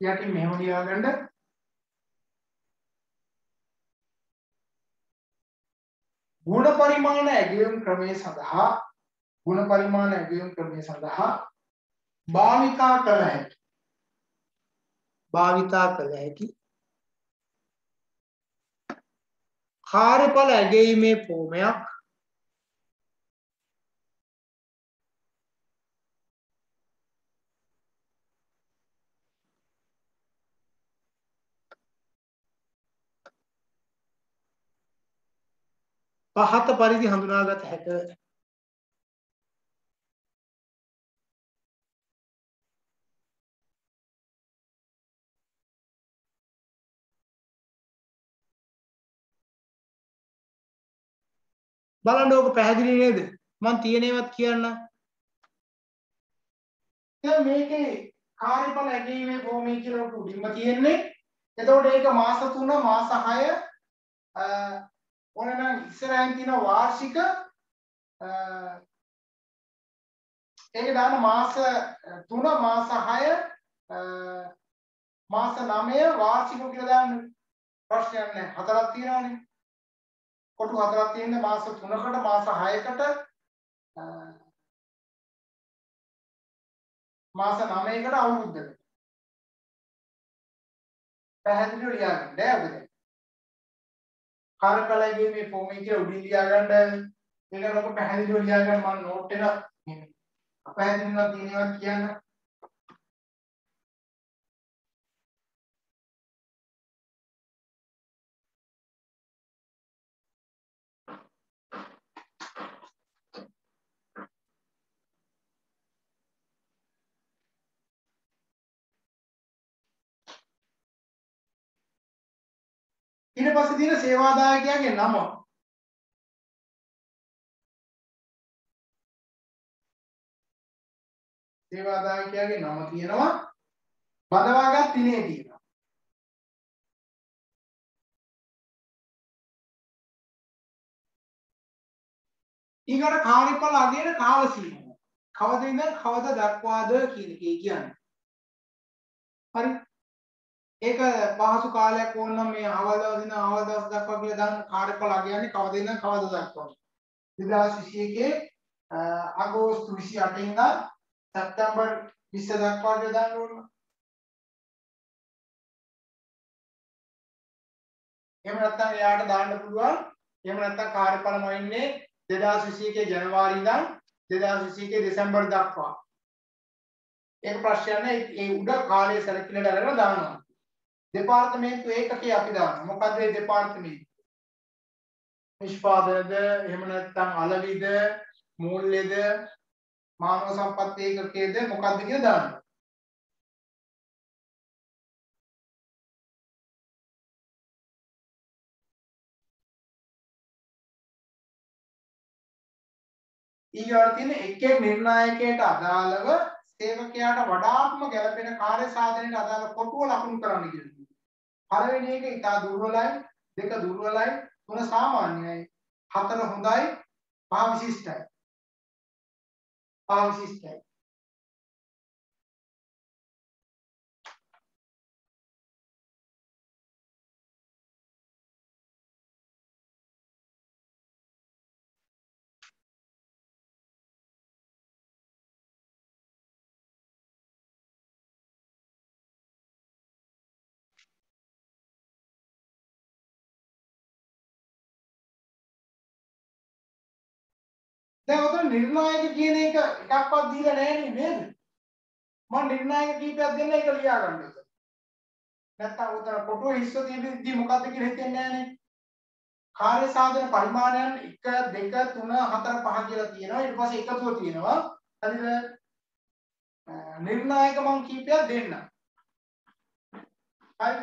Speaker 1: යටින් මෙහෙම ලියාගන්න. ගුණ පරිමාණ ඇගයුම් ක්‍රමය සඳහා ගුණ පරිමාණ ඇගයුම් ක්‍රමය සඳහා භාවිතා කළ හැකි. භාවිතා කළ හැකි. කාර්යඵල ඇගීමේ ෆෝමයක් පහත පරිදි හඳුනාගත හැක. බලන්න ඕක පැහැදිලි නේද? මම තියෙන ඒවත් කියන්න. දැන් මේකේ කාර්යඵල ඇගීමේ භූමිය කියලා උඩින්ම තියෙන්නේ. එතකොට ඒක මාස 3 මාස 6 ඕනනම් ඉස්සරහින් තියෙන වාර්ෂික ඒක දාන මාස 3 මාස 6 මාස 9 වාර්ෂික කියලා දාන්න. ප්‍රශ්නයක් නැහැ. හතරක් තියෙනවානේ. කොටු හතරක් තියෙන මාස 3කට මාස 6කට මාස 9කට අවුරුද්දකට. පැහැදිලිව ලියාගන්න බෑ ඔබ දැන් කාර්යඵලයේ මේ ෆෝම් එකේ උඩින් ලියාගන්න. ඒක ඔබ පැහැදිලිව ලියාගන්න මම නෝට් එක අපහැදිලිව තියෙනවා කියන්න. ඊට පස්සේ තියෙන සේවාදායකයාගේ නම. සේවාදායකයාගේ නම තියෙනවා. බදවාගත් දිනේ තියෙනවා. ඊගොඩ කාර්යඵල අගයන කාල සීමාව කවද ඉඳන් කවද දක්වාද කියන එකේ කියන්නේ. හරි. ඒක පහසු කාලයක් ඕනනම් මේ අවල් දවස් ඉඳන් අවල් දවස් දක්වා කියලා දාන්න කාර්යඵල අගයන්නේ කවද ඉඳන් කවද දක්වා 2021 අගෝස්තු 28 ඉඳන් සැප්තැම්බර් 20 දක්වා කියලා දාන්න ඕන. එහෙම නැත්නම් එයාට දාන්න පුළුවන්. එහෙම නැත්නම් කාර්යඵලම ඉන්නේ 2021 ජනවාරි ඉඳන් 2021 දෙසැම්බර් දක්වා. ඒක ප්‍රශ්නයක් නෑ. ඒ උඩ කාලය සැලකිල්ලට අරගෙන දානවා. දෙපාර්තමේන්තු ඒකකේ අපි දානවා. මොකද්ද මේ දෙපාර්තමේන්තු? නිෂ්පාදනද එහෙම නැත්නම් අලවිද මූල්‍යද මානව සම්පත් ඒකකයේද මොකද්ද කියලා දානවා. ඊගොල්ලෝ තියෙන එක් එක් නිර්ණායකයට අදාළව සේවකයාට වඩාත්ම ගැළපෙන කාර්ය සාධනයට අදාළ කොටුව ලකුණු කරන්න කියලා. පළවෙනි එක ඉතා දුර්වලයි, දෙක දුර්වලයි, තුන සාමාන්‍යයි, හතර හොඳයි, පහ විශිෂ්ටයි. පහ විශිෂ්ටයි. දැන් උතන නිර්ණායක කියන එක එකක්වත් දීලා නැහැ නේද? මම නිර්ණායක කීපයක් දෙන්න ඒක ලියා ගන්න එක. නැත්තම් උතන කොටුව හිස්ස තියෙද්දි මොකද්ද කියලා හිතෙන්නේ නැහනේ. කාර්ය සාධන පරිමාණයන් 1 2 3 4 5 කියලා තියෙනවා. ඊට පස්සේ එකතුව තියෙනවා. හරිද? නිර්ණායක මම කීපයක් දෙන්න. හරි.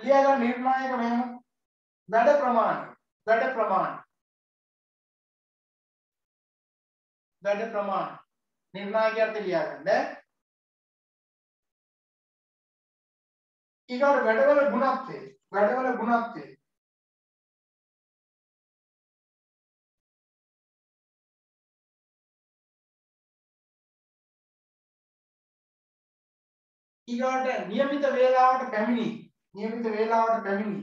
Speaker 1: ලියා ගන්න නිර්ණායක මෙහෙම වැඩ ප්‍රමාණය. වැඩ ප්‍රමාණය. වැඩ ප්‍රමාණ නිර්ණායකයන්ට ලියා ගන්න. ඊගොඩ වැඩවල ගුණත්වය වැඩවල ගුණත්වය ඊගොඩ નિયમિત වේලාවට පැමිණි નિયમિત වේලාවට පැමිණි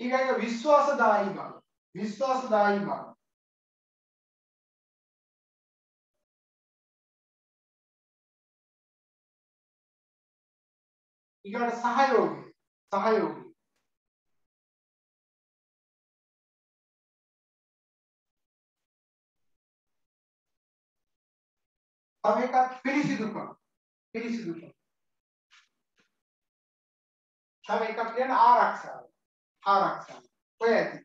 Speaker 1: ඊගොඩ විශ්වාසදායී බව විශ්වාසදායී බව ඊගොඩ සහයෝගය. සහයෝගය. තව එකක් පිළිසිදුකම. පිළිසිදුකම. තව එකක් කියන ආරක්ෂාව. ආරක්ෂා ඔය ඇති.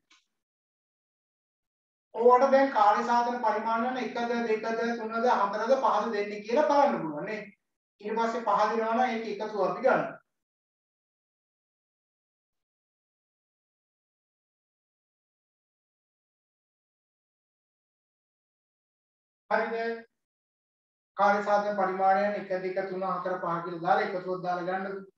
Speaker 1: ඕවට දැන් කාර්ය සාධන පරිමාණයන 1ද 2ද 3ද 4ද 5ද දෙන්නේ කියලා බලන්න පුළුවන් නේ. ඊට පස්සේ පහ දෙනවා නම් ඒක එකතු අපි ගන්න. හරිද? කාර්ය සාධන පරිමාණයන 1 2 3 4 5 කියලා දාලා එකතුවක් දාලා ගන්නද?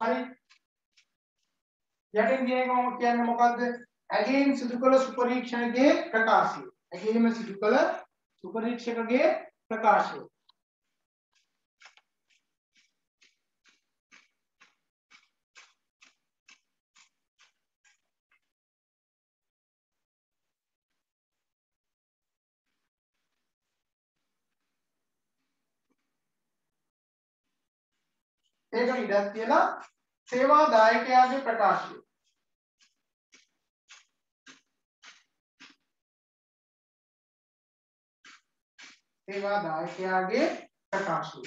Speaker 1: හරි. යටින් කියන එක මම කියන්නේ මොකද්ද? ඇගේන් සිදු කළ සුපරීක්ෂණයේ ප්‍රකාශය. ඇගේම සිදු කළ සුපරීක්ෂකගේ ප්‍රකාශය. ඒක ඉඩක් තියලා සේවා දායකයාගේ ප්‍රකාශය සේවා දායකයාගේ ප්‍රකාශය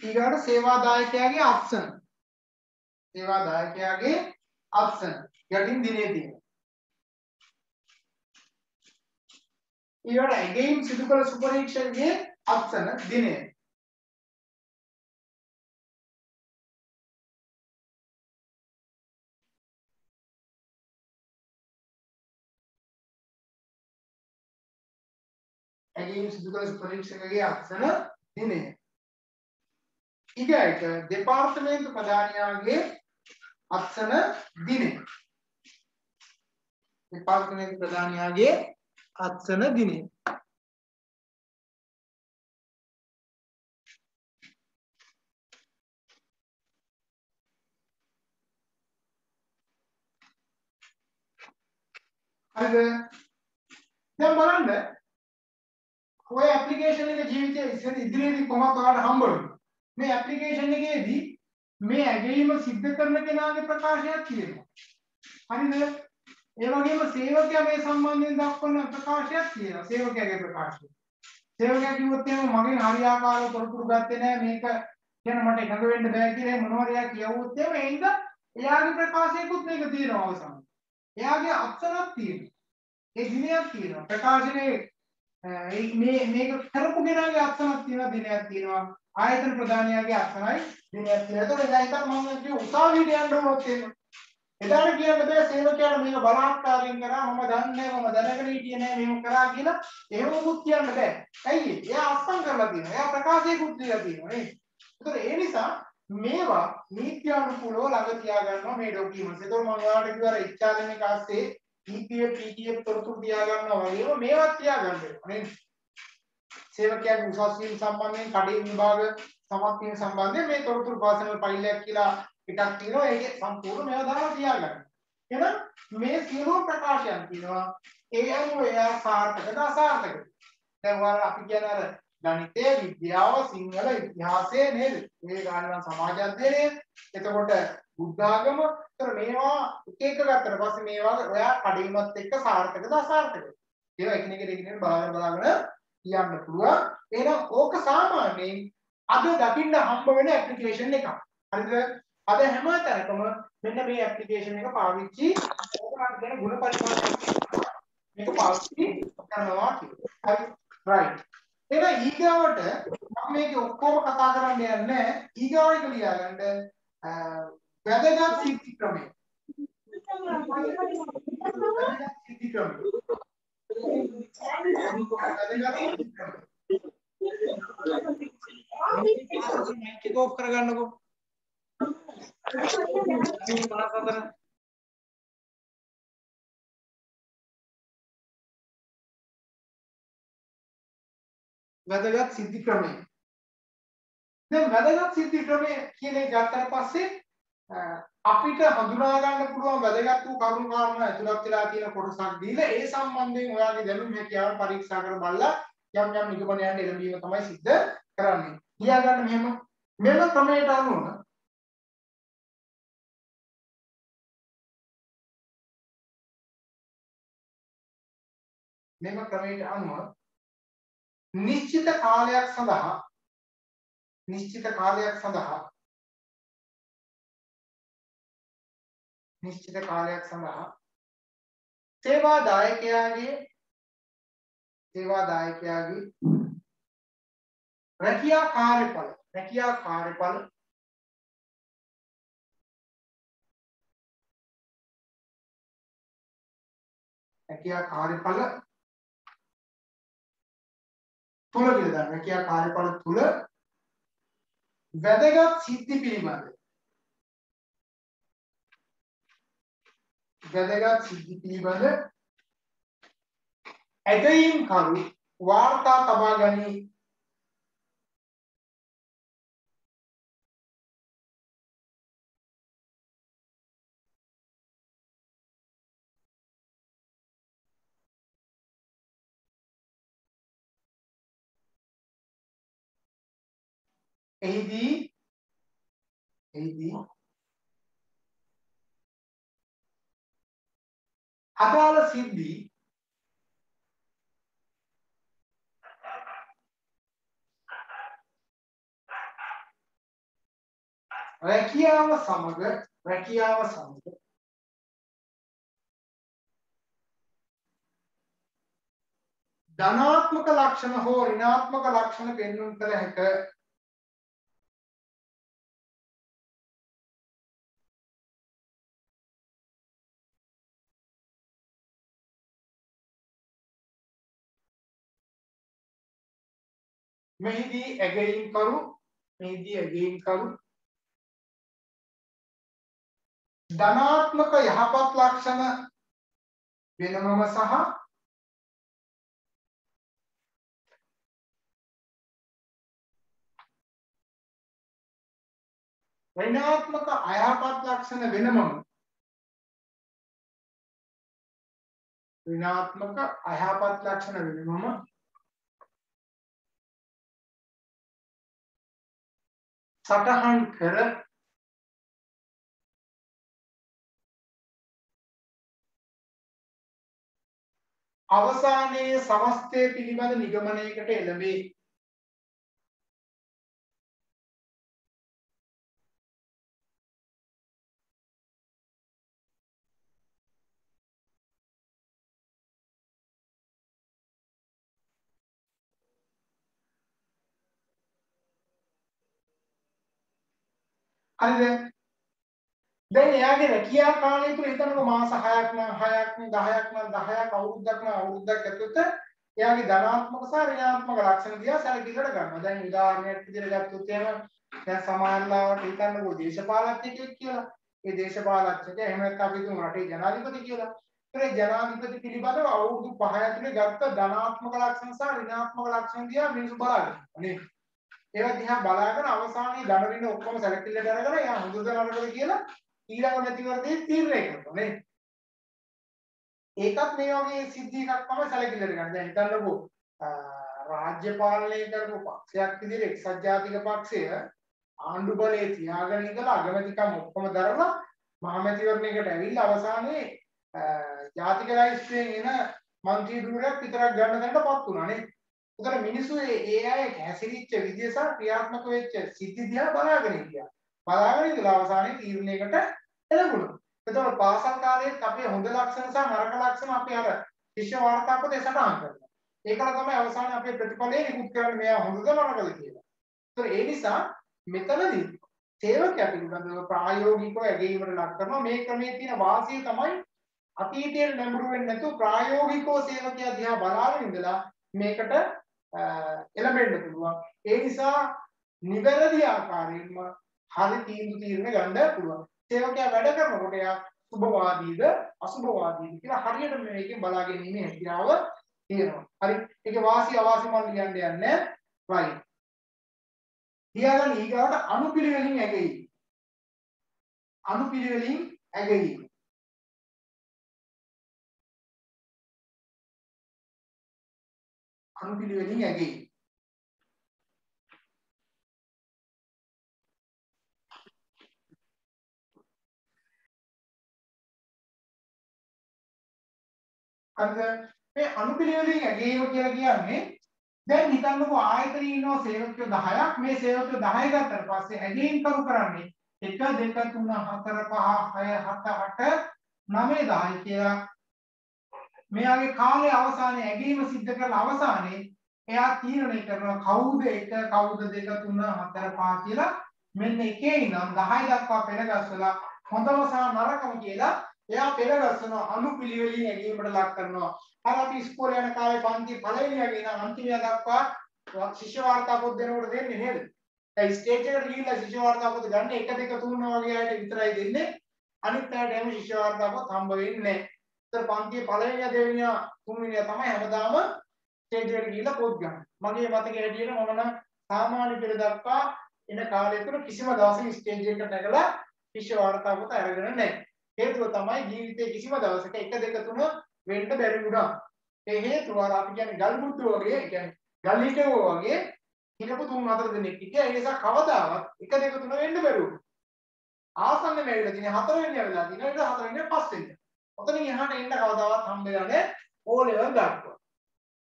Speaker 1: ඊගාට සේවා දායකයාගේ අත්සන සේවා දායකයාගේ අත්සන යටින් දිනේ තියෙනවා ඊට ඇගේන් සිදු කළ සුපරීක්ෂණයේ අත්සන දිනය. ඇගේන් සිදු කළ සුපරීක්ෂකගේ අත්සන දිනය. ඊගාට දෙපාර්තමේන්තු ප්‍රධානියාගේ අත්සන දිනය. දෙපාර්තමේන්තු ප්‍රධානියාගේ අත්සන දිනේ හරිද? දැන් බලන්න. ඔය ඇප්ලිකේෂන් එක ජීවිතයේ ඉස්සර ඉදිරියේදී කොහොමද ඔයාලට හම්බ වෙන්නේ මේ ඇප්ලිකේෂන් එකේදී මේ ඇගීම සිද්ධ කරන කෙනාගේ ප්‍රකාශයක් තියෙනවා. හරිද? ඒ වගේම සේවකයා මේ සම්බන්ධයෙන් දක්වන ප්‍රකාශයක් තියෙනවා සේවකයාගේ ප්‍රකාශය. සේවකයා කිව්වොත් එහෙම මගෙන් හරියාකාරව තොරතුරු ගත්තේ නැහැ මේක කියන මට එකඟ වෙන්න බෑ කියලා මොනවද එයා කියවුවොත් එහෙම ඒ හින්දා එයාගේ ප්‍රකාශයකුත් මේක තියෙනවා අවසන්. එයාගේ අක්ෂරයක් තියෙනවා. ඒ දිනයක් තියෙනවා. ප්‍රකාශනයේ මේ මේක කරපු කෙනාගේ අක්ෂරයක් තියෙනවා දිනයක් තියෙනවා. ආයතන ප්‍රධානියාගේ අක්ෂරයි දිනයක් තියෙනවා. ඒක එදා හිතන්න මම කිව්ව උසාවියට යන්න ඕනොත් එහෙම එදාට කියන්න බෑ සේවකයාට මේක බලාත්කාරයෙන් කරා මම දන්නේ මම දැනගෙන හිටියේ නෑ මේක කරා කියලා එහෙම මුකුත් කියන්න බෑ. ඇයි ඒ? එයා අස්සම් කරලා තියෙනවා. එයා ප්‍රකාශයකුත් දීලා තියෙනවා නේද? ඒතර ඒ නිසා මේවා නීත්‍යානුකූලව ළඟ තියා ගන්නවා මේ ડોකියුමන්ට්ස්. ඒතකොට මම ඔයාලට කිව්වා අර ඉච්ඡාදෙන එක ASCII EPF PTF තොරතුරු තියා ගන්නවා වගේම මේවත් තියා ගන්න වෙනවා නේද? සේවකයන් උසස් වීම සම්බන්ධයෙන් කඩේ විභාග සමත් වීම සම්බන්ධයෙන් මේ තොරතුරු පර්සනල් ෆයිල් එකක් කියලා එකක් තියෙනවා ඒකේ සම්පූර්ණ මේවා දාලා තියාගන්න. එහෙනම් මේ සියලුම ප්‍රකාශයන් තියෙනවා ඒ අනුව එයා සාර්ථකද අසාර්ථකද. දැන් ඔයාලා අපි කියන අර ගණිතය විද්‍යාව සිංහල ඉතිහාසය නේද? මේ ගානන සමාජ අධ්‍යයනය එතකොට බුද්ධ ආගම ඒතර මේවා එක එක ගත්තට පස්සේ මේවා ඔයා කඩේමත් එක්ක සාර්ථකද අසාර්ථකද? ඒවා එකිනෙකට එකිනෙකට බලාගෙන බලාගෙන කියන්න පුළුවන්. එහෙනම් ඕක සාමාන්‍යයෙන් අද දකින්න හම්බ වෙන ඇප්ලිකේෂන් එකක්. හරිද? අද හැම තැනකම මෙන්න මේ ඇප්ලිකේෂන් එක පාවිච්චි ඕගොල්ලන්ට දෙන ಗುಣ පරිමාණ මේක පාවිච්චි කරනවා කියලා. හරි රයිට්. එහෙනම් ඊගාවට මම මේක ඔක්කොම කතා කරන්න යන්නේ ඊගාවට ලියාගන්න වැදගත් සිද්ධි ක්‍රමය. වැදගත් සිද්ධි ක්‍රමය. වැදගත් සිද්ධි ක්‍රමය. මේක ඔෆ් කරගන්නකෝ. වැදගත් සිද්ධි ක්‍රමය. දැන් වැදගත් සිද්ධි ක්‍රමය කියන එක ගත්තට පස්සේ අපිට හඳුනා ගන්න පුළුවන් වැදගත් වූ කරුණු කාරණා ඇතුළත් වෙලා තියෙන කොටසක් දීලා ඒ සම්බන්ධයෙන් ඔයාගේ දැනුම් හැකියාව පරීක්ෂා කර බලලා යම් යම් නිගමනයන් එළඹීම තමයි සිද්ධ කරන්නේ. ලියා ගන්න මෙහෙම මෙම ක්‍රමයට අනුව මෙම ක්‍රමයට අනුව නිශ්චිත කාලයක් සඳහා නිශ්චිත කාලයක් සඳහා නිශ්චිත කාලයක් සඳහා සේවා දායකයාගේ සේවා දායකයාගේ රැකියා කාර්යඵල රැකියා කාර්යඵල රැකියා කාර්යඵල තුල කියලා ගන්න. රැකියා කාර්යඵල තුල වැදගත් සිද්ධි පිළිබඳ වැදගත් සිද්ධි පිළිබඳ ඇගයීම් කරු වාර්තා තබා ගනී එහිදී එහිදී අදාළ සිද්ධි? රැකියාව සමග රැකියාව සමග. ධනාත්මක ලක්ෂණ හෝ ඍණාත්මක ලක්ෂණ පෙන්වන්න කළ හැක. මෙහිදී ඇගයීම් කරු මෙහිදී ඇගයීම් කරු. ධනාත්මක යහපත් ලක්ෂණ වෙනමම සහ ඍණාත්මක අයහපත් ලක්ෂණ වෙනමම ඍණාත්මක අයහපත් ලක්ෂණ වෙනමම සටහන් කර අවසානයේ සමස්තය පිළිබඳ නිගමනයකට එළඹේ. හරිද? දැන් එයාගේ රැකියා කාලය තුල හිතන්නකො මාස 6ක් නම් 6ක් නම් 10ක් නම් 10ක් අවුරුද්දක් නම් අවුරුද්දක් ඇතුළත එයාගේ ධනාත්මක සහ ඍණාත්මක ලක්ෂණ දිහා සැලකිල්ලට ගන්නවා. දැන් උදාහරණයක් විදිහට ගත්තොත් එහෙම දැන් සමාජලාවට හිතන්නකො දේශපාලඥයෙක් කියලා. ඒ දේශපාලඥයෙක් එහෙම නැත්නම් අපි තුමු රටේ ජනාධිපති කියලා. ඒ ජනාධිපති පිළිබඳව අවුරුදු 5 ඇතුලේ ගත්ත ධනාත්මක ලක්ෂණ සහ ඍණාත්මක ලක්ෂණ දිහා මිනිස්සු බලාගෙන. නේද? ඒවා දිහා බලාගෙන අවසානයේ ධන ඍණ ඔක්කොම සැලකිල්ලට අරගෙන එයා හොඳද නරකද කියලා ඊළඟ මැතිවරණයේ තීරණය කරනවා නේද? ඒකත් මේ වගේ සිද්ධි එකක් තමයි සැලකිල්ලට ගන්න. දැන් හිතන්නකෝ රාජ්‍ය පාලනය කරපු පක්ෂයක් විදිහට එක්සත් ජාතික පක්ෂය ආණ්ඩු බලයේ තියාගෙන ඉඳලා අගමැතිකම් ඔක්කොම දරලා මහමැතිවරණයකට ඇවිල්ලා අවසානයේ ජාතික රාජ්‍යයෙන් එන മന്ത്രി ධූරයක් විතරක් ගන්න තැනටපත් වුණා නේද? උතන මිනිස්සු ඒ අය හැසිරිච්ච විදිය සහ ක්‍රියාත්මක වෙච්ච සිද්ධි දිහා බලාගෙන හිටියා. බලාගෙන ඉඳලා අවසානයේ තීරණයකට එළඹුණා. එතකොට පාසල් කාලේත් අපේ හොඳ ලක්ෂණ සහ නරක ලක්ෂණ අපි අර ශිෂ්‍ය වාර්තාපතේ සටහන් කරනවා. ඒකල තමයි අවසානයේ අපේ ප්‍රතිඵලය නිකුත් කරන්නේ මෙයා හොඳද නරකද කියලා. ඒතකොට ඒ නිසා මෙතනදී සේවකයා පිළිබඳව ප්‍රායෝගිකව ඇගීමට ලක් කරනවා මේ ක්‍රමයේ තියෙන වාසිය තමයි අතීතයේ නැඹුරු වෙන්නේ නැතුව ප්‍රායෝගිකව සේවකයා දිහා බලාගෙන ඉඳලා මේකට එළඹෙන්න පුළුවන්. ඒ නිසා නිවැරදි ආකාරයෙන්ම හරි තීන්දුව తీරන ගන්න පුළුවන්. සේවකයා වැඩ කරනකොට යා සුභවාදීද අසුභවාදීද කියලා හරියට මේකෙන් බලාගෙන ඉන්නේ හැකියාව තියෙනවා. හරි. ඒකේ වාසි අවාසි මම ලියන්න යන්නේ right. ඊළඟ ඊගාට අනුපිළිවෙලින් ඇගෙයි. අනුපිළිවෙලින් ඇගෙයි. අනුපිළිවෙලින් ඇගෙයි. හරිද මේ අනුපිළිවෙලින් ඇගීම කියලා කියන්නේ දැන් හිතන්නකෝ ආයතනයේ ඉන්නවා සේවකයෝ 10ක් මේ සේවකයෝ 10 ගත්තට පස්සේ ඇගීම් කරු කරන්නේ 1 2 3 4 5 6 7 8 9 10 කියලා මෙයාගේ කාලේ අවසානයේ ඇගීම සිද්ධ කරලා අවසානයේ එයා තීරණය කරනවා කවුද 1 කවුද 2 3 4 5 කියලා මෙන්න එකේ ඉඳන් 10 දක්වා පෙළ ගස්සලා හොඳම සහ නරකම කියලා එයා පෙළ ගස්සනවා අනුපිළිවෙලින් ඇගීමකට ලක් කරනවා අර අපි ඉස්කෝලේ යන කාලේ පන්ති පළවෙනි යගේ ඉඳන් අන්තිමය දක්වා ශිෂ්‍ය වාර්තා පොත් දෙනකොට දෙන්නේ නේද? දැන් ස්ටේජ් එකට ගිහිල්ලා ශිෂ්‍ය වාර්තා පොත් ගන්න 1 2 3 වගේ අයට විතරයි දෙන්නේ. අනිත් අයට එහෙම ශිෂ්‍ය වාර්තා පොත් හම්බ වෙන්නේ නැහැ. ඒතර පන්තියේ පළවෙනිය දෙවෙනිය තුන්වෙනිය තමයි හැමදාම ස්ටේජ් එකට ගිහිල්ලා පොත් ගන්න. මගේ මතකයේ හැටියට මම නම් සාමාන්‍ය පෙළ දක්වා එන කාලය තුළ කිසිම දවසක ස්ටේජ් එකට නැගලා ශිෂ්‍ය වාර්තා පොත අරගෙන නැහැ. හේතුව තමයි ජීවිතේ කිසිම දවසක 1 2 3 වෙන්න බැරි වුණා. ඒ හේතුව අර අපි කියන්නේ ගල් බුද්ධ වගේ කියන්නේ ගල් හිටවෝ වගේ හිටපු තුන් හතර දෙනෙක් හිටියා. ඒ නිසා කවදාවත් 1 2 3 වෙන්න බැරි වුණා. ආසන්න මේවිලා තියෙන හතර වෙනිය වෙලා තියෙනවා. ඊට හතර වෙනිය පස් වෙනිය. ඔතනින් එහාට එන්න කවදාවත් හම්බෙලා නැහැ. ඕ ලෙවල් ගත්තා.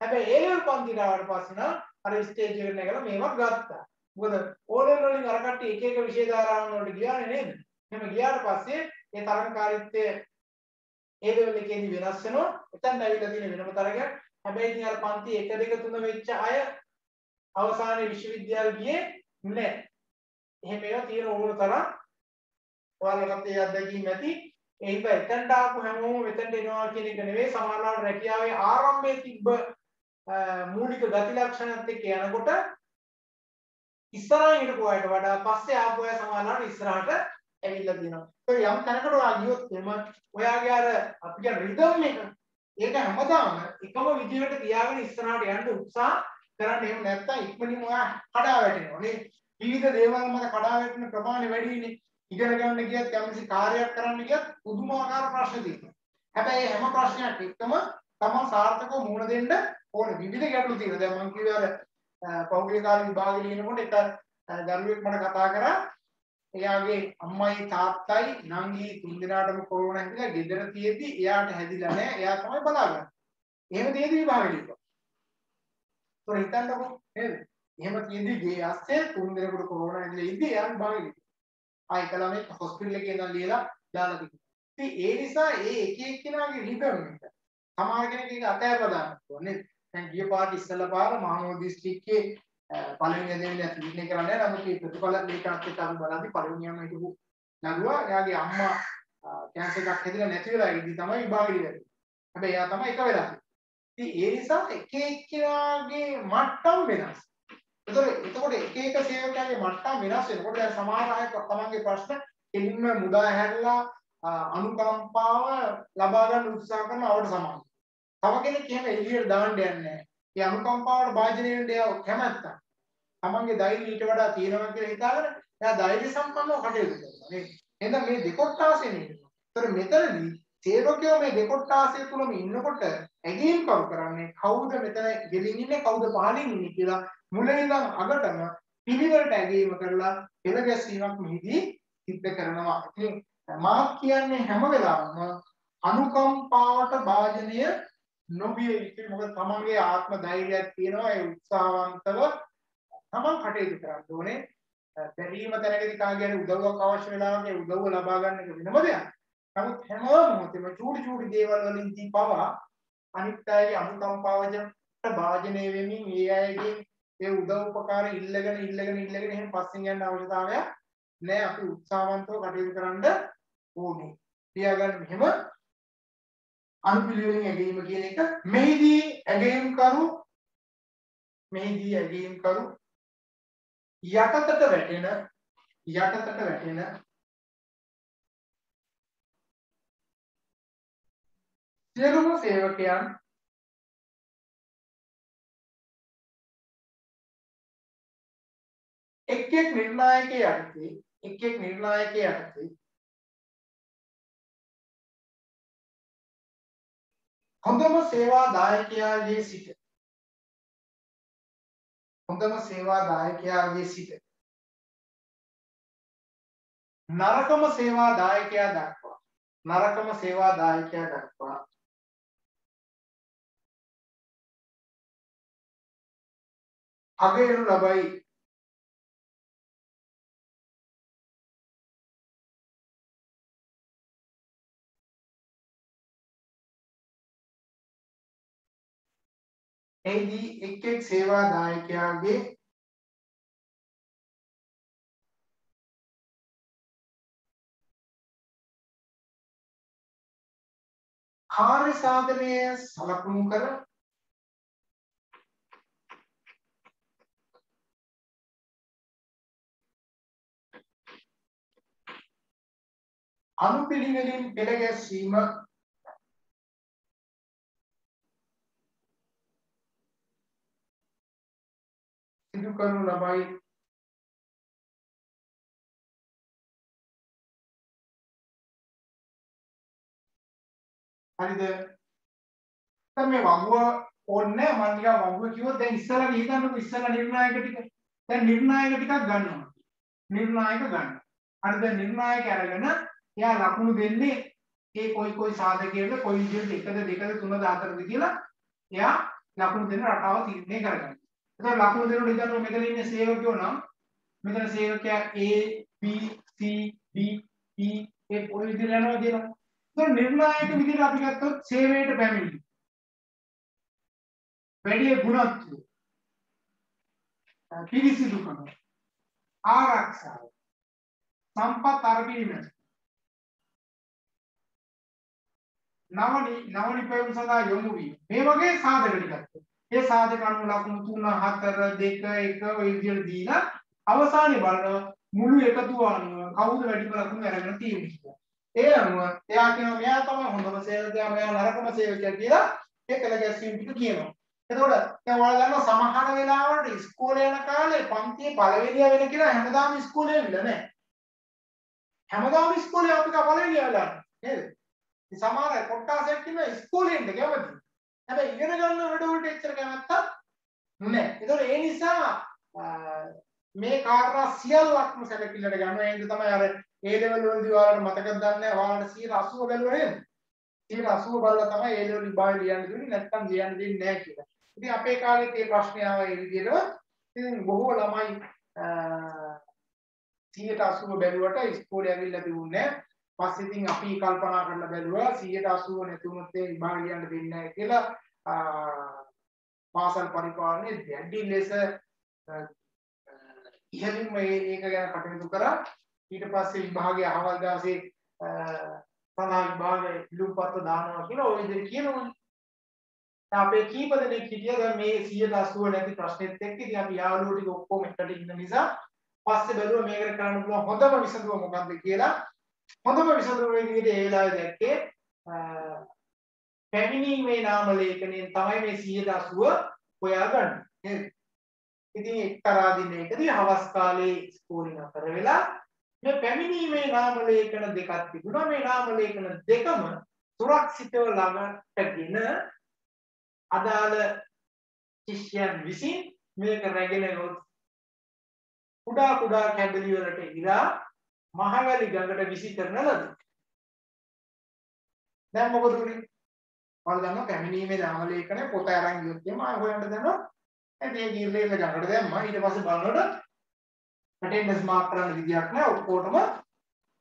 Speaker 1: හැබැයි ඒ ලෙවල් පන්තිට ආවට පස්සේ නම් අර ස්ටේජ් එකට නැගලා මේවක් ගත්තා. මොකද ඕ ලෙවල් වලින් අර කට්ටිය එක එක විෂය ධාරාවන් වලට ගියානේ නේද? එහෙම ගියාට පස්සේ ඒ තරඟකාරීත්වය ඒ ලෙවල් එකේදී වෙනස් වෙනවා. එතන ඇවිල්ලා තියෙන වෙනම තරගයක්. හැබැයි ඉතින් අර පන්ති 1 2 3 වෙච්ච අය අවසානයේ විශ්වවිද්‍යාල ගියේ නැහැ. එහෙම ඒවා තියෙන ඕන තරම් ඔයාලටත් ඒ අත්දැකීම් ඇති. ඒ හින්දා එතනට ආපු හැමෝම මෙතනට එනවා කියන එක නෙවෙයි සමහරවල් රැකියාවේ ආරම්භයේ තිබ්බ මූලික ගති ලක්ෂණත් එක්ක යනකොට ඉස්සරහින් හිටපු අයට වඩා පස්සේ ආපු අය සමහරවල් ඉස්සරහට ඇවිල්ලා තියෙනවා. ඒ යම් තැනකට ඔයා ගියොත් එම ඔයාගේ අර අපි කියන රිද්ම් එක ඒක හැමදාම එකම විදිහට තියාගෙන ඉස්සරහට යන්න උත්සාහ කරන්න එහෙම නැත්නම් ඉක්මනින් ඔයා කඩා වැටෙනවා නේ. විවිධ දේවල් මත කඩා වැටෙන ප්‍රමාණය වැඩිනේ. ඉගෙන ගන්න ගියත් යම්කිසි කාර්යයක් කරන්න ගියත් පුදුමාකාර ප්‍රශ්න තියෙනවා. හැබැයි හැම ප්‍රශ්නයක් එක්කම තමන් සාර්ථකව මුහුණ දෙන්න ඕනේ. විවිධ ගැටලු තියෙනවා. දැන් මම කිව්වේ අර පෞද්ගලික කාලේ විභාගෙ ලියනකොට එක දරුවෙක් මට කතා කරා එයාගේ අම්මයි තාත්තයි නංගි තුන්දෙනාටම කොරෝනා හැදිලා ගෙදර තියෙද්දි එයාට හැදිලා නැහැ. එයා තමයි බලාගන්නේ. එහෙම තියෙද්දි විභාගෙ ලියුවා. ඒතොර හිතන්නකෝ නේද? එහෙම තියෙද්දි ගේ ඇස්සේ තුන්දෙනෙකුට කොරෝනා හැදිලා ඉද්දි එයා විභාගෙ ලියුවා. ආයි කලමේ හොස්පිටල් එකේ ඉඳන් ලියලා දාලා තිබුණා. ඉතින් ඒ නිසා ඒ එක එක්කෙනාගේ රිදම් එක සමහර කෙනෙක් ඒක අතහැරලා දාන්න ඕනේ. දැන් ගිය පාට ඉස්සෙල්ලා පාර මහනුවර දිස්ත්‍රික්කයේ පළවෙනි දෙවෙනි තීරණය කරන්නේ නමුත් මේ ප්‍රතිඵල ලේඛනත් එක්ක අපි බලද්දි පළවෙනියම හිටපු නළුවා එයාගේ අම්මා කැන්සර් එකක් හැදිලා නැති වෙලා ඉඳි තමයි විභාගෙ ඉවරයි. හැබැයි එයා තමයි එක වෙලා. ඉතින් ඒ නිසා එක එක්කෙනාගේ මට්ටම් වෙනස්. ඒතකොට එතකොට එක එක සේවකයාගේ මට්ටම් වෙනස් වෙනකොට දැන් සමහර අය තමන්ගේ ප්‍රශ්න එලින්ම මුදා හැරලා අනුකම්පාව ලබා ගන්න උත්සාහ කරන අවට සමානයි. තව කෙනෙක් එහෙම එළියට දාන්න යන්නේ නැහැ. ඒ අනුකම්පාවට භාජනය වෙන්න එයා කැමැත්තක්. තමන්ගේ ධෛර්යය ඊට වඩා තියෙනවා කියලා හිතාගෙන එයා ධෛර්ය සම්පන්නව කටයුතු කරනවා. නේද? එහෙනම් මේ දෙකොට්ටාසේ නේද? ඒතර මෙතනදී සේවකයෝ මේ දෙකොට්ටාසේ තුලම ඉන්නකොට ඇගීම් කරු කරන්නේ කවුද මෙතන ගෙලින් ඉන්නේ කවුද පහලින් ඉන්නේ කියලා මුලින් ඉඳන් අගටම පිළිවෙලට ඇගීම කරලා පෙළ ගැස්වීමක් මෙහිදී සිද්ධ කරනවා. ඉතින් මා කියන්නේ හැම වෙලාවම අනුකම්පාවට භාජනය නොබිය යුතුයි මොකද තමන්ගේ ආත්ම ධෛර්යයක් තියෙනවා ඒ උත්සාහවන්තව තමන් කටයුතු කරන්න ඕනේ බැරිම තැනකදී කාගේ හරි උදව්වක් අවශ්‍ය වෙලාවක ඒ උදව්ව ලබා ගන්න එක වෙනම දෙයක් නමුත් හැම මොහොතෙම චූටි චූටි දේවල් වලින්දී පවා අනිත් අයගේ අනුකම්පාවට භාජනය වෙමින් ඒ අයගේ ඒ උදව් උපකාර ඉල්ලගෙන ඉල්ලගෙන ඉල්ලගෙන එහෙම පස්සෙන් යන්න අවශ්‍යතාවයක් නෑ. අපි උත්සාහවන්තව කටයුතු කරන්න ඕනේ. තියාගන්න මෙහෙම. අනුපිළිවෙලින් ඇගීම කියන එක. මෙහිදී ඇගීම් කරු. මෙහිදී ඇගීම් කරු. යටතට වැටෙන යටතට වැටෙන සියලුම සේවකයන් එක් එක් නිර්ණායකයේ යටතේ එක් එක් නිර්ණායකයේ යටතේ හොඳම සේවා දායකයාගේ සිට හොඳම සේවා දායකයාගේ සිට නරකම සේවා දායකයා දක්වා නරකම සේවා දායකයා දක්වා අගයනු ලබයි. එහිදී එක් එක් සේවා දායකයාගේ කාර්ය සාධනය සලකුණු කර අනුපිළිවෙලින් පෙළ ගැස්වීම සිදු කරනු ලබයි. හරිද? දැන් මේ වගුව ඕනේ මම නිකන් වගුව කිව්වොත් දැන් ඉස්සලා ගිහින්නකො ඉස්සලා නිර්ණායක ටික. දැන් නිර්ණායක ටිකක් ගන්නවා. නිර්ණායක ගන්න. හරිද නිර්ණායක අරගෙන එයා ලකුණු දෙන්නේ ඒ කොයි කොයි සාධකයේද කොයි විදිහට එකද දෙකද තුනද හතරද කියලා එයා ලකුණු දෙන රටාව තීරණය කරගන්න. එතකොට ලකුණු දෙනකොට ඉතින් මෙතන ඉන්නේ සේවකයෝ නම් මෙතන සේවකයා A B C D E, e ඒ කොයි විදිහට යනවා කියනවා. එතකොට නිර්ණායක විදිහට අපි ගත්තොත් සේවයට පැමිණි. වැඩි ගුණත්වය. පිරිසිදුකම. ආරක්ෂාව. සම්පත් අරබීම. නවනි නවනි පැවුම් සඳහා යොමු වීම. මේ වගේ සාධක ටිකක්. ඒ සාධක අනුව ලකුණු 3 4 2 1 ඔය විදිහට දීලා අවසානයේ බලන මුළු එකතුව අනුව කවුද වැඩිම ලකුණු අරගෙන තියෙන්නේ කියලා. ඒ අනුව එයා කියනවා මෙයා තමයි හොඳම සේවකයා මෙයා නරකම සේවකයා කියලා ඒ පෙළ ගැස්වීම ටික කියනවා. එතකොට දැන් ඔයාලා දන්නවා සමහර වෙලාවට ඉස්කෝලේ යන කාලේ පන්තියේ පළවෙනියා වෙන කියලා හැමදාම ඉස්කෝලේ ඇවිල්ලා නැහැ. හැමදාම ඉස්කෝලේ අපි පළවෙනියා වෙලා නේද? ඉතින් සමහර අය කොට්ටාසයක් ඉන්න ඉස්කෝලේ ඉන්න කැමති. හැබැයි ඉගෙන ගන්න වැඩ වලට එච්චර කැමැත්තක් නැහැ. ඒතකොට ඒ නිසා මේ කාරණා සියල්ලක්ම සැලකිල්ලට ගන්නවා. ඒ හින්දා තමයි අර ඒ ලෙවල් වලදී ඔයාලට මතකද දන්නේ නැහැ. ඔයාලට 180 බැලුවා නේද? 180 බලලා තමයි ඒ ලෙවල් විභාගෙ ලියන්න දුන්නේ. නැත්තම් ලියන්න දෙන්නේ නැහැ කියලා. ඉතින් අපේ කාලේ මේ ප්‍රශ්නේ ආවා ඒ විදිහට. ඉතින් බොහෝ ළමයි 180 බැලුවට ඉස්කෝලේ ඇවිල්ලා තිබුණේ නැහැ. පස්සේ ඉතින් අපි කල්පනා කරලා බැලුවා 180 නැති වුණොත් ඒ විභාග ලියන්න දෙන්නේ නැහැ කියලා පාසල් පරිපාලනයේ දැඩි ලෙස ඉහළින්ම ඒක ගැන කටයුතු කරා. ඊට පස්සේ විභාගයේ අහවල් දවසේ සඳහා විභාගයේ ඉලුම්පත් දානවා කියලා ওই විදිහට කියනවනේ අපේ කීප දෙනෙක් හිටියා. දැන් මේ 180 නැති ප්‍රශ්නෙත් එක්ක ඉතින් අපි යාළුවෝ ටික ඔක්කොම එකට ඉන්න නිසා පස්සේ බැලුවා මේකට කරන්න පුළුවන් හොඳම විසඳුම මොකක්ද කියලා. හොඳම විසඳුම විදිහට ඒ වෙලාවේ දැක්කේ පැමිණීමේ නාම ලේඛනයෙන් තමයි මේ 180 හොයාගන්නේ නේද? ඉතින් එක්තරා දිනයකදී හවස් කාලේ ස්කෝලින් අතර වෙලා මේ පැමිණීමේ නාම ලේඛන දෙකක් තිබුණා. මේ නාම ලේඛන දෙකම සුරක්ෂිතව ළඟටගෙන අදාළ ශිෂ්‍යයන් විසින් මේක රැගෙන ගොස් කුඩා කුඩා කැබලි වලට ඉරා මහවැලි ගඟට විසි කරන ලද. දැන් මොකද උනේ? ඔයාලා දන්නවා පැමිණීමේ නාම ලේඛන පොත අරන් ගියොත් එහම ආය හොයන්න දන්නවා. එතන ඒ ගිර්ලේක ගඟට දැම්මා. ඊට පස්සේ බලනකොට අටෙන්ඩන්ස් මාක් කරන්න විදියක් නැහැ. ඔක්කොටම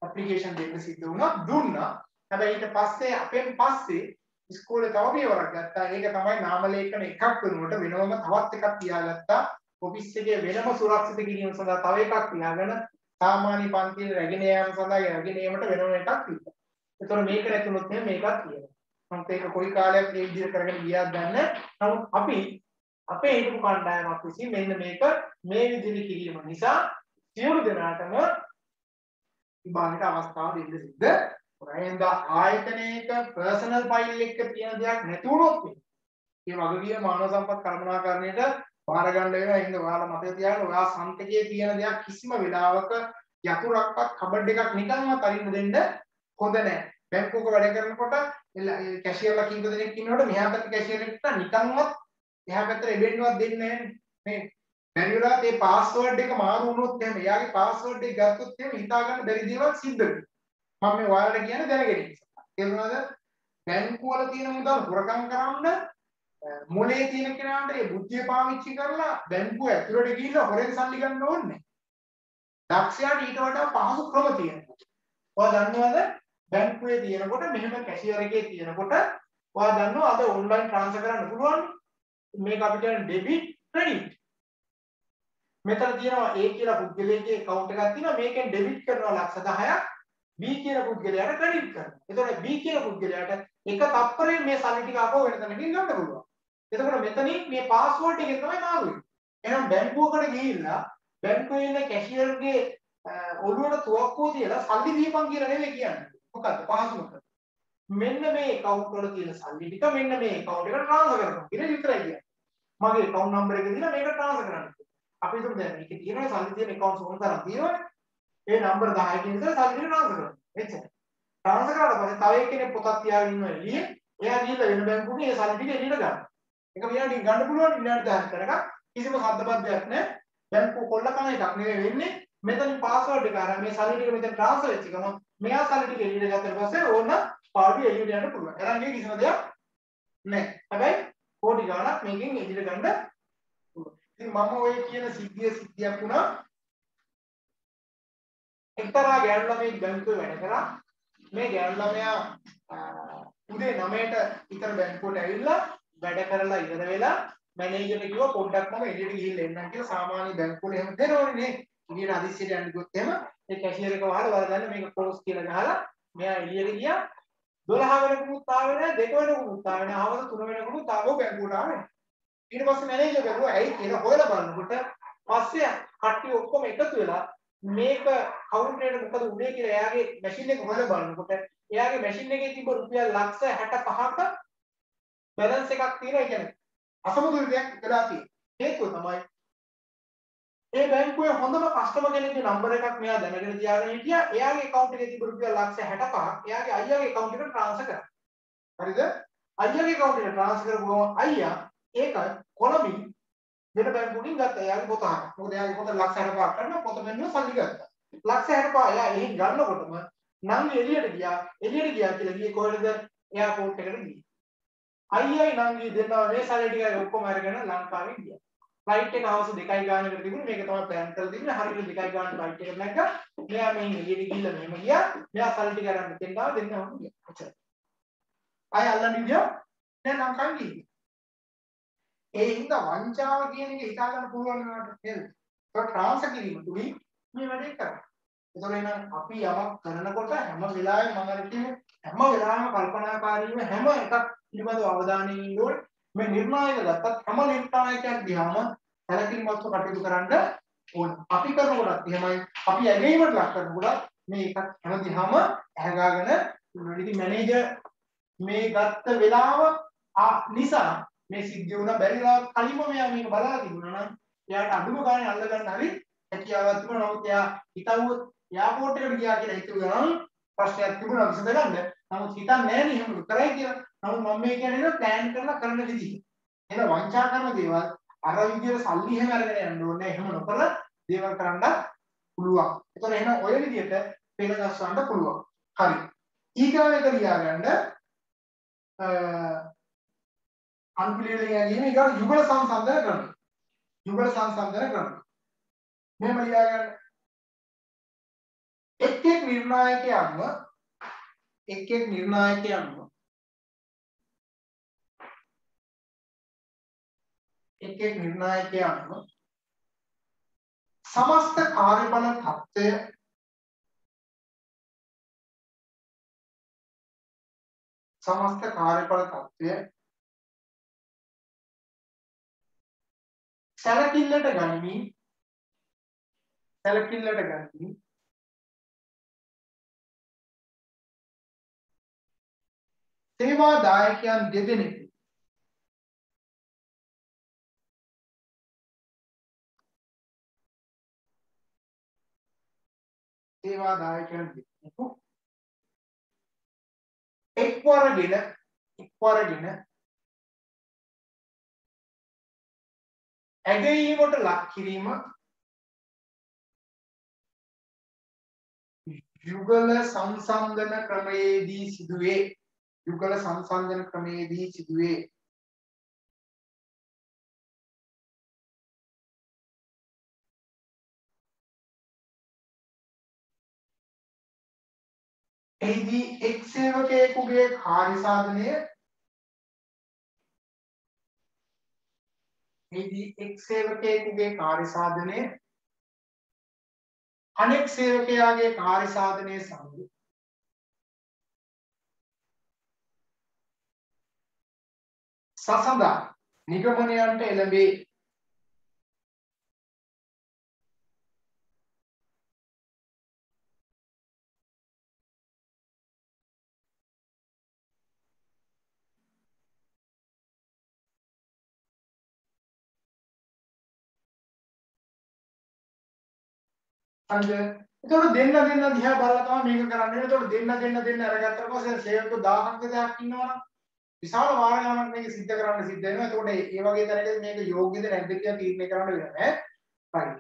Speaker 1: ඇප්ලිකේෂන් දෙන්න සිද්ධ වුණා. දුන්නා. හැබැයි ඊට පස්සේ අපෙන් පස්සේ ඉස්කෝලේ තව පියවරක් ගත්තා. ඒක තමයි නාම ලේඛන එකක් වෙනුවට වෙනවම තවත් එකක් තියාගත්තා. ඔෆිස් එකේ වෙනම සුරක්ෂිත කිරීම සඳහා තව එකක් තියාගෙන සාමාන්‍ය පන්තියේ රැගෙන යාම සඳහා රැගෙන යාමට වෙනම එකක් තිබ්බා. ඒතකොට මේක නැතුනොත් එහෙනම් මේකත් තියෙනවා. මම ඒක කොයි කාලයක් මේ විදිහට කරගෙන ගියාද දන්නේ නමුත් අපි අපේ හිටපු කණ්ඩායමක් විසින් මෙන්න මේක මේ විදිහට කිරීම නිසා සියලු දෙනාටම විභාගයට අවස්ථාව දෙන්න සිද්ධ රැඳ ආයතනයක පර්සනල් ෆයිල් එක තියෙන දෙයක් නැති වුණොත් මේ වගකීම මානව සම්පත් කළමනාකරණයට බාර ගන්න වෙනවා. ඉන්න ඔයාලා මතක තියාගන්න ඔයා සම්තකයේ තියෙන දෙයක් කිසිම වෙලාවක යතුරක්වත් කබඩ් එකක් නිකන්වත් අරින්න දෙන්න හොඳ නැහැ බැංකුවක වැඩ කරනකොට කැෂියර්ලා කීප දෙනෙක් ඉන්නකොට මෙහා පැත්තේ කැෂියරෙක්ට නිකන්වත් එහා පැත්තට එබෙන්නවත් දෙන්නේ නැහැ මේ බැරි වෙලාවත් මේ පාස්වර්ඩ් එක මාරු වුණොත් එහෙම එයාගේ පාස්වර්ඩ් එක ගත්තොත් එහෙම හිතා ගන්න බැරි දේවල් සිද්ධ වෙනවා. මම මේ ඔයාලට කියන්නේ දැනගෙන ඉන්න තේරුණාද බැංකුවල තියෙන මුදල් හොරකම් කරන්න මොලේ තියෙන කෙනාට ඒ බුද්ධිය පාවිච්චි කරලා බැංකුව ඇතුළට ගිහිල්ලා හොරෙන් සල්ලි ගන්න ඕනේ. දක්ෂයාට ඊට වඩා පහසු ක්‍රම තියෙනවා. ඔයා දන්නවද බැංකුවේ තියෙනකොට මෙහෙම කැෂියර් එකේ තියෙනකොට ඔයා දන්නවා අද ඔන්ලයින් ට්‍රාන්ස්ෆර් කරන්න පුළුවන්. මේක අපිට කියන්නේ ඩෙබිට් ක්‍රෙඩිට්. මෙතන තියෙනවා A කියලා පුද්ගලයාගේ account එකක් තියෙනවා මේකෙන් ඩෙබිට් කරනවා ලක්ෂ 10ක් B කියන පුද්ගලයාට ක්‍රෙඩිට් කරනවා. එතකොට B කියන පුද්ගලයාට එක තප්පරේ මේ සල්ලි ටික ආපහු වෙන තැනකින් ගන්න පුළුවන්. එතකොට මෙතනින් මේ පාස්වර්ඩ් එකෙන් තමයි මාරු වෙන්නේ. එහෙනම් බැංකුවකට ගිහිල්ලා බැංකුවේ ඉන්න කැෂියර්ගේ ඔළුවට තුවක්කුව තියලා සල්ලි දීපන් කියලා නෙවෙයි කියන්නේ. මොකද්ද පහසුමක? මෙන්න මේ account වල තියෙන සල්ලි ටික මෙන්න මේ account එකට transfer කරනවා කියලා විතරයි කියන්නේ. මගේ account number එක දීලා මේක transfer කරන්න. අපි හිතමු දැන් මේකේ තියෙන සල්ලි තියෙන accounts මොන තරම් තියෙනවද? ඒ number 10 කියන විතර සල්ලි ටික transfer කරනවා. එච්චරයි. transfer කරාට පස්සේ තව එක්කෙනෙක් පොතක් තියාගෙන ඉන්නවා එළියේ. එයා ගිහලා වෙන බැංකුවකින් ඒ සල්ලි ටික එළියට ගන්නවා. එක විනාඩියක් ගන්න පුළුවන් විනාඩි 10ක් කරගන්න. කිසිම සද්දබද්දයක් නැහැ. බැංකුව කොල්ල කන එකක් නෙවෙයි වෙන්නේ. මෙතනින් පාස්වර්ඩ් එක අරන් මේ සල්ලි ටික මෙතන ට්‍රාන්ස්ෆර් වෙච්ච ගමන් මෙයා සල්ලි ටික එළියට ගත්තට පස්සේ ඕන පාඩුවේ එළියට යන්න පුළුවන්. එරන් ගිය කිසිම දෙයක් නැහැ. හැබැයි කෝටි ගාණක් මේකෙන් එළියට ගන්න පුළුවන්. ඉතින් මම ඔය කියන සිද්ධිය සිද්ධියක් වුණා. එක්තරා ගෑනු ළමයෙක් බැංකුවේ වැඩ කරා. මේ ගෑනු ළමයා උදේ 9ට විතර බැංකුවට ඇවිල්ලා වැඩ කරලා ඉවර වෙලා මැනේජර්ට කිව්වා පොඩ්ඩක් මම එළියට ගිහිල්ලා එන්නම් කියලා. සාමාන්‍ය බැංකුවල එහෙම දෙනවනේ නේ. එළියට අදිස්සියට යන්න ගියොත් එහෙම ඒ කැෂියර් එක වහලා වලදන්න මේක ක්ලෝස් කියලා ගහලා මෙයා එළියට ගියා. 12 වෙනකමුත් ආවේ නැහැ 2 වෙනකමුත් ආවේ නැහැ. ආවද 3 වෙනකමුත් ආවෝ බැංකුවට ආවේ ඊට පස්සේ මැනේජර් කරුවා ඇයි කියලා හොයලා බලනකොට පස්සේ කට්ටිය ඔක්කොම එකතු වෙලා මේක කවුන්ටරේට මොකද උනේ කියලා එයාගේ මැෂින් එක හොයලා බලනකොට එයාගේ මැෂින් එකේ තිබ්බ රුපියල් ලක්ෂ 65ක බැලන්ස් එකක් තියෙනවා. ඒ කියන්නේ අසමතුලිත දෙයක් වෙලා තියෙනවා. හේතුව තමයි ඒ බැංකුවේ හොඳම කස්ටමර් කෙනෙක්ගේ නම්බර එකක් මෙයා දැනගෙන තියාගෙන හිටියා. එයාගේ account එකේ තිබුණු රුපියල් ලක්ෂ 65ක් එයාගේ අයියාගේ account එකට transfer කරා. හරිද? අයියාගේ account එකට transfer කරපුවම අයියා ඒක කොළඹින් වෙන බැංකුවකින් ගත්තා. එයාගේ පොත අහන්න මොකද එයාගේ පොත ලක්ෂ 65ක් කරන පොත මෙන්න සල්ලි ගත්තා. ලක්ෂ 65 එයා එහෙන් ගන්නකොටම නම් එළියට ගියා. එළියට ගියා කියලා ගියේ කොහෙද? එයාපෝට් එකට ගියේ අයියයි නංගි දෙන්නා මේ සල්ලි ටික ඔක්කොම අරගෙන ලංකාවෙන් ගියා. ෆ්ලයිට් එක හවස 2යි ගානකට තිබුණේ මේක තමයි ප්ලෑන් කරලා තිබුණේ හරියට 2යි ගානට ෆ්ලයිට් එක නැග්ගා. මෙයා මේ එළියට ගිහිල්ලා මෙහෙම ගියා. මෙයා සල්ලි ටික අරන් මෙතෙන් ආව දෙන්නම ගියා. එච්චරයි. ආය අල්ලන්න ගියා. දැන් ලංකාවෙන් ගිහින්. ඒ හින්දා වංචාව කියන එක හිතා ගන්න පුළුවන් නේද? නේද? ඒක ට්‍රාන්ස්ෆර් කිරීම තුලින් මේ වැඩේ කරා. ඒතකොට එහෙනම් අපි යමක් කරනකොට හැම වෙලාවෙම මම අර කියන්නේ හැම වෙලාවෙම කල්පනාකාරීව හැම එකක් පිළිබඳව අවධානයෙන් ඉන්න ඕනේ. මේ නිර්ණායක ගත්තත් හැම නිර්ණායකයක් දිහාම සැලකිලිමත්ව කටයුතු කරන්න ඕනේ. අපි කරනකොටත් එහෙමයි. අපි ඇගීමට ලක් කරනකොටත් මේ එකක් හැම දිහාම ඇහගාගෙන ඉතින් මැනේජර් මේ ගත්ත වෙලාව නිසා මේ සිද්ධ වුණා බැරිලා කලින්ම මෙයා මේක බලලා තිබුණා නම් එයාට අඳුම ගානේ අල්ල ගන්න හරි හැකියාවක් තිබුණා. නමුත් එයා හිතුවොත් එයාපෝට් එකට ගියා කියලා හිතුවා නම් ප්‍රශ්නයක් තිබුණා විසඳගන්න. නමුත් හිතන්නේ නැහැ නේ එහෙම කරයි කියලා. නමුත් මම මේ කියන්නේ ප්ලෑන් කරලා කරන විදිහ. එහෙනම් වංචා කරන දේවල් අර විදිහට සල්ලි එහෙම අරගෙන යන්න ඕනේ. එහෙම නොකර දේවල් කරන්න පුළුවන්. ඒතකොට එහෙනම් ඔය විදිහට පෙළ ගස්සන්න පුළුවන්. හරි. ඊගාව එක ලියාගන්න අ අන්පිලිවෙලින් ඇගීම ඊගාව යුගල සංසන්දන ක්‍රම. යුගල සංසන්දන ක්‍රම. මෙහෙම ලියාගන්න. එක් එක් නිර්ණායකයන්ව එක් එක් නිර්ණායකයන්ව එක් එක් නිර්ණායකයන්ව සමස්ත කාර්යබල තත්ත්වය සමස්ත කාර්යබල තත්ත්වය සැලකිල්ලට ගනිමින් සැලකිල්ලට ගනිමින් සේවා දායකයන් දෙදෙනෙකු. සේවා දායකයන් දෙදෙනෙකු. එක්වරගෙන එක්වරගෙන ඇගයීමට ලක් කිරීම යුගල සංසන්දන ක්‍රමයේදී සිදුවේ. යුගල සංසන්දන ක්‍රමයේදී සිදුවේ. එහිදී එක් සේවකයෙකුගේ කාර්යසාධනය එහිදී එක් සේවකයෙකුගේ කාර්යසාධනය අනෙක් සේවකයාගේ කාර්යසාධනය සමග සසඳා නිගමනයන්ට එළඹේ හරිද? එතකොට දෙන්න දෙන්න දිහා බලලා තමයි මේක කරන්නේ. එතකොට දෙන්න දෙන්න දෙන්න අරගත්තට පස්සේ සේවක 1000ක් විතරක් ඉන්නවනම් විශාල වාර ගණනක් මේක සිද්ධ කරන්න සිද්ධ වෙනවා. එතකොට ඒ වගේ තැනකදී මේක යෝග්‍යද නැද්ද කියලා තීරණය කරන්න වෙනවා. හරි.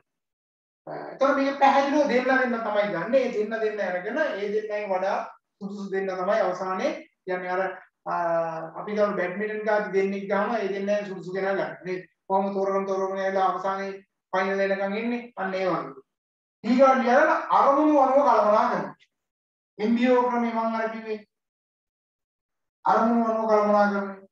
Speaker 1: එතකොට මේක පැහැදිලිව දෙන්න දෙන්න තමයි ගන්න. ඒ දෙන්න දෙන්න අරගෙන ඒ දෙන්නෙන් වඩා සුදුසු දෙන්න තමයි අවසානයේ කියන්නේ අර අපි ගමු බැඩ්මින්ටන් ගාති දෙන්නෙක් ගාම ඒ දෙන්නෙන් සුදුසු කෙනා ගන්න. නේ කොහොම තෝරගෙන තෝරගෙන ඇවිල්ලා අවසානයේ ෆයිනල් එනකන් ඉන්නේ. අන්න ඒ වගේ. ඊගොල්ලෝ ලියන අරමුණු අනුව කල්පනා කරනවා. MBO ක්‍රමේ මම අර කිව්වේ අරමුණු අනුව කල්පනා කරනවා.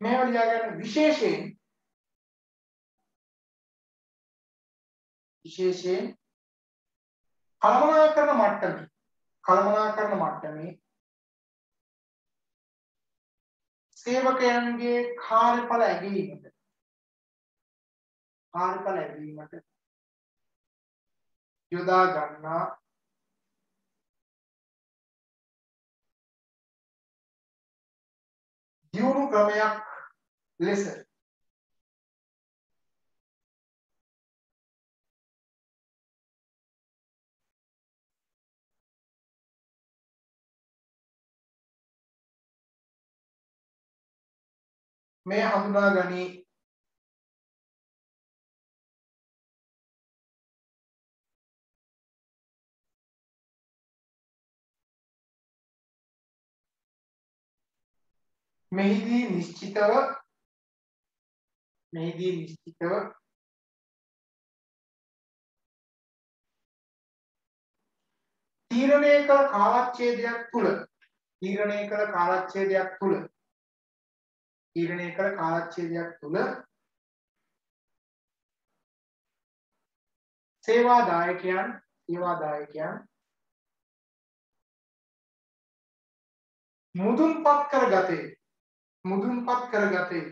Speaker 1: මේවා ලියාගන්න විශේෂයෙන් විශේෂයෙන් කළමනාකරන මට්ටමේ කළමනාකරන මට්ටමේ සේවකයන්ගේ කාර්යඵල ඇගීමට. කාර්යඵල ඇගීමට යොදා ගන්නා දියුණු ක්‍රමයක් ලෙස මෙය හඳුනා ගනී මෙහිදී නිශ්චිතව මෙහිදී නිශ්චිතව තීරණය කළ කාලච්ඡේදයක් තුළ තීරණය කළ කාලච්ඡේදයක් තුළ තීරණය කළ කාලච්ඡේදයක් තුළ සේවාදායකයන් සේවාදායකයන් මුදුන්පත් කරගතේ මුදුන්පත් කරගතේ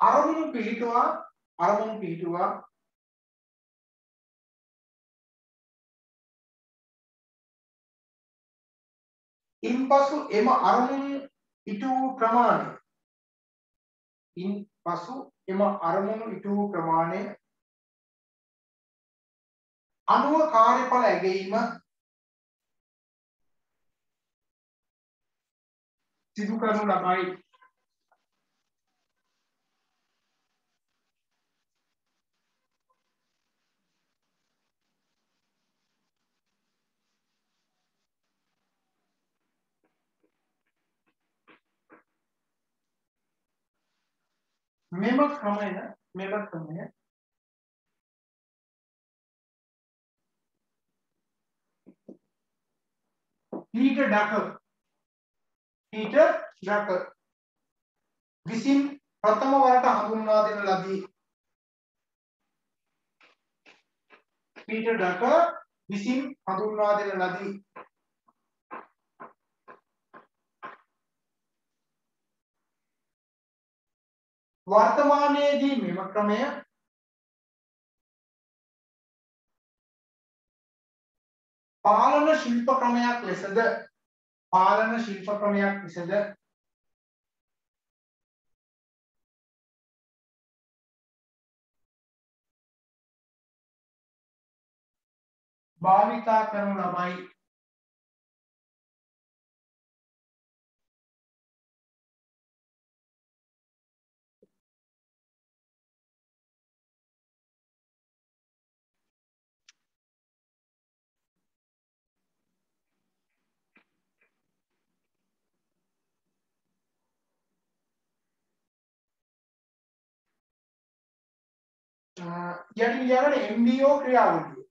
Speaker 1: අරමුණු පිළිටුවා අරමුණු පිළිටුවා ඉන්පසු එම අරමුණු ඉටු වූ ප්‍රමාණය. ඉන්පසු එම අරමුණු ඉටු වූ ප්‍රමාණය. අනුව කාර්යඵල ඇගීම සිදු කරනු ලබයි. මෙම ක්‍රමය මෙම ක්‍රමය. පීටර් ඩකර් පීටර් ඩකර් විසින් ප්‍රථම වරට හඳුන්වා දෙන ලදී. පීටර් ඩකර් විසින් හඳුන්වා දෙන ලදී. වර්තමානයේදී මෙම ක්‍රමය පාලන ශිල්ප ක්‍රමයක් ලෙසද පාලන ශිල්ප ක්‍රමයක් ලෙසද භාවිතා කරනු ලබයි. යටින් ලියාගන්න MBO ක්‍රියාවලිය.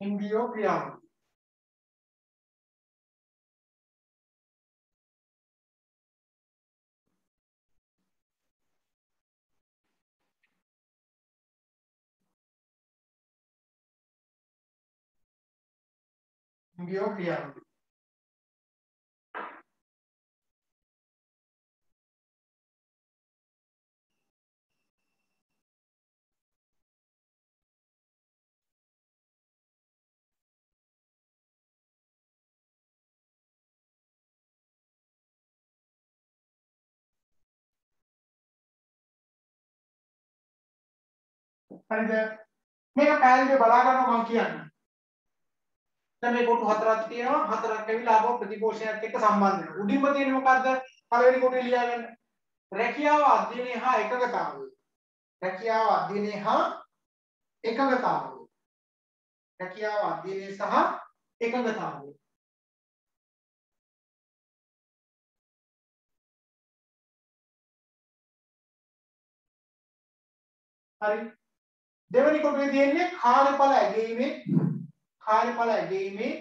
Speaker 1: MBO ක්‍රියාවලිය. MBO ක්‍රියාවලිය. හරිද මේක පැහැදිලිව බලා ගන්නවා මම කියන්නේ දැන් මේ කොටු හතරක් තියෙනවා. හතරක් ඇවිල්ලා ආපහු ප්‍රතිපෝෂණයත් එක්ක සම්බන්ධ වෙනවා. උඩින්ම තියෙන්නේ මොකද්ද? පළවෙනි කොටුවේ ලියාගන්න. රැකියාව අධ්‍යයනය හා එකඟතාවය. රැකියාව අධ්‍යයනය හා එකඟතාවය. රැකියාව අධ්‍යයනය සහ එකඟතාවය. හරි. දෙවෙනි කොටුවේ තියෙන්නේ කාර්යඵල ඇගීමේ කාර්යඵල ඇගීමේ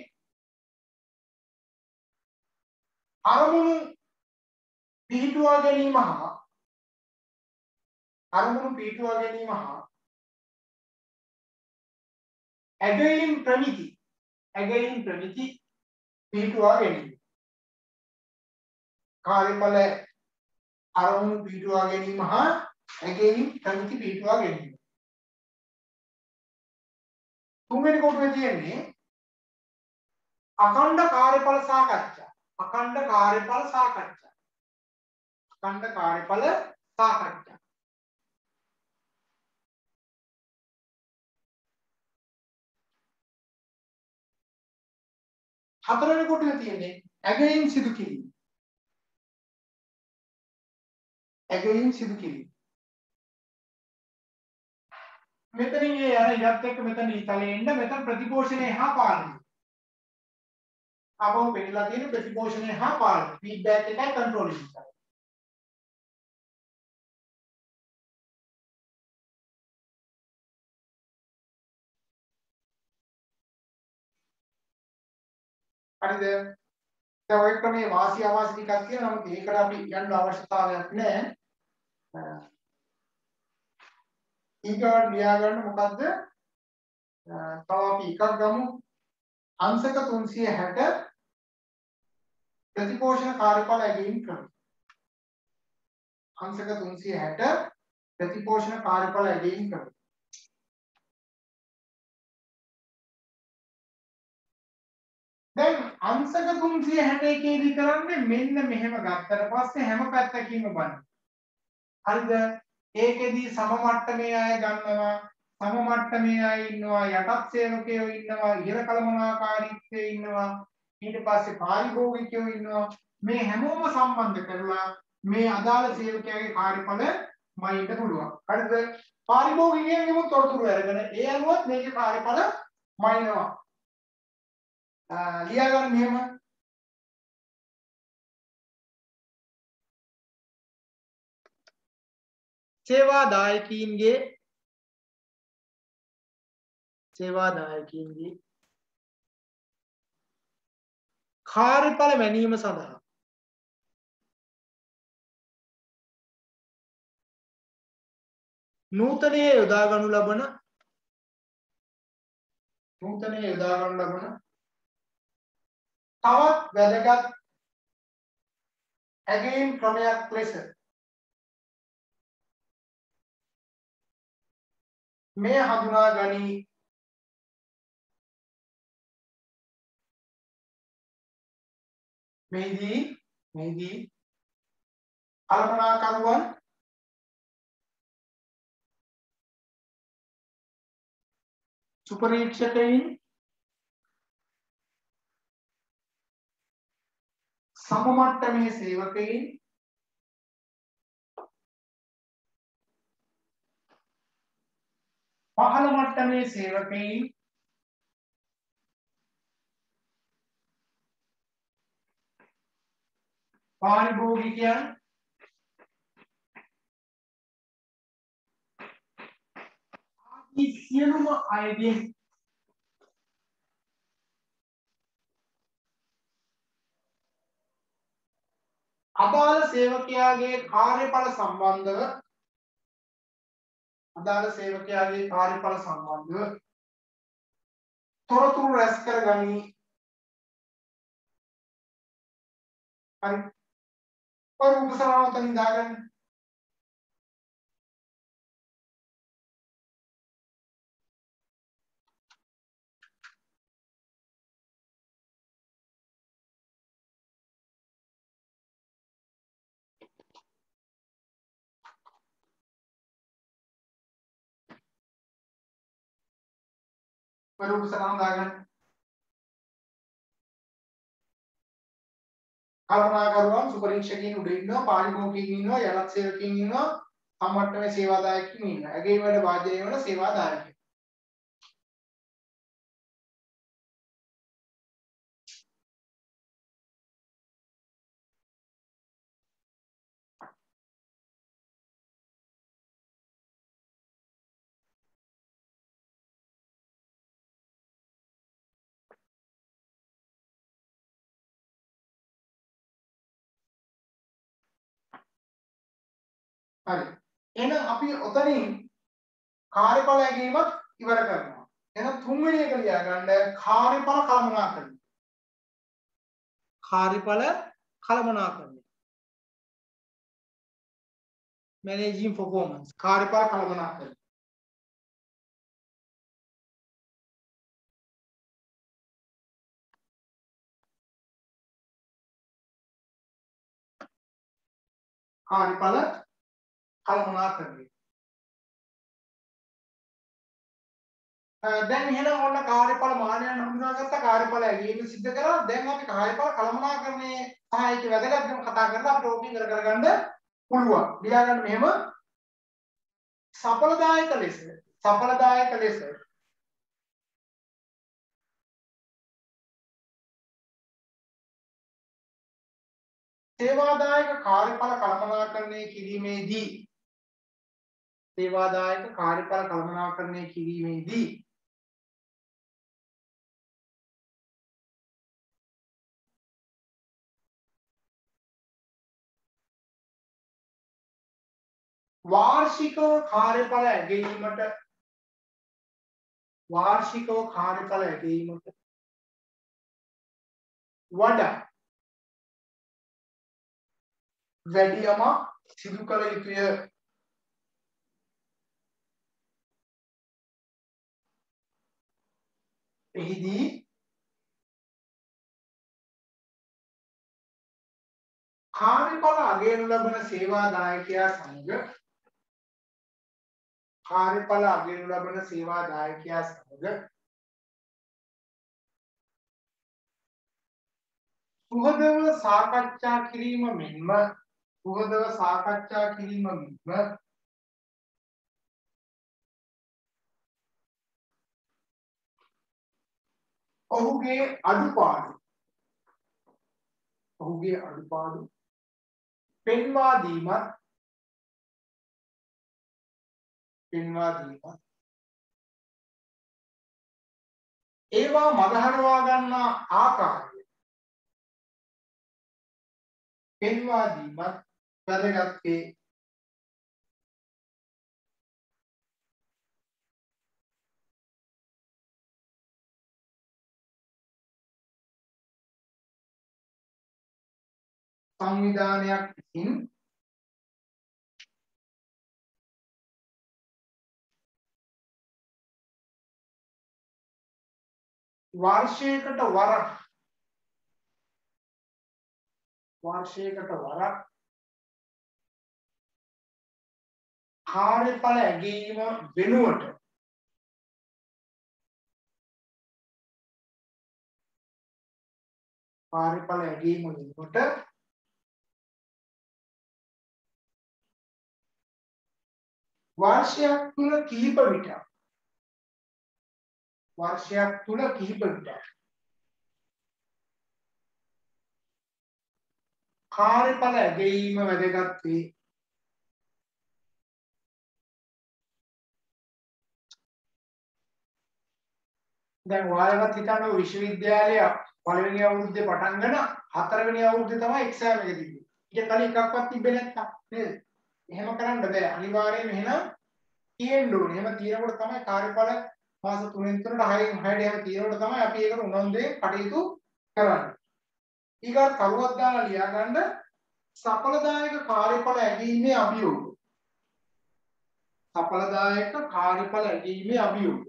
Speaker 1: අරමුණු පිහිටුවා ගැනීම හා අරමුණු පිහිටුවා ගැනීම හා ඇගීම් ප්‍රමිති ඇගීම් ප්‍රමිති පිහිටුවා ගැනීම. කාර්යඵල අරමුණු පිහිටුවා ගැනීම හා ඇගීම් ප්‍රමිති පිහිටුවා ගැනීම. තුන්වෙනි කොටුවේ තියෙන්නේ අඛණ්ඩ කාර්යඵල සාකච්ඡා. අඛණ්ඩ කාර්යඵල සාකච්ඡා. අඛණ්ඩ කාර්යඵල සාකච්ඡා. හතරවෙනි කොටුවේ තියෙන්නේ ඇගයීම් සිදු කිරීම. ඇගයීම් සිදු කිරීම. මෙතනින් ඒ යන ඉඩත් එක්ක මෙතන ඊතලේ එන්න මෙතන ප්‍රතිපෝෂණය හා පාලනය. අපව පෙන්නලා තියෙන ප්‍රතිපෝෂණය හා පාලනය. ෆීඩ්බැක් එකයි කන්ට්‍රෝලින් එකයි. හරිද? දැන් ඔය ක්‍රමේ වාසි අවාසි ටිකක් තියෙනවා. නමුත් ඒකට අපි යන්න අවශ්‍යතාවයක් නැහැ. ඊගාට ලියා ගන්න මොකද්ද? තව අපි එකක් ගමු. අංශක 360 ප්‍රතිපෝෂණ කාර්යඵල ඇගීම් ක්‍රම. අංශක 360 ප්‍රතිපෝෂණ කාර්යඵල ඇගීම් ක්‍රම. දැන් අංශක 361 දී කරන්නේ මෙන්න මෙහෙම ගත්තට පස්සේ හැම පැත්තකින්ම බලන්න. හරිද? ඒකෙදී සම මට්ටමේ අය ගන්නවා සම මට්ටමේ අය ඉන්නවා යටත් සේවකයෝ ඉන්නවා ඉහළ කළමනාකාරීත්වයේ ඉන්නවා ඊට පස්සේ පාරිභෝගිකයෝ ඉන්නවා. මේ හැමෝම සම්බන්ධ කරලා මේ අදාළ සේවකයාගේ කාර්යඵල මයින්ට පුළුවන්. හරිද? පාරිභෝගිකයන්ගෙම තොරතුරු අරගෙන ඒ අනුවත් මේකේ කාර්යඵල මයින්නවා. ලියා ගන්න මෙහෙම. සේවාදායකීන්ගේ සේවාදායකීන්ගේ කාර්යඵල මැනීම සඳහා නූතනයේ යොදා ගනු ලබන නූතනයේ යොදා ගනු ලබන තවත් වැදගත් ඇගීම් ක්‍රමයක් ලෙස මේ හඳුනා ගනී. මෙහිදී මෙහිදී කල්පනාකරුවන් සුපරීක්ෂකයින් සමමට්ටමේ සේවකයින් පහළ මට්ටමේ සේවකයින් පාරිභෝගිකයන් ආදී සියලුම අයගෙන් අදාළ සේවකයාගේ කාර්යඵල සම්බන්ධව අදාළ සේවකයාගේ කාර්යඵල සම්බන්ධව තොරතුරු රැස් කරගනි. හරි. ඔය උපසනාවතෙන් දාගන්න. ඔය උපසනාව දාගන්න. කල්පනාකරුවන් සුපරීක්ෂකයින් උඩ ඉන්නවා පාරිභෝගිකයින් ඉන්නවා යලත් සේවකයින් ඉන්නවා සම්මට්ටමේ සේවාදායකයින් ඉන්නවා. ඇගේ වැඩ වාජනය වල සේවාදායකයෝ. හරි. එහෙනම් අපි ඔතනින් කාර්යඵල ඇගීමත් ඉවර කරනවා. එහෙනම් තුන්වෙනි එක ලියාගන්න කාර්යඵල කළමනාකරණය. කාර්යඵල කළමනාකරණය. managing performance කාර්යඵල කළමනාකරණය. කාර්යඵල කළමනාකරණය. දැන් එහෙනම් ඔන්න කාර්යඵල මානයන් හඳුනාගත්ත කාර්යඵල ඇගීම සිද්ධ කරා. දැන් අපි කාර්යඵල කළමනාකරණයේ සහ ඒක වැදගත්කම කතා කරලා අපිට ඕක ඉවර කරගන්න පුළුවන්. ලියාගන්න මෙහෙම සඵලදායක ලෙස සඵලදායක ලෙස සේවාදායක කාර්යඵල කළමනාකරණය කිරීමේදී සේවාදායක කාර්යඵල කළමනාකරණය කිරීමේදී වාර්ෂිකව කාර්යඵල ඇගීමට වාර්ෂිකව කාර්යඵල ඇගීමට වඩා වැඩියම සිදු කළ යුතුය. එහිදී කාර්යඵල අගයනු ලබන සේවාදායකයා සමග කාර්යඵල අගයනු ලබන සේවාදායකයා සමග සුහදව සාකච්ඡා කිරීම මෙන්ම සුහදව සාකච්ඡා කිරීම මෙන්ම ඔහුගේ අඩුපාඩු. ඔහුගේ අඩුපාඩු. පෙන්වා දීමත් පෙන්වා දීමත්. ඒවා මගහරවා ගන්නා ආකාරය පෙන්වා දීමත් වැදගත් වේ. සංවිධානයක් විසින් වර්ෂයකට වරක් වර්ෂයකට වරක් කාර්යඵල ඇගීම වෙනුවට කාර්යඵල ඇගීම වෙනුවට වර්ෂයක් තුල කීප විටක් වර්ෂයක් තුල කිහිප විටක් කාර්යඵල ඇගීම වැදගත් වේ. දැන් ඔයාලවත් හිතන්න විශ්වවිද්‍යාලය පළවෙනි අවුරුද්දේ පටන් ගන්න හතරවෙනි අවුරුද්දේ තමයි එක්සෑම් එක තිබ්බේ. ඊට කලින් එකක්වත් තිබ්බේ නැත්තම් නේද? එහෙම කරන්න බෑ. අනිවාර්යයෙන්ම එහෙනම් තියෙන්න ඕනේ. එහෙම තියෙනකොට තමයි කාර්යඵල මාස 3න් 3ට 6න් 6ට එහෙම තියෙනකොට තමයි අපි ඒකට උනන්දුවෙන් කටයුතු කරන්නේ. ඊගා කරුවක් දාලා ලියා ගන්න සඵලදායක කාර්යඵල ඇගීමේ අභියෝග. සඵලදායක කාර්යඵල ඇගීමේ අභියෝග.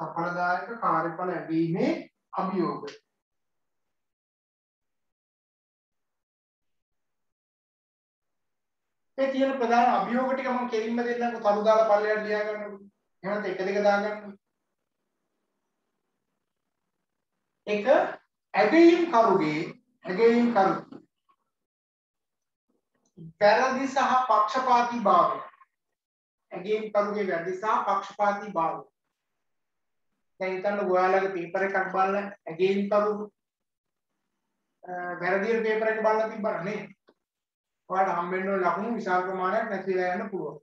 Speaker 1: සඵලදායක කාර්යඵල ඇගීමේ අභියෝග. ඒ තියෙන ප්‍රධාන අභියෝග ටික මම කෙලින්ම දෙන්නම්කෝ තරු දාලා පල්ලයට ලියා ගන්නකො. එහෙම නැත්නම් එක දෙක දාගන්න. එක ඇගීම් කරුගේ ඇගීම් කරු. වැරදි සහ පක්ෂපාතී භාවය. ඇගීම් කරුගේ වැරදි සහ පක්ෂපාතී භාවය. දැන් හිතන්න ඔයාලගේ පේපර් එකක් බලලා ඇගීම් කරු වැරදියට පේපර් එක බලලා තිබ්බා නේ ඔයාලට හම්බෙන්න ඕන ලකුණු විශාල ප්‍රමාණයක් නැති වෙලා යන්න පුළුවන්.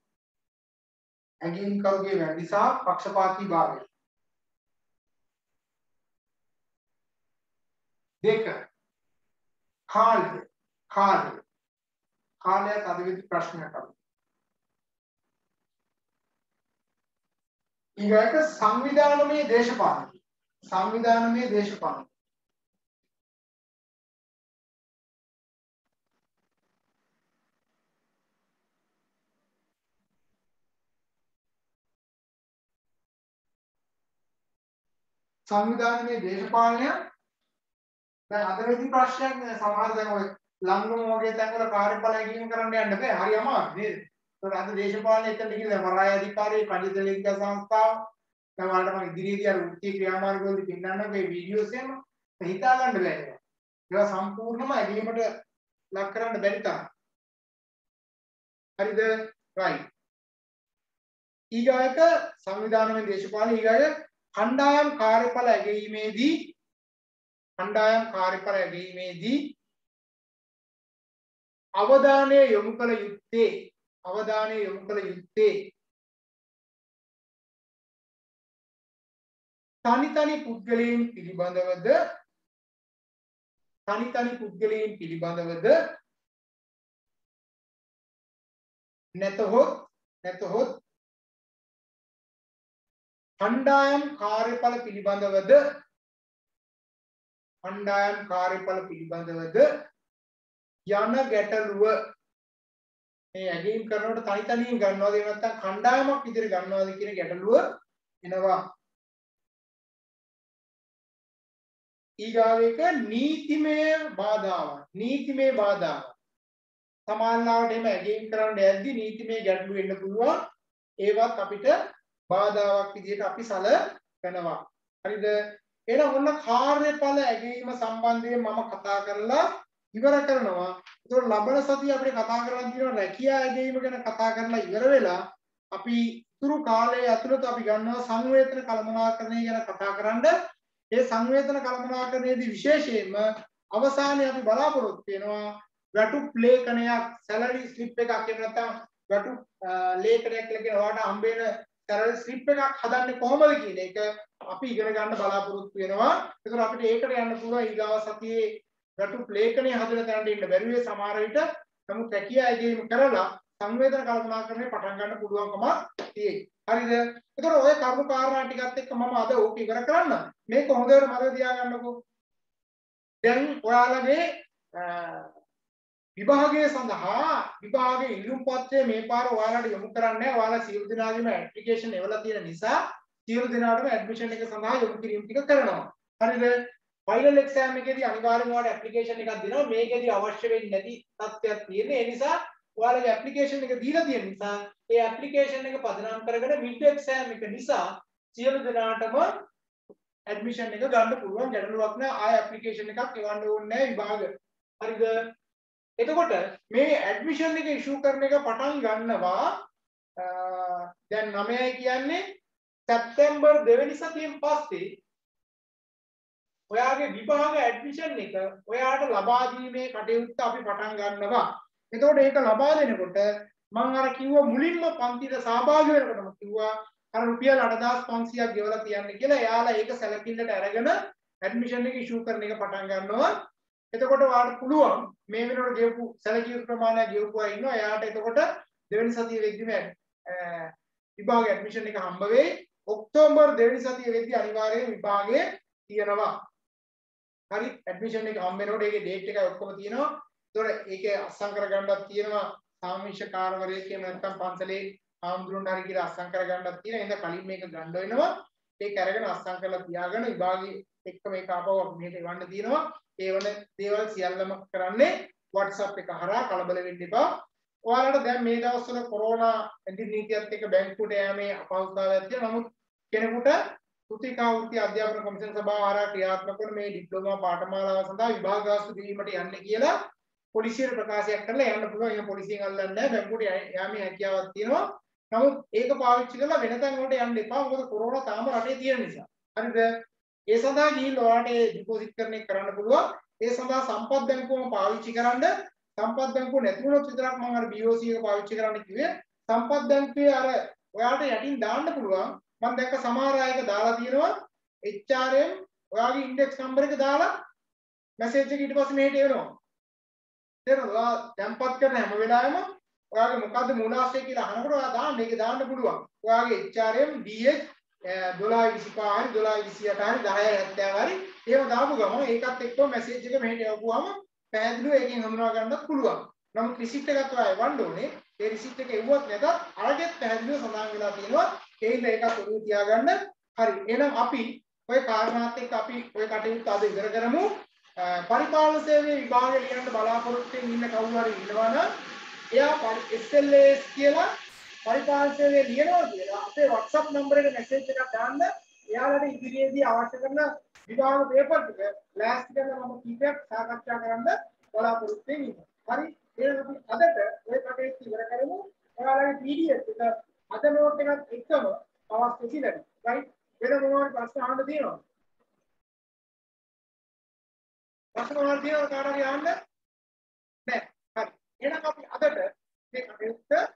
Speaker 1: ඇගීම් කරුගේ වැරදි සහ පක්ෂපාතී භාවය. දෙක. කාලය. කාලය. කාලයත් අද විදි ප්‍රශ්නයක් අහන්න. ඊගාක සංවිධානමය දේශපාලන සංවිධානමය දේශපාලන සංවිධානමය දේශපාලනය? දැන් අද වෙදි ප්‍රශ්නයක් නෑ සමහර දැන් ඔය ලංගම වගේ තැන්වල කාර්යඵල ඇගීම කරන්න යන්න බෑ. හරි අමාරු නේද? ඒකට අද දේශපාලන එතනට ගිහලා වරාය අධිකාරිය පඬිත ලේඛක සංස්ථාව. දැන් ඔයාලට මම ඉදිරියේදී අර වෘත්තීය ක්‍රියාමාර්ග වලදී පෙන්නන්න මේ වීඩියෝස් එහෙම හිතා ගන්න බෑ ඒවා ඒවා සම්පූර්ණම ඇගීමට ලක් කරන්න බැරි තරම්. හරිද? right. ඊගායක සංවිධානමය දේශපාලන ඊගායක කණ්ඩායම් කාර්යඵල ඇගීමේදී කණ්ඩායම් කාර්යඵල ලැබීමේදී අවධානය යොමු කළ යුත්තේ අවධානය යොමු කළ යුත්තේ තනි තනි පුද්ගලයන් පිළිබඳවද තනි තනි පුද්ගලයන් පිළිබඳවද නැතහොත් නැතහොත් කණ්ඩායම් කාර්යඵල පිළිබඳවද? කණ්ඩායම් කාර්යඵල පිළිබඳවද? යන ගැටලුව. මේ ඇගීම් කරනකොට තනි තනියෙන් ගන්නවද? එහෙම නැත්නම් කණ්ඩායමක් විදිහට ගන්නවද කියන ගැටලුව එනවා. ඊගාවෙක නීතිමය බාධාවක් නීතිමය බාධාවක් සමානලාවට එහෙම ඇගීම් කරන්න යද්දි නීතිමය ගැටලු එන්න පුළුවන්. ඒවත් අපිට බාධාවක් විදිහට අපි සලකනවා හරිද එහෙනම් ඔන්න කාර්යඵල ඇගීම සම්බන්ධයෙන් මම කතා කරලා ඉවර කරනවා. ඒතකොට ලබන සතිය අපිට කතා කරන්න තියෙනවා රැකියා ඇගීම ගැන කතා කරලා ඉවර වෙලා අපි ඉතුරු කාලය ඇතුළත අපි ගන්නවා සංවේදන කළමනාකරණය ගැන කතා කරන්න. ඒ සංවේදන කළමනාකරණයේදී විශේෂයෙන්ම අවසානයේ අපි බලාපොරොත්තු වෙනවා වැටුප් ලේඛනයක් සැලරි ස්ලිප් එකක් එහෙම නැත්නම් වැටුප් ලේඛනයක් කියලා කියන ඔයාලට හම්බෙන සැලරි ස්ලිප් එකක් හදන්නේ කොහොමද කියන එක අපි ඉගෙන ගන්න බලාපොරොත්තු වෙනවා. ඒකර අපිට ඒකට යන්න පුළුවන් ඊගාව සතියේ රටු ලේඛනය හදලා තැනට ඉන්න බැරි වෙයි සමහර විට. නමුත් රැකියා ඇගීම කරලා සංවේදන කල්පනාකරණය පටන් ගන්න පුළුවන්කම තියෙයි. හරිද? ඒතකොට ඔය කරුණු කාරණා ටිකත් එක්ක මම අද ඕක ඉවර කරන්න. මේක හොඳට මතක තියාගන්නකෝ. දැන් ඔයාලගේ විභාගය සඳහා විභාගයේ ඉල්ලුම් පත්‍රය මේ පාර ඔයාලට යොමු කරන්නේ ඔයාලා සියලු දෙනාගේම ඇප්ලිකේෂන් එවලා තියෙන නිසා සියලු දෙනාටම ඇඩ්මිෂන් එක සඳහා යොමු කිරීම ටික කරනවා. හරිද? ෆයිනල් එක්සෑම් එකේදී අනිවාර්යෙන්ම ඔයාලට ඇප්ලිකේෂන් එකක් දෙනවා. මේකෙදී අවශ්‍ය වෙන්නේ නැති තත්ත්වයක් තියෙන. ඒ නිසා ඔයාලගේ ඇප්ලිකේෂන් එක දීලා තියෙන නිසා ඒ ඇප්ලිකේෂන් එක පදනම් කරගෙන මිඩ් එක්සෑම් එක නිසා සියලු දෙනාටම ඇඩ්මිෂන් එක ගන්න පුළුවන් ගැටලුවක් නෑ. ආය ඇප්ලිකේෂන් එකක් එවන්න ඕනේ නෑ විභාග. හරිද? එතකොට මේ ඇඩ්මිෂන් එක ඉෂුව කරන එක පටන් ගන්නවා දැන් 9යි කියන්නේ සැප්තැම්බර් දෙවෙනි සතියෙන් පස්සේ ඔයාගේ විභාග ඇඩ්මිෂන් එක ඔයාට ලබා දීමේ කටයුත්ත අපි පටන් ගන්නවා. එතකොට ඒක ලබා දෙනකොට මම අර කිව්ව මුලින්ම පන්තිට සහභාගී වෙනකොටම කිව්වා අර රුපියල් 8500ක් ගෙවලා තියන්න කියලා. එයාලා ඒක සැලකිල්ලට අරගෙන ඇඩ්මිෂන් එක ඉෂුව කරන එක පටන් ගන්නවා. එතකොට ඔයාලට පුළුවන් මේ වෙනකොට ගෙවපු සැලකිය ප්‍රමාණයක් ගෙවපු අය ඉන්නවා. එයාට එතකොට දෙවෙනි සතියේ වෙද්දිම විභාග ඇඩ්මිෂන් එක හම්බ වෙයි. ඔක්තෝබර් දෙවෙනි සතියේ වෙද්දි අනිවාර්යයෙන් විභාගය තියෙනවා. හරි ඇඩ්මිෂන් එක හම්බ වෙනකොට ඒකේ ඩේට් එකයි ඔක්කොම තියෙනවා. ඒතකොට ඒකේ අස්සම් කරගන්නත් තියෙනවා සාමිෂ්‍ය කාර්යවරයෙක් එහෙම නැත්නම් පන්සලේ ආම්දුරුන් හරි කියලා අස්සම් කරගන්නත් තියෙනවා. එහෙනම් කලින් මේක ගන්න වෙනවා. ඒක අරගෙන අස්සම් කරලා තියාගෙන විභාගයේ එක්ක මේක ආපහු මෙහෙට ගන්න තියෙනවා. ඒ වන දේවල් සියල්ලම කරන්නේ WhatsApp එක හරහා කලබල වෙන්න එපා. ඔයාලට දැන් මේ දවස්වල කොරෝනා නීතියත් එක්ක බැංකුවට යෑමේ අපහසුතාවයක් තියෙනවා. නමුත් කෙනෙකුට කෘතිකා වෘත්ති අධ්‍යාපන කොමිෂන් සභාව හරහා ක්‍රියාත්මක වන මේ ඩිප්ලෝමා පාඨමාලාව සඳහා විභාග ගාස්තු දීමට යන්න කියලා පොලිසියට ප්‍රකාශයක් කරලා යන්න පුළුවන්. එහෙනම් පොලිසියෙන් අල්ලන්නේ නැහැ. බැංකුවට යාමේ හැකියාවක් තියෙනවා. නමුත් ඒක පාවිච්චි කරලා වෙන තැන් වලට යන්න එපා. මොකද කොරෝනා තාම රටේ තියෙන නිසා. හරිද? ඒ සඳහා ගිහින් ඔයාලට ඩිපොසිට් කරන එක කරන්න පුළුවන්. ඒ සඳහා සම්පත් බැංකුවම පාවිච්චි කරන්න. සම්පත් බැංකුව නැතිවුණොත් විතරක් මම අර BOC එක පාවිච්චි කරන්න කිව්වේ. සම්පත් බැංකුවේ අර ඔයාලට යටින් දාන්න පුළුවන්. මම දැක්ක සමහර අයක දාලා තියෙනවා HRM ඔයාගේ ඉන්ඩෙක්ස් නම්බර් එක දාලා මැසේජ් එක ඊට පස්සේ මෙහෙට එනවා. තේරෙනවද? ඔයා තැම්පත් කරන හැම වෙලාවෙම ඔයාගේ මොකද්ද මූලාශ්‍රය කියලා අහනකොට ඔයා දාන්න මේක දාන්න පුළුවන්. ඔයාගේ HRM DH 1225 හරි 1228 හරි 1070 හරි ඒව දාපු ගමන් ඒකත් එක්කම මැසේජ් එක මෙහෙට යවපුවාම පැහැදිලිව ඒකෙන් හඳුනා ගන්නත් පුළුවන්. නමුත් රිසිට් එකත් ඔයා එවන්න ඕනේ. ඒ රිසිට් එක එවුවත් නැතත් අරගෙත් පැහැදිලිව සඳහන් වෙලා තියෙනවා. ඒ හින්දා ඒකත් ඔළුව තියාගන්න. හරි. එහෙනම් අපි ඔය කාරණාත් එක්ක අපි ඔය කටයුත්ත අද ඉවර කරමු. පරිපාලන සේවයේ විභාගය ලියන්න බලාපොරොත්තු වෙන ඉන්න කවුරු හරි ඉන්නවනම් එයා SLAS කියලා පරිපාලන සේවයේ ලියනවා කියලා අපේ WhatsApp නම්බර එකට මැසේජ් එකක් දාන්න. එයාලට ඉදිරියේදී අවශ්‍ය කරන විභාග පේපර් ටික ක්ලාස් කරලා මම කීපයක් සාකච්ඡා කරන්න බලාපොරොත්තු වෙනවා. හරි. එහෙනම් අපි අදට ඔය කටයුත්ත ඉවර කරමු. ඔයාලගේ PDF එක අද නෝට් එකත් එක්කම අවශ්‍ය සිලට. right? වෙන මොනවද ප්‍රශ්න අහන්න තියෙනවද? ප්‍රශ්න මොනවද තියෙනවද කාට හරි අහන්න? නෑ. හරි. එහෙනම් අපි අදට මේ කටයුත්ත